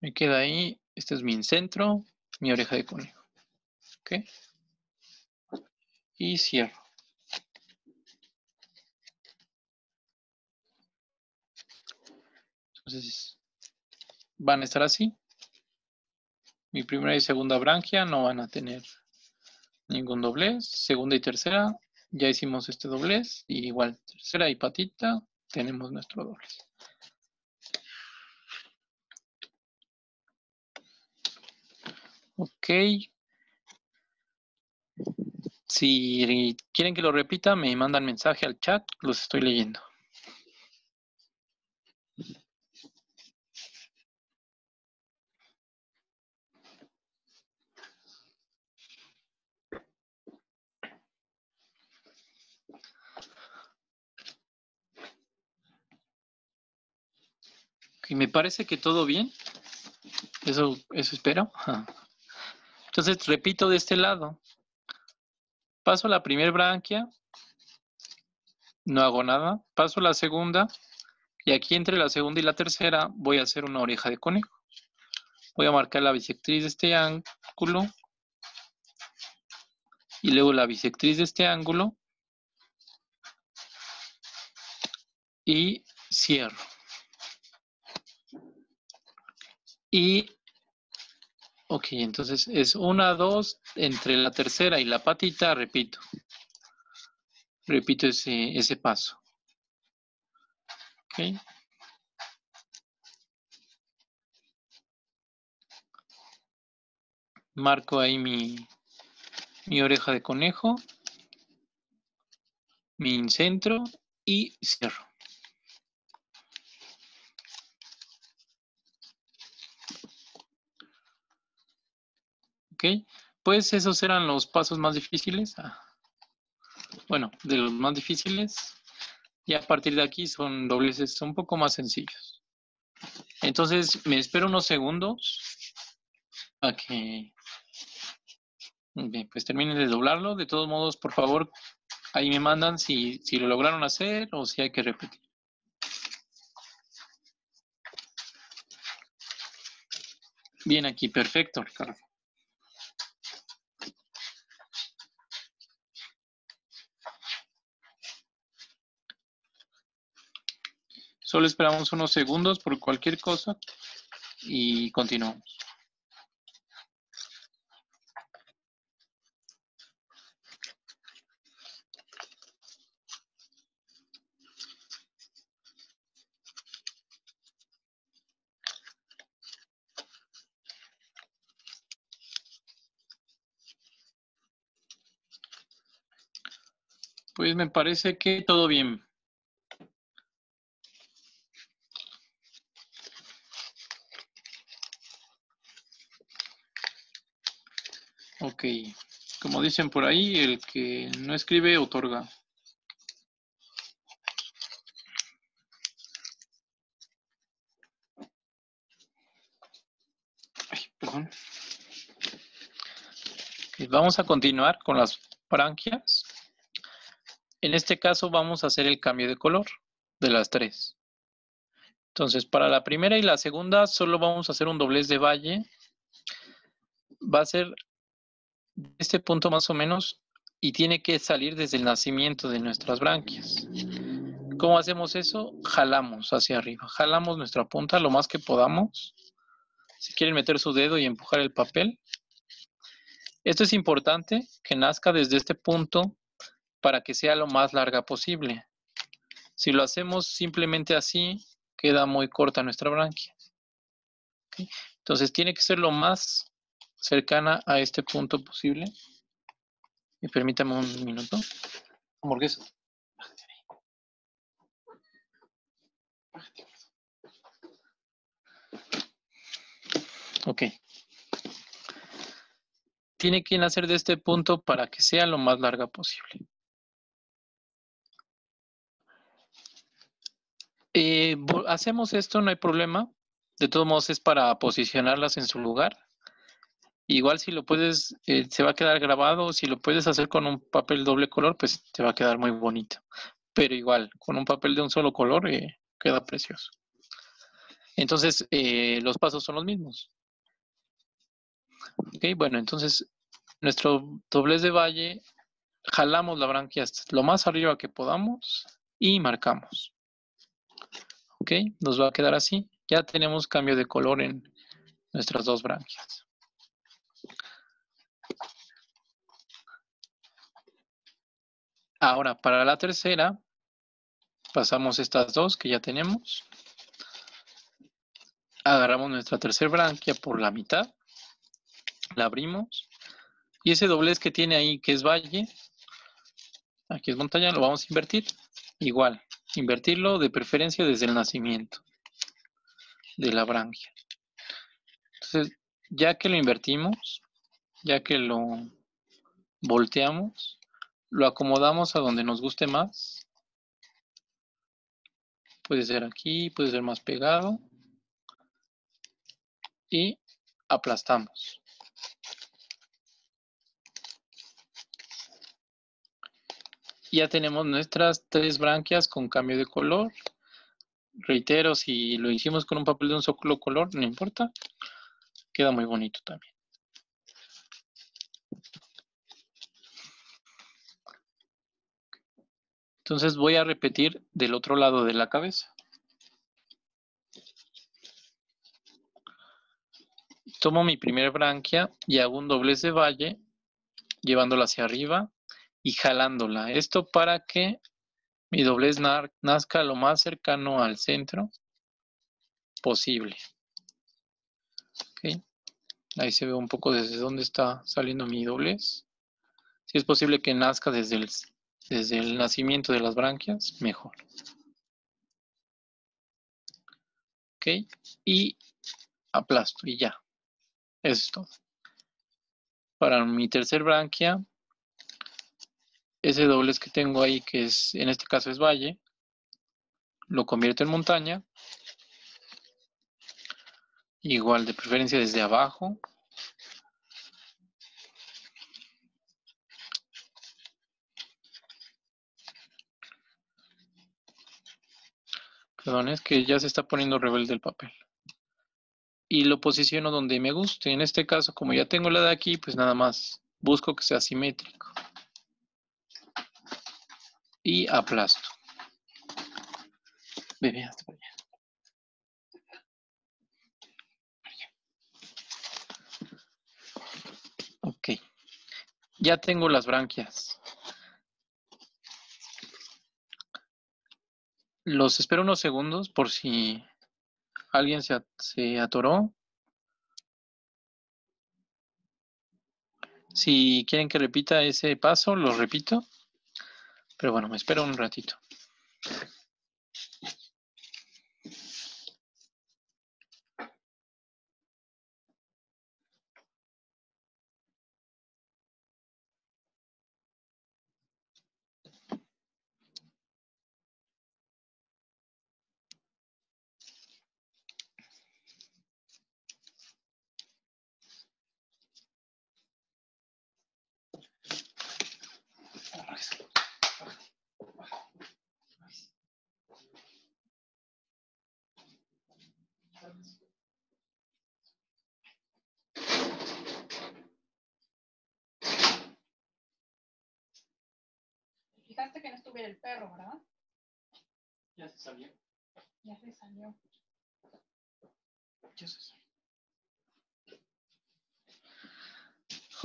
D: Me queda ahí. Este es mi centro, mi oreja de conejo. ¿Ok? Y cierro. Entonces, van a estar así. Mi primera y segunda branquia no van a tener ningún doblez. Segunda y tercera, ya hicimos este doblez. Y igual, tercera y patita, tenemos nuestro doblez. Ok. Si quieren que lo repita, me mandan mensaje al chat, los estoy leyendo. Y me parece que todo bien. Eso, eso espero. Entonces, repito de este lado. Paso la primera branquia. No hago nada. Paso la segunda. Y aquí entre la segunda y la tercera voy a hacer una oreja de conejo. Voy a marcar la bisectriz de este ángulo. Y luego la bisectriz de este ángulo. Y cierro. Y, ok, entonces es una, dos, entre la tercera y la patita, repito. Repito ese, ese paso. Ok. Marco ahí mi, mi oreja de conejo, mi centro y cierro. Pues esos eran los pasos más difíciles. Ah, bueno, de los más difíciles. Y a partir de aquí son dobleces un poco más sencillos. Entonces me espero unos segundos a que pues terminen de doblarlo. De todos modos, por favor, ahí me mandan si, si lo lograron hacer o si hay que repetir. Bien aquí, perfecto, Ricardo. Solo esperamos unos segundos por cualquier cosa y continuamos. Pues me parece que todo bien. Ok, como dicen por ahí, el que no escribe otorga. Vamos a continuar con las branquias. En este caso vamos a hacer el cambio de color de las tres. Entonces, para la primera y la segunda solo vamos a hacer un doblez de valle. Va a ser este punto más o menos y tiene que salir desde el nacimiento de nuestras branquias. ¿Cómo hacemos eso? Jalamos hacia arriba. Jalamos nuestra punta lo más que podamos. Si quieren meter su dedo y empujar el papel. Esto es importante, que nazca desde este punto para que sea lo más larga posible. Si lo hacemos simplemente así, queda muy corta nuestra branquia. Entonces tiene que ser lo más cercana a este punto posible. Y permítame un minuto. Hamburguesa. Ok. Tiene que nacer de este punto para que sea lo más larga posible. Eh, hacemos esto, no hay problema. De todos modos es para posicionarlas en su lugar. Igual si lo puedes, eh, se va a quedar grabado, si lo puedes hacer con un papel doble color, pues te va a quedar muy bonito. Pero igual, con un papel de un solo color, eh, queda precioso. Entonces, eh, los pasos son los mismos. Ok, bueno, entonces, nuestro doblez de valle, jalamos la branquia lo más arriba que podamos y marcamos. Ok, nos va a quedar así. Ya tenemos cambio de color en nuestras dos branquias. Ahora, para la tercera, pasamos estas dos que ya tenemos. Agarramos nuestra tercera branquia por la mitad. La abrimos. Y ese doblez que tiene ahí, que es valle, aquí es montaña, lo vamos a invertir. Igual, invertirlo de preferencia desde el nacimiento de la branquia. Entonces, ya que lo invertimos, ya que lo volteamos, lo acomodamos a donde nos guste más. Puede ser aquí, puede ser más pegado. Y aplastamos. Ya tenemos nuestras tres branquias con cambio de color. Reitero, si lo hicimos con un papel de un solo color, no importa. Queda muy bonito también. Entonces voy a repetir del otro lado de la cabeza. Tomo mi primera branquia y hago un doblez de valle, llevándola hacia arriba y jalándola. Esto para que mi doblez nazca lo más cercano al centro posible. Ahí se ve un poco desde dónde está saliendo mi doblez. Si es posible que nazca desde el desde el nacimiento de las branquias, mejor. Ok, y aplasto y ya. Eso es todo. Para mi tercer branquia, ese doblez que tengo ahí, que es en este caso es valle, lo convierto en montaña. Igual de preferencia desde abajo. Perdón, es que ya se está poniendo rebelde el papel. Y lo posiciono donde me guste. En este caso, como ya tengo la de aquí, pues nada más busco que sea simétrico. Y aplasto. Bebé, hasta allá. Ok. Ya tengo las branquias. Los espero unos segundos por si alguien se, atoró. Si quieren que repita ese paso, lo repito. Pero bueno, me espero un ratito.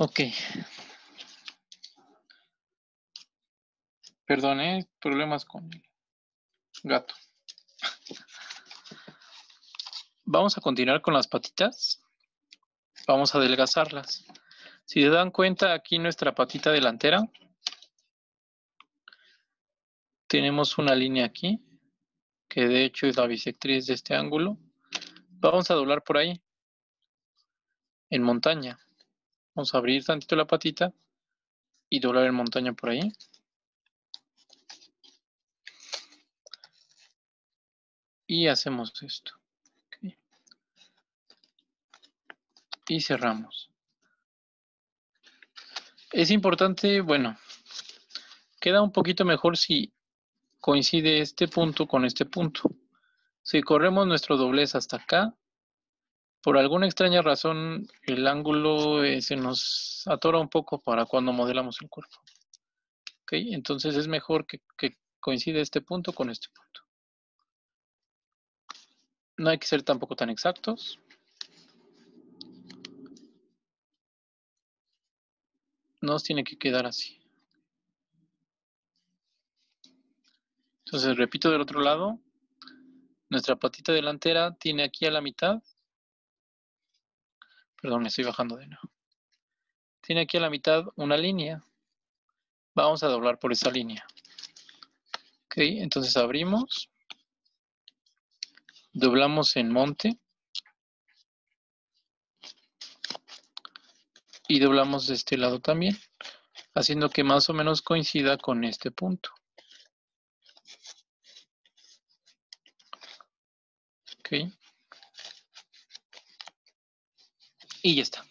D: Ok. Perdón, ¿eh? problemas con el gato. Vamos a continuar con las patitas. Vamos a adelgazarlas. Si se dan cuenta, aquí nuestra patita delantera. Tenemos una línea aquí, que de hecho es la bisectriz de este ángulo. Vamos a doblar por ahí, en montaña. Vamos a abrir tantito la patita y doblar en montaña por ahí. Y hacemos esto. Y cerramos. Es importante, bueno, queda un poquito mejor si coincide este punto con este punto. Si corremos nuestro doblez hasta acá, por alguna extraña razón el ángulo eh, se nos atora un poco para cuando modelamos el cuerpo. Entonces es mejor que, que coincide este punto con este punto. No hay que ser tampoco tan exactos. Nos tiene que quedar así. Entonces repito del otro lado. Nuestra patita delantera tiene aquí a la mitad. Perdón, me estoy bajando de nuevo. Tiene aquí a la mitad una línea. Vamos a doblar por esa línea. Ok, entonces abrimos. Doblamos en monte. Y doblamos de este lado también, haciendo que más o menos coincida con este punto. Ok. Y ya está.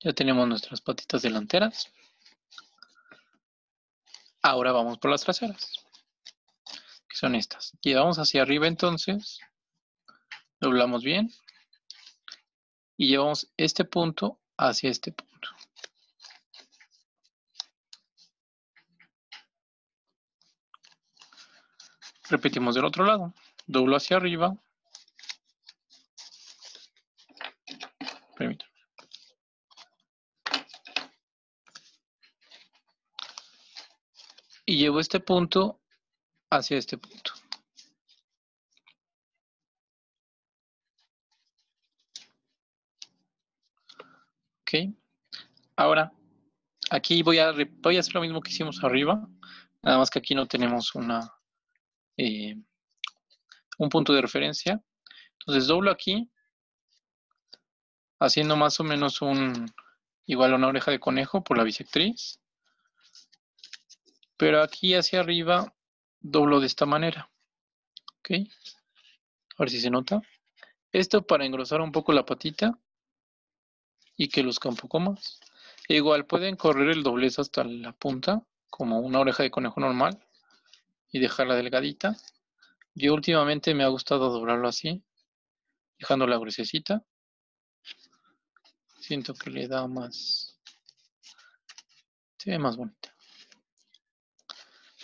D: Ya tenemos nuestras patitas delanteras. Ahora vamos por las traseras que son estas. Llevamos hacia arriba entonces, doblamos bien y llevamos este punto hacia este punto. Repetimos del otro lado, doblo hacia arriba, permítanme. Y llevo este punto hacia este punto. Ok. Ahora, aquí voy a, voy a hacer lo mismo que hicimos arriba, nada más que aquí no tenemos una, eh, un punto de referencia. Entonces doblo aquí, haciendo más o menos un, igual a una oreja de conejo por la bisectriz. Pero aquí hacia arriba doblo de esta manera. ¿Ok? A ver si se nota. Esto para engrosar un poco la patita y que luzca un poco más. igual pueden correr el doblez hasta la punta, como una oreja de conejo normal, y dejarla delgadita. Yo últimamente me ha gustado doblarlo así, dejando la gruesecita. Siento que le da más... Se ve más bonita.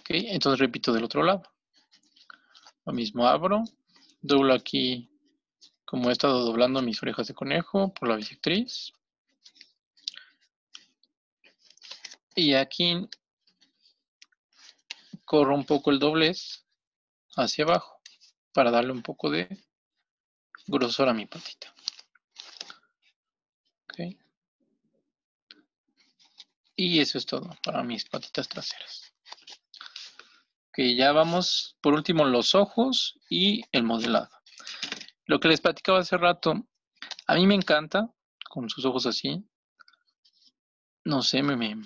D: Ok, entonces repito del otro lado. Lo mismo abro, doblo aquí como he estado doblando mis orejas de conejo por la bisectriz. Y aquí corro un poco el doblez hacia abajo para darle un poco de grosor a mi patita. Ok. Y eso es todo para mis patitas traseras. Que ya vamos, por último, los ojos y el modelado. Lo que les platicaba hace rato, a mí me encanta, con sus ojos así. No sé, me, me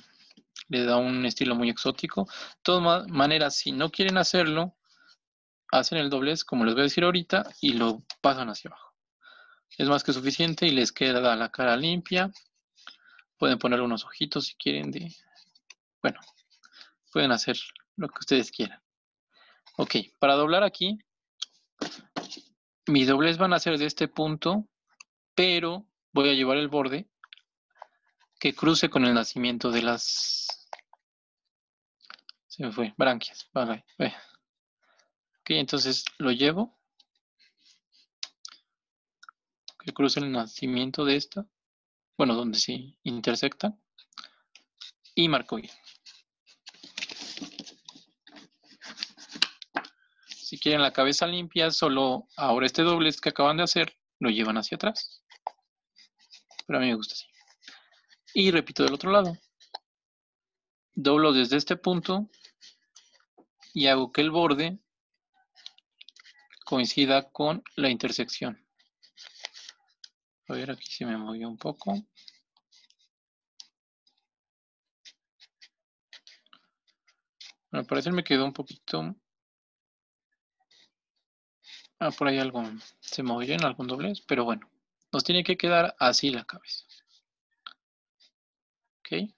D: le da un estilo muy exótico. De todas maneras, si no quieren hacerlo, hacen el doblez, como les voy a decir ahorita, y lo pasan hacia abajo. Es más que suficiente y les queda la cara limpia. Pueden poner unos ojitos si quieren de... Bueno, pueden hacer lo que ustedes quieran. Ok, para doblar aquí, mis doblez van a ser de este punto, pero voy a llevar el borde que cruce con el nacimiento de las... Se me fue, branquias. Ok, entonces lo llevo. Que cruce el nacimiento de esta. Bueno, donde sí intersecta. Y marco bien. Si quieren la cabeza limpia, solo ahora este doblez que acaban de hacer, lo llevan hacia atrás. Pero a mí me gusta así. Y repito del otro lado. Doblo desde este punto y hago que el borde coincida con la intersección. A ver, aquí se me movió un poco. Al parecer me quedó un poquito Ah, por ahí algo se movió en algún doblez, pero bueno, nos tiene que quedar así la cabeza. Ok.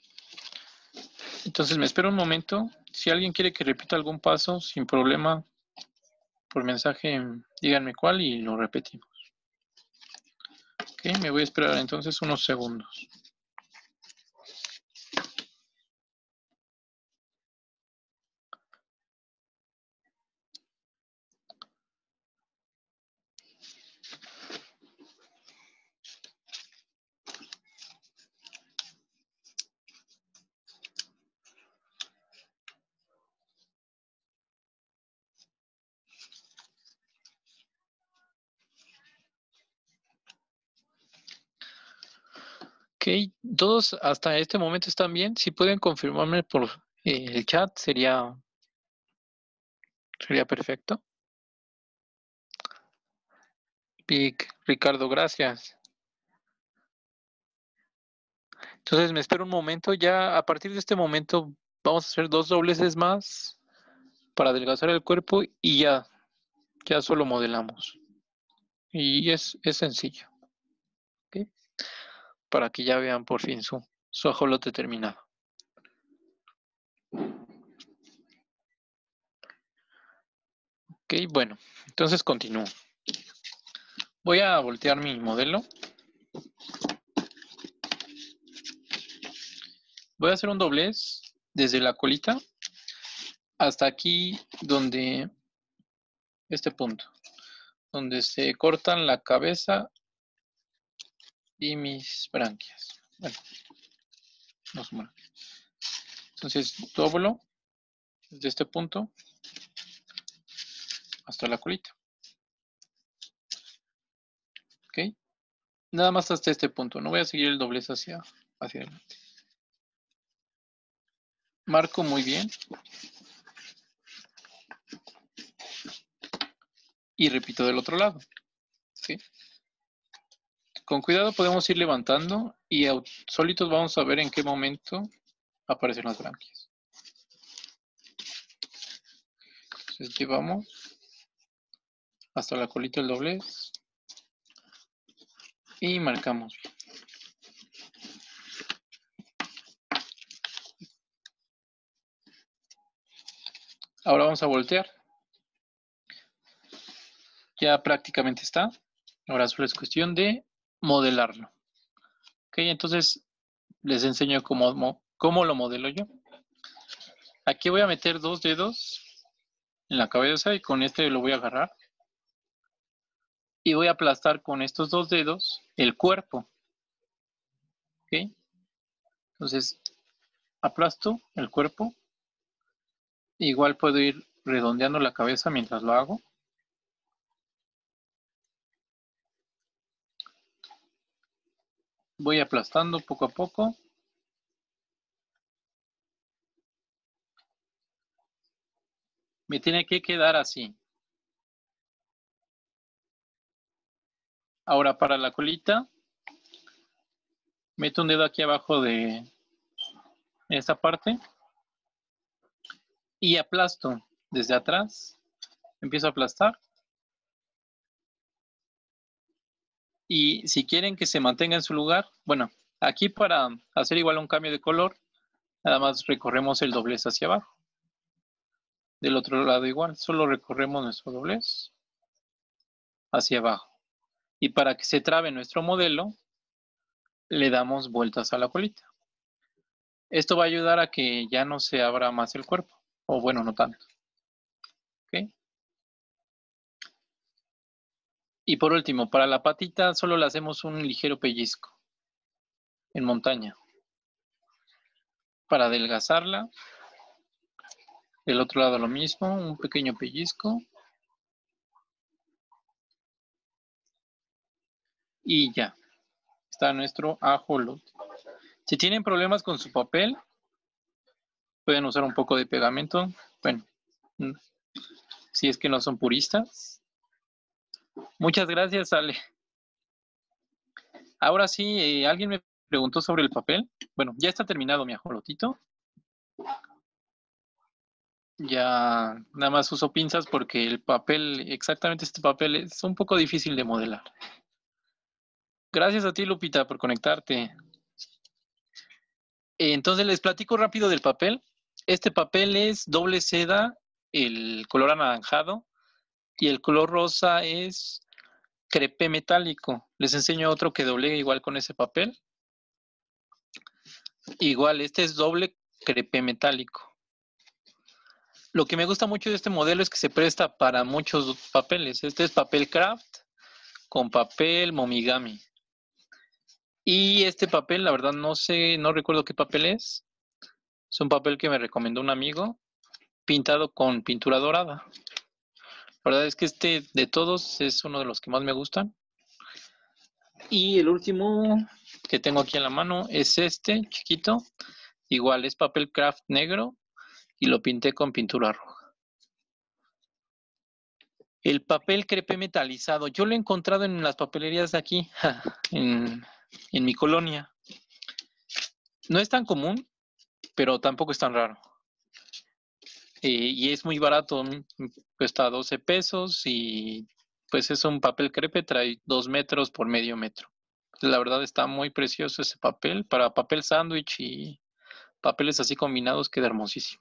D: Entonces me espero un momento. Si alguien quiere que repita algún paso, sin problema, por mensaje, díganme cuál y lo repetimos. Me voy a esperar entonces unos segundos. Ok, todos hasta este momento están bien. Si pueden confirmarme por eh, el chat, sería, sería perfecto. Pic, Ricardo, gracias. Entonces me espero un momento. Ya a partir de este momento vamos a hacer dos dobleces más para adelgazar el cuerpo y ya, ya solo modelamos. Y es, es sencillo para que ya vean por fin su, su ajolote terminado. Ok, bueno, entonces continúo. Voy a voltear mi modelo. Voy a hacer un doblez desde la colita hasta aquí donde este punto, donde se cortan la cabeza y mis branquias. Bueno, no Entonces doblo desde este punto hasta la colita. ¿Ok? Nada más hasta este punto. No voy a seguir el doblez hacia, hacia adelante. Marco muy bien. Y repito del otro lado. Con cuidado podemos ir levantando y solitos vamos a ver en qué momento aparecen las branquias. Entonces llevamos hasta la colita del doblez y marcamos Ahora vamos a voltear. Ya prácticamente está. Ahora solo es cuestión de modelarlo. Ok, entonces les enseño cómo, cómo lo modelo yo. Aquí voy a meter dos dedos en la cabeza y con este lo voy a agarrar. Y voy a aplastar con estos dos dedos el cuerpo. ¿Ok? Entonces, aplasto el cuerpo. Igual puedo ir redondeando la cabeza mientras lo hago. Voy aplastando poco a poco. Me tiene que quedar así. Ahora para la colita, meto un dedo aquí abajo de esta parte y aplasto desde atrás. Empiezo a aplastar. Y si quieren que se mantenga en su lugar, bueno, aquí para hacer igual un cambio de color, nada más recorremos el doblez hacia abajo. Del otro lado igual, solo recorremos nuestro doblez hacia abajo. Y para que se trabe nuestro modelo, le damos vueltas a la colita. Esto va a ayudar a que ya no se abra más el cuerpo. O bueno, no tanto. Y por último, para la patita solo le hacemos un ligero pellizco en montaña. Para adelgazarla, del otro lado lo mismo, un pequeño pellizco. Y ya, está nuestro ajolote. Si tienen problemas con su papel, pueden usar un poco de pegamento. Bueno, mm, si es que no son puristas. Muchas gracias, Ale. Ahora sí, eh, alguien me preguntó sobre el papel. Bueno, ya está terminado mi ajolotito. Ya nada más uso pinzas porque el papel, exactamente este papel, es un poco difícil de modelar. Gracias a ti, Lupita, por conectarte. Entonces les platico rápido del papel. Este papel es doble seda, el color anaranjado, y el color rosa es crepe metálico. Les enseño otro que doble igual con ese papel. Igual, este es doble crepe metálico. Lo que me gusta mucho de este modelo es que se presta para muchos papeles. Este es papel craft con papel momigami. Y este papel, la verdad, no sé, no recuerdo qué papel es. Es un papel que me recomendó un amigo, pintado con pintura dorada. La verdad es que este de todos es uno de los que más me gustan. Y el último que tengo aquí en la mano es este, chiquito. Igual es papel craft negro y lo pinté con pintura roja. El papel crepe metalizado, yo lo he encontrado en las papelerías de aquí, en, mi colonia. No es tan común, pero tampoco es tan raro. Eh, y es muy barato, cuesta 12 pesos y pues es un papel crepe, trae 2 metros por medio metro. La verdad está muy precioso ese papel, para papel sándwich y papeles así combinados queda hermosísimo.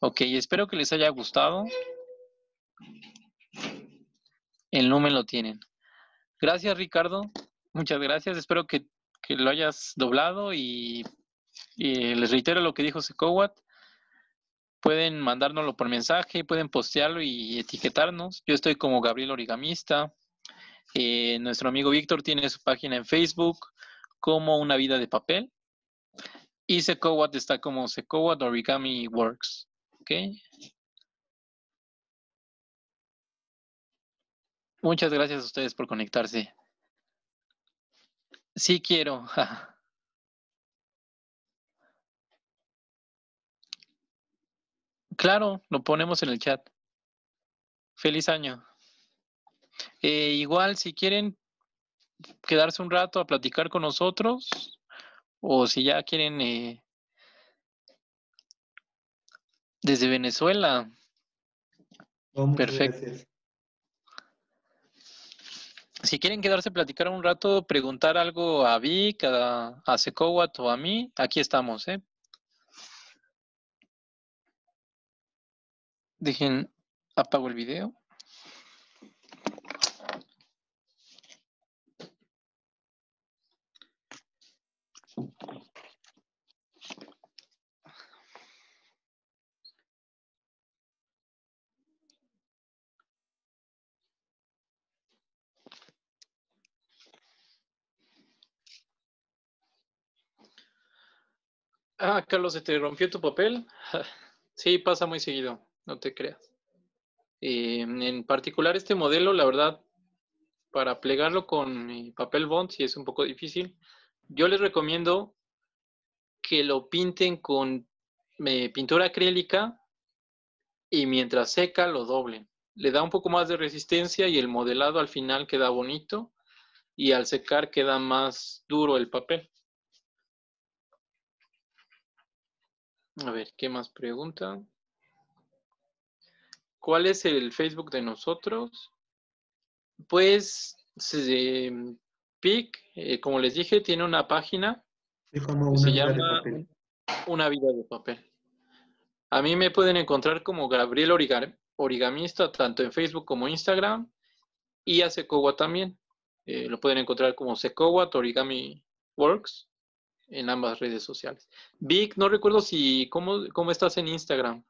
D: Ok, espero que les haya gustado. El número lo tienen. Gracias, Ricardo. Muchas gracias. Espero que, lo hayas doblado y, les reitero lo que dijo Secowat. Pueden mandárnoslo por mensaje, pueden postearlo y etiquetarnos. Yo estoy como Gabriel Origamista. Eh, nuestro amigo Víctor tiene su página en Facebook como Una Vida de Papel. Y Secowat está como Secowat Origami Works. ¿Ok? Muchas gracias a ustedes por conectarse. Sí quiero. <laughs> claro, lo ponemos en el chat. Feliz año. Eh, igual, si quieren quedarse un rato a platicar con nosotros, o si ya quieren eh, desde Venezuela. Perfecto. Si quieren quedarse a platicar un rato, preguntar algo a Vic, a, a Secowat o a mí, aquí estamos, ¿eh? Dejen, apago el video. Ah, Carlos, ¿se te rompió tu papel? <laughs> Sí, pasa muy seguido, no te creas. En particular este modelo, la verdad, para plegarlo con papel bond sí es un poco difícil. Yo les recomiendo que lo pinten con eh, pintura acrílica y mientras seca lo doblen. Le da un poco más de resistencia y el modelado al final queda bonito y al secar queda más duro el papel. A ver, ¿qué más pregunta? ¿Cuál es el Facebook de nosotros? Pues PIC, eh, como les dije, tiene una página
B: Es como
D: que se llama. Una vida de papel. A mí me pueden encontrar como Gabriel Origa- Origamista, tanto en Facebook como Instagram, y a Secowa también. Eh, lo pueden encontrar como Secowat Origami Works en ambas redes sociales. Vic, no recuerdo si, ¿cómo, cómo estás en Instagram?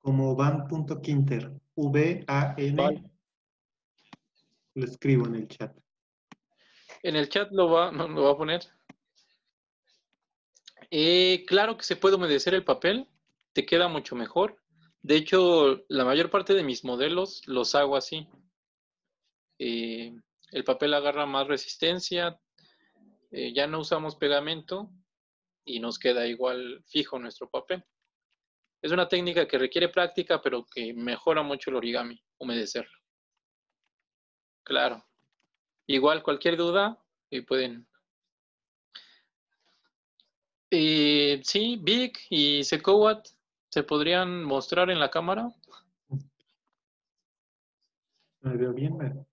B: Como van.quinter. V-A-N.
D: Vale.
B: Lo escribo en el chat.
D: En el chat lo va, no, lo va a poner. Eh, claro que se puede humedecer el papel, te queda mucho mejor. De hecho, la mayor parte de mis modelos los hago así. Eh, el papel agarra más resistencia, eh, ya no usamos pegamento y nos queda igual fijo nuestro papel. Es una técnica que requiere práctica, pero que mejora mucho el origami, humedecerlo. Claro. Igual cualquier duda, eh, pueden. Sí, Vic y Secowat se podrían mostrar en la cámara.
B: ¿Me veo bien? ¿Me-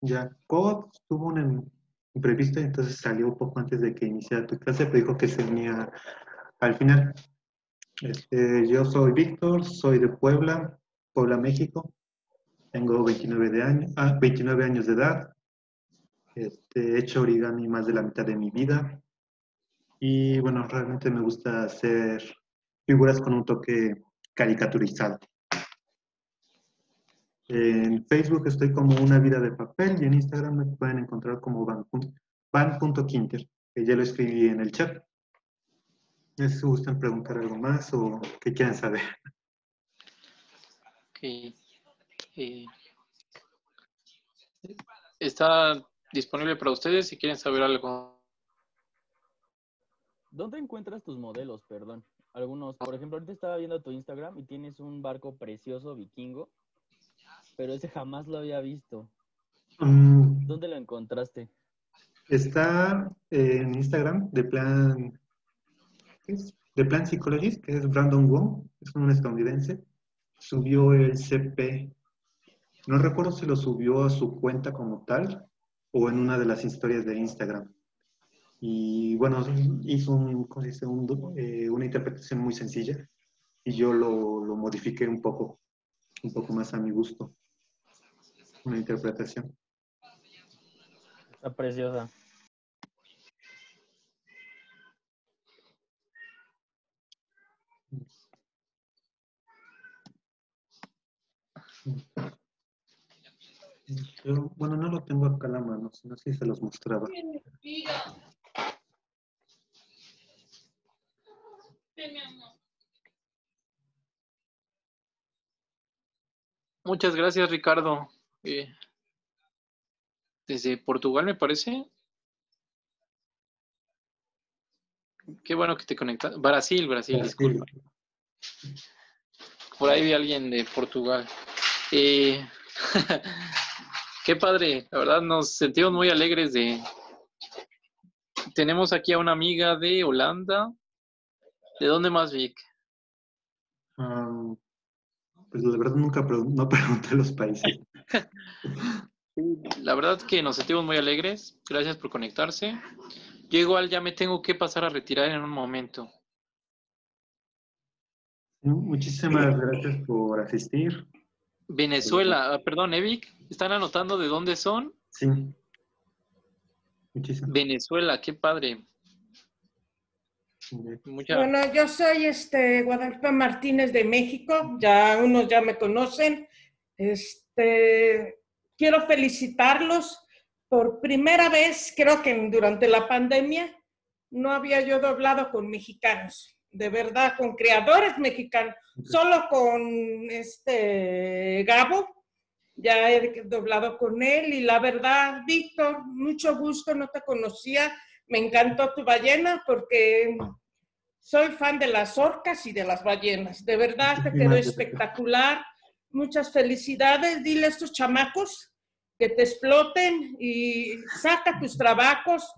B: Ya, Code tuvo un im- imprevisto, entonces salió un poco antes de que iniciara tu clase, pero dijo que se venía al final. Este, yo soy Víctor, soy de Puebla, Puebla, México. Tengo 29 de años, ah, 29 años de edad. Este, he hecho origami más de la mitad de mi vida. Y bueno, realmente me gusta hacer figuras con un toque caricaturizado. En Facebook estoy como Una Vida de Papel y en Instagram me pueden encontrar como van- van.quinter, que ya lo escribí en el chat. No sé si gustan preguntar algo más o qué quieren saber.
D: que eh, está disponible para ustedes si quieren saber algo.
E: ¿Dónde encuentras tus modelos, perdón? Algunos, por ejemplo, ahorita estaba viendo tu Instagram y tienes un barco precioso vikingo, pero ese jamás lo había visto.
B: Mm,
E: ¿Dónde lo encontraste?
B: Está en Instagram de plan ¿qué es? de plan Psychologist, que es Brandon Wong, es un estadounidense. Subió el CP. No recuerdo si lo subió a su cuenta como tal o en una de las historias de Instagram. Y bueno, hizo un, ¿cómo dice? Un eh, una interpretación muy sencilla y yo lo, lo modifiqué un poco, un poco más a mi gusto. Una interpretación.
E: Está preciosa.
B: Yo, bueno, no lo tengo acá a la mano, sino si se los mostraba.
D: Muchas gracias, Ricardo. Eh, desde Portugal, me parece. Qué bueno que te conectas. Brasil, Brasil, disculpa. Por ahí vi a alguien de Portugal. Eh, <laughs> qué padre, la verdad nos sentimos muy alegres de... Tenemos aquí a una amiga de Holanda. ¿De dónde más, Vic?
B: Ah, pues la verdad nunca pregun- <laughs> no pregunté los países. <laughs>
D: La verdad que nos sentimos muy alegres. Gracias por conectarse. Yo igual ya me tengo que pasar a retirar en un momento.
B: Muchísimas gracias por asistir.
D: Venezuela, ah, perdón, Evic, ¿están anotando de dónde son?
B: Sí.
D: Venezuela, qué padre. Mucha-
F: Bueno, yo soy este Guadalupe Martínez de México, ya unos ya me conocen. Este, quiero felicitarlos por primera vez, creo que durante la pandemia no había yo doblado con mexicanos, de verdad, con creadores mexicanos, solo con este Gabo, ya he doblado con él y la verdad, Víctor, mucho gusto, no te conocía, me encantó tu ballena porque soy fan de las orcas y de las ballenas. De verdad te quedó espectacular. Muchas felicidades. Dile a estos chamacos que te exploten y saca tus trabajos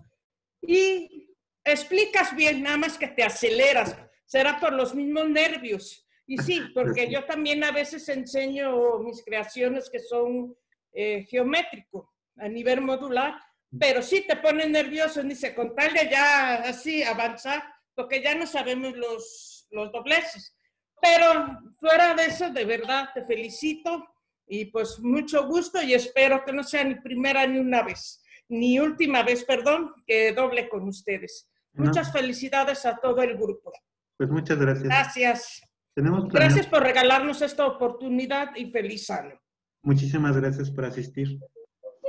F: y explicas bien, nada más que te aceleras. Será por los mismos nervios. Y sí, <laughs> porque yo también a veces enseño mis creaciones que son eh, geométrico a nivel modular, pero sí te pone nervioso, dice, con tal de ya así avanzar, porque ya no sabemos los, los dobleces. Pero fuera de eso, de verdad, te felicito y pues mucho gusto y espero que no sea ni primera ni una vez, ni última vez, perdón, que doble con ustedes. Muchas felicidades a todo el grupo.
B: Pues muchas gracias.
F: Gracias.
B: Tenemos
F: Gracias por regalarnos esta oportunidad y feliz año.
B: Muchísimas gracias por asistir.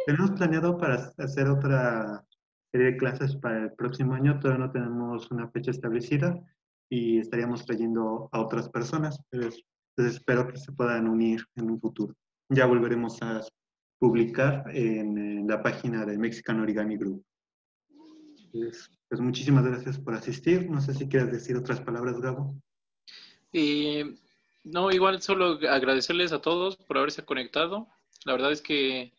B: Tenemos planeado para hacer otra serie de clases para el próximo año. Todavía no tenemos una fecha establecida y estaríamos trayendo a otras personas. Entonces, espero que se puedan unir en un futuro. Ya volveremos a publicar en, la página de Mexican Origami Group. Pues, pues, muchísimas gracias por asistir. No sé si quieres decir otras palabras, Gabo.
D: Eh, no, igual solo agradecerles a todos por haberse conectado. La verdad es que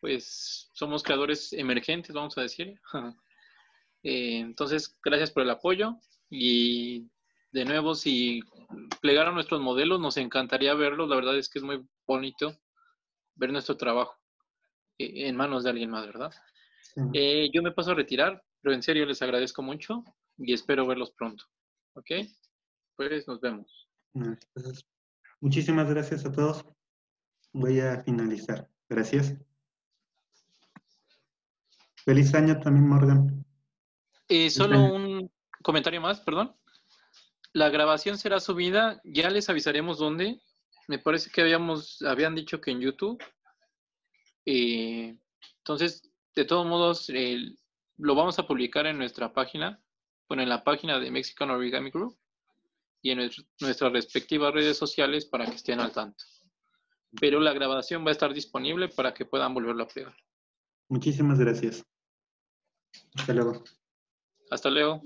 D: pues somos creadores emergentes, vamos a decir. <laughs> Eh, entonces, gracias por el apoyo y de nuevo, si plegaron nuestros modelos, nos encantaría verlos. La verdad es que es muy bonito ver nuestro trabajo eh, en manos de alguien más, ¿verdad? Eh, yo me paso a retirar, pero en serio les agradezco mucho y espero verlos pronto. ¿Ok? Pues nos vemos.
B: Muchísimas gracias a todos. Voy a finalizar. Gracias. Feliz año también, Morgan.
D: Eh, solo un comentario más, perdón. La grabación será subida, ya les avisaremos dónde. Me parece que habíamos, habían dicho que en YouTube. Eh, entonces, de todos modos, lo vamos a publicar en nuestra página, bueno, en la página de Mexican Origami Group y en nuestras respectivas redes sociales para que estén al tanto. Pero la grabación va a estar disponible para que puedan volverlo a pegar.
B: Muchísimas gracias. Hasta luego.
D: Hasta luego.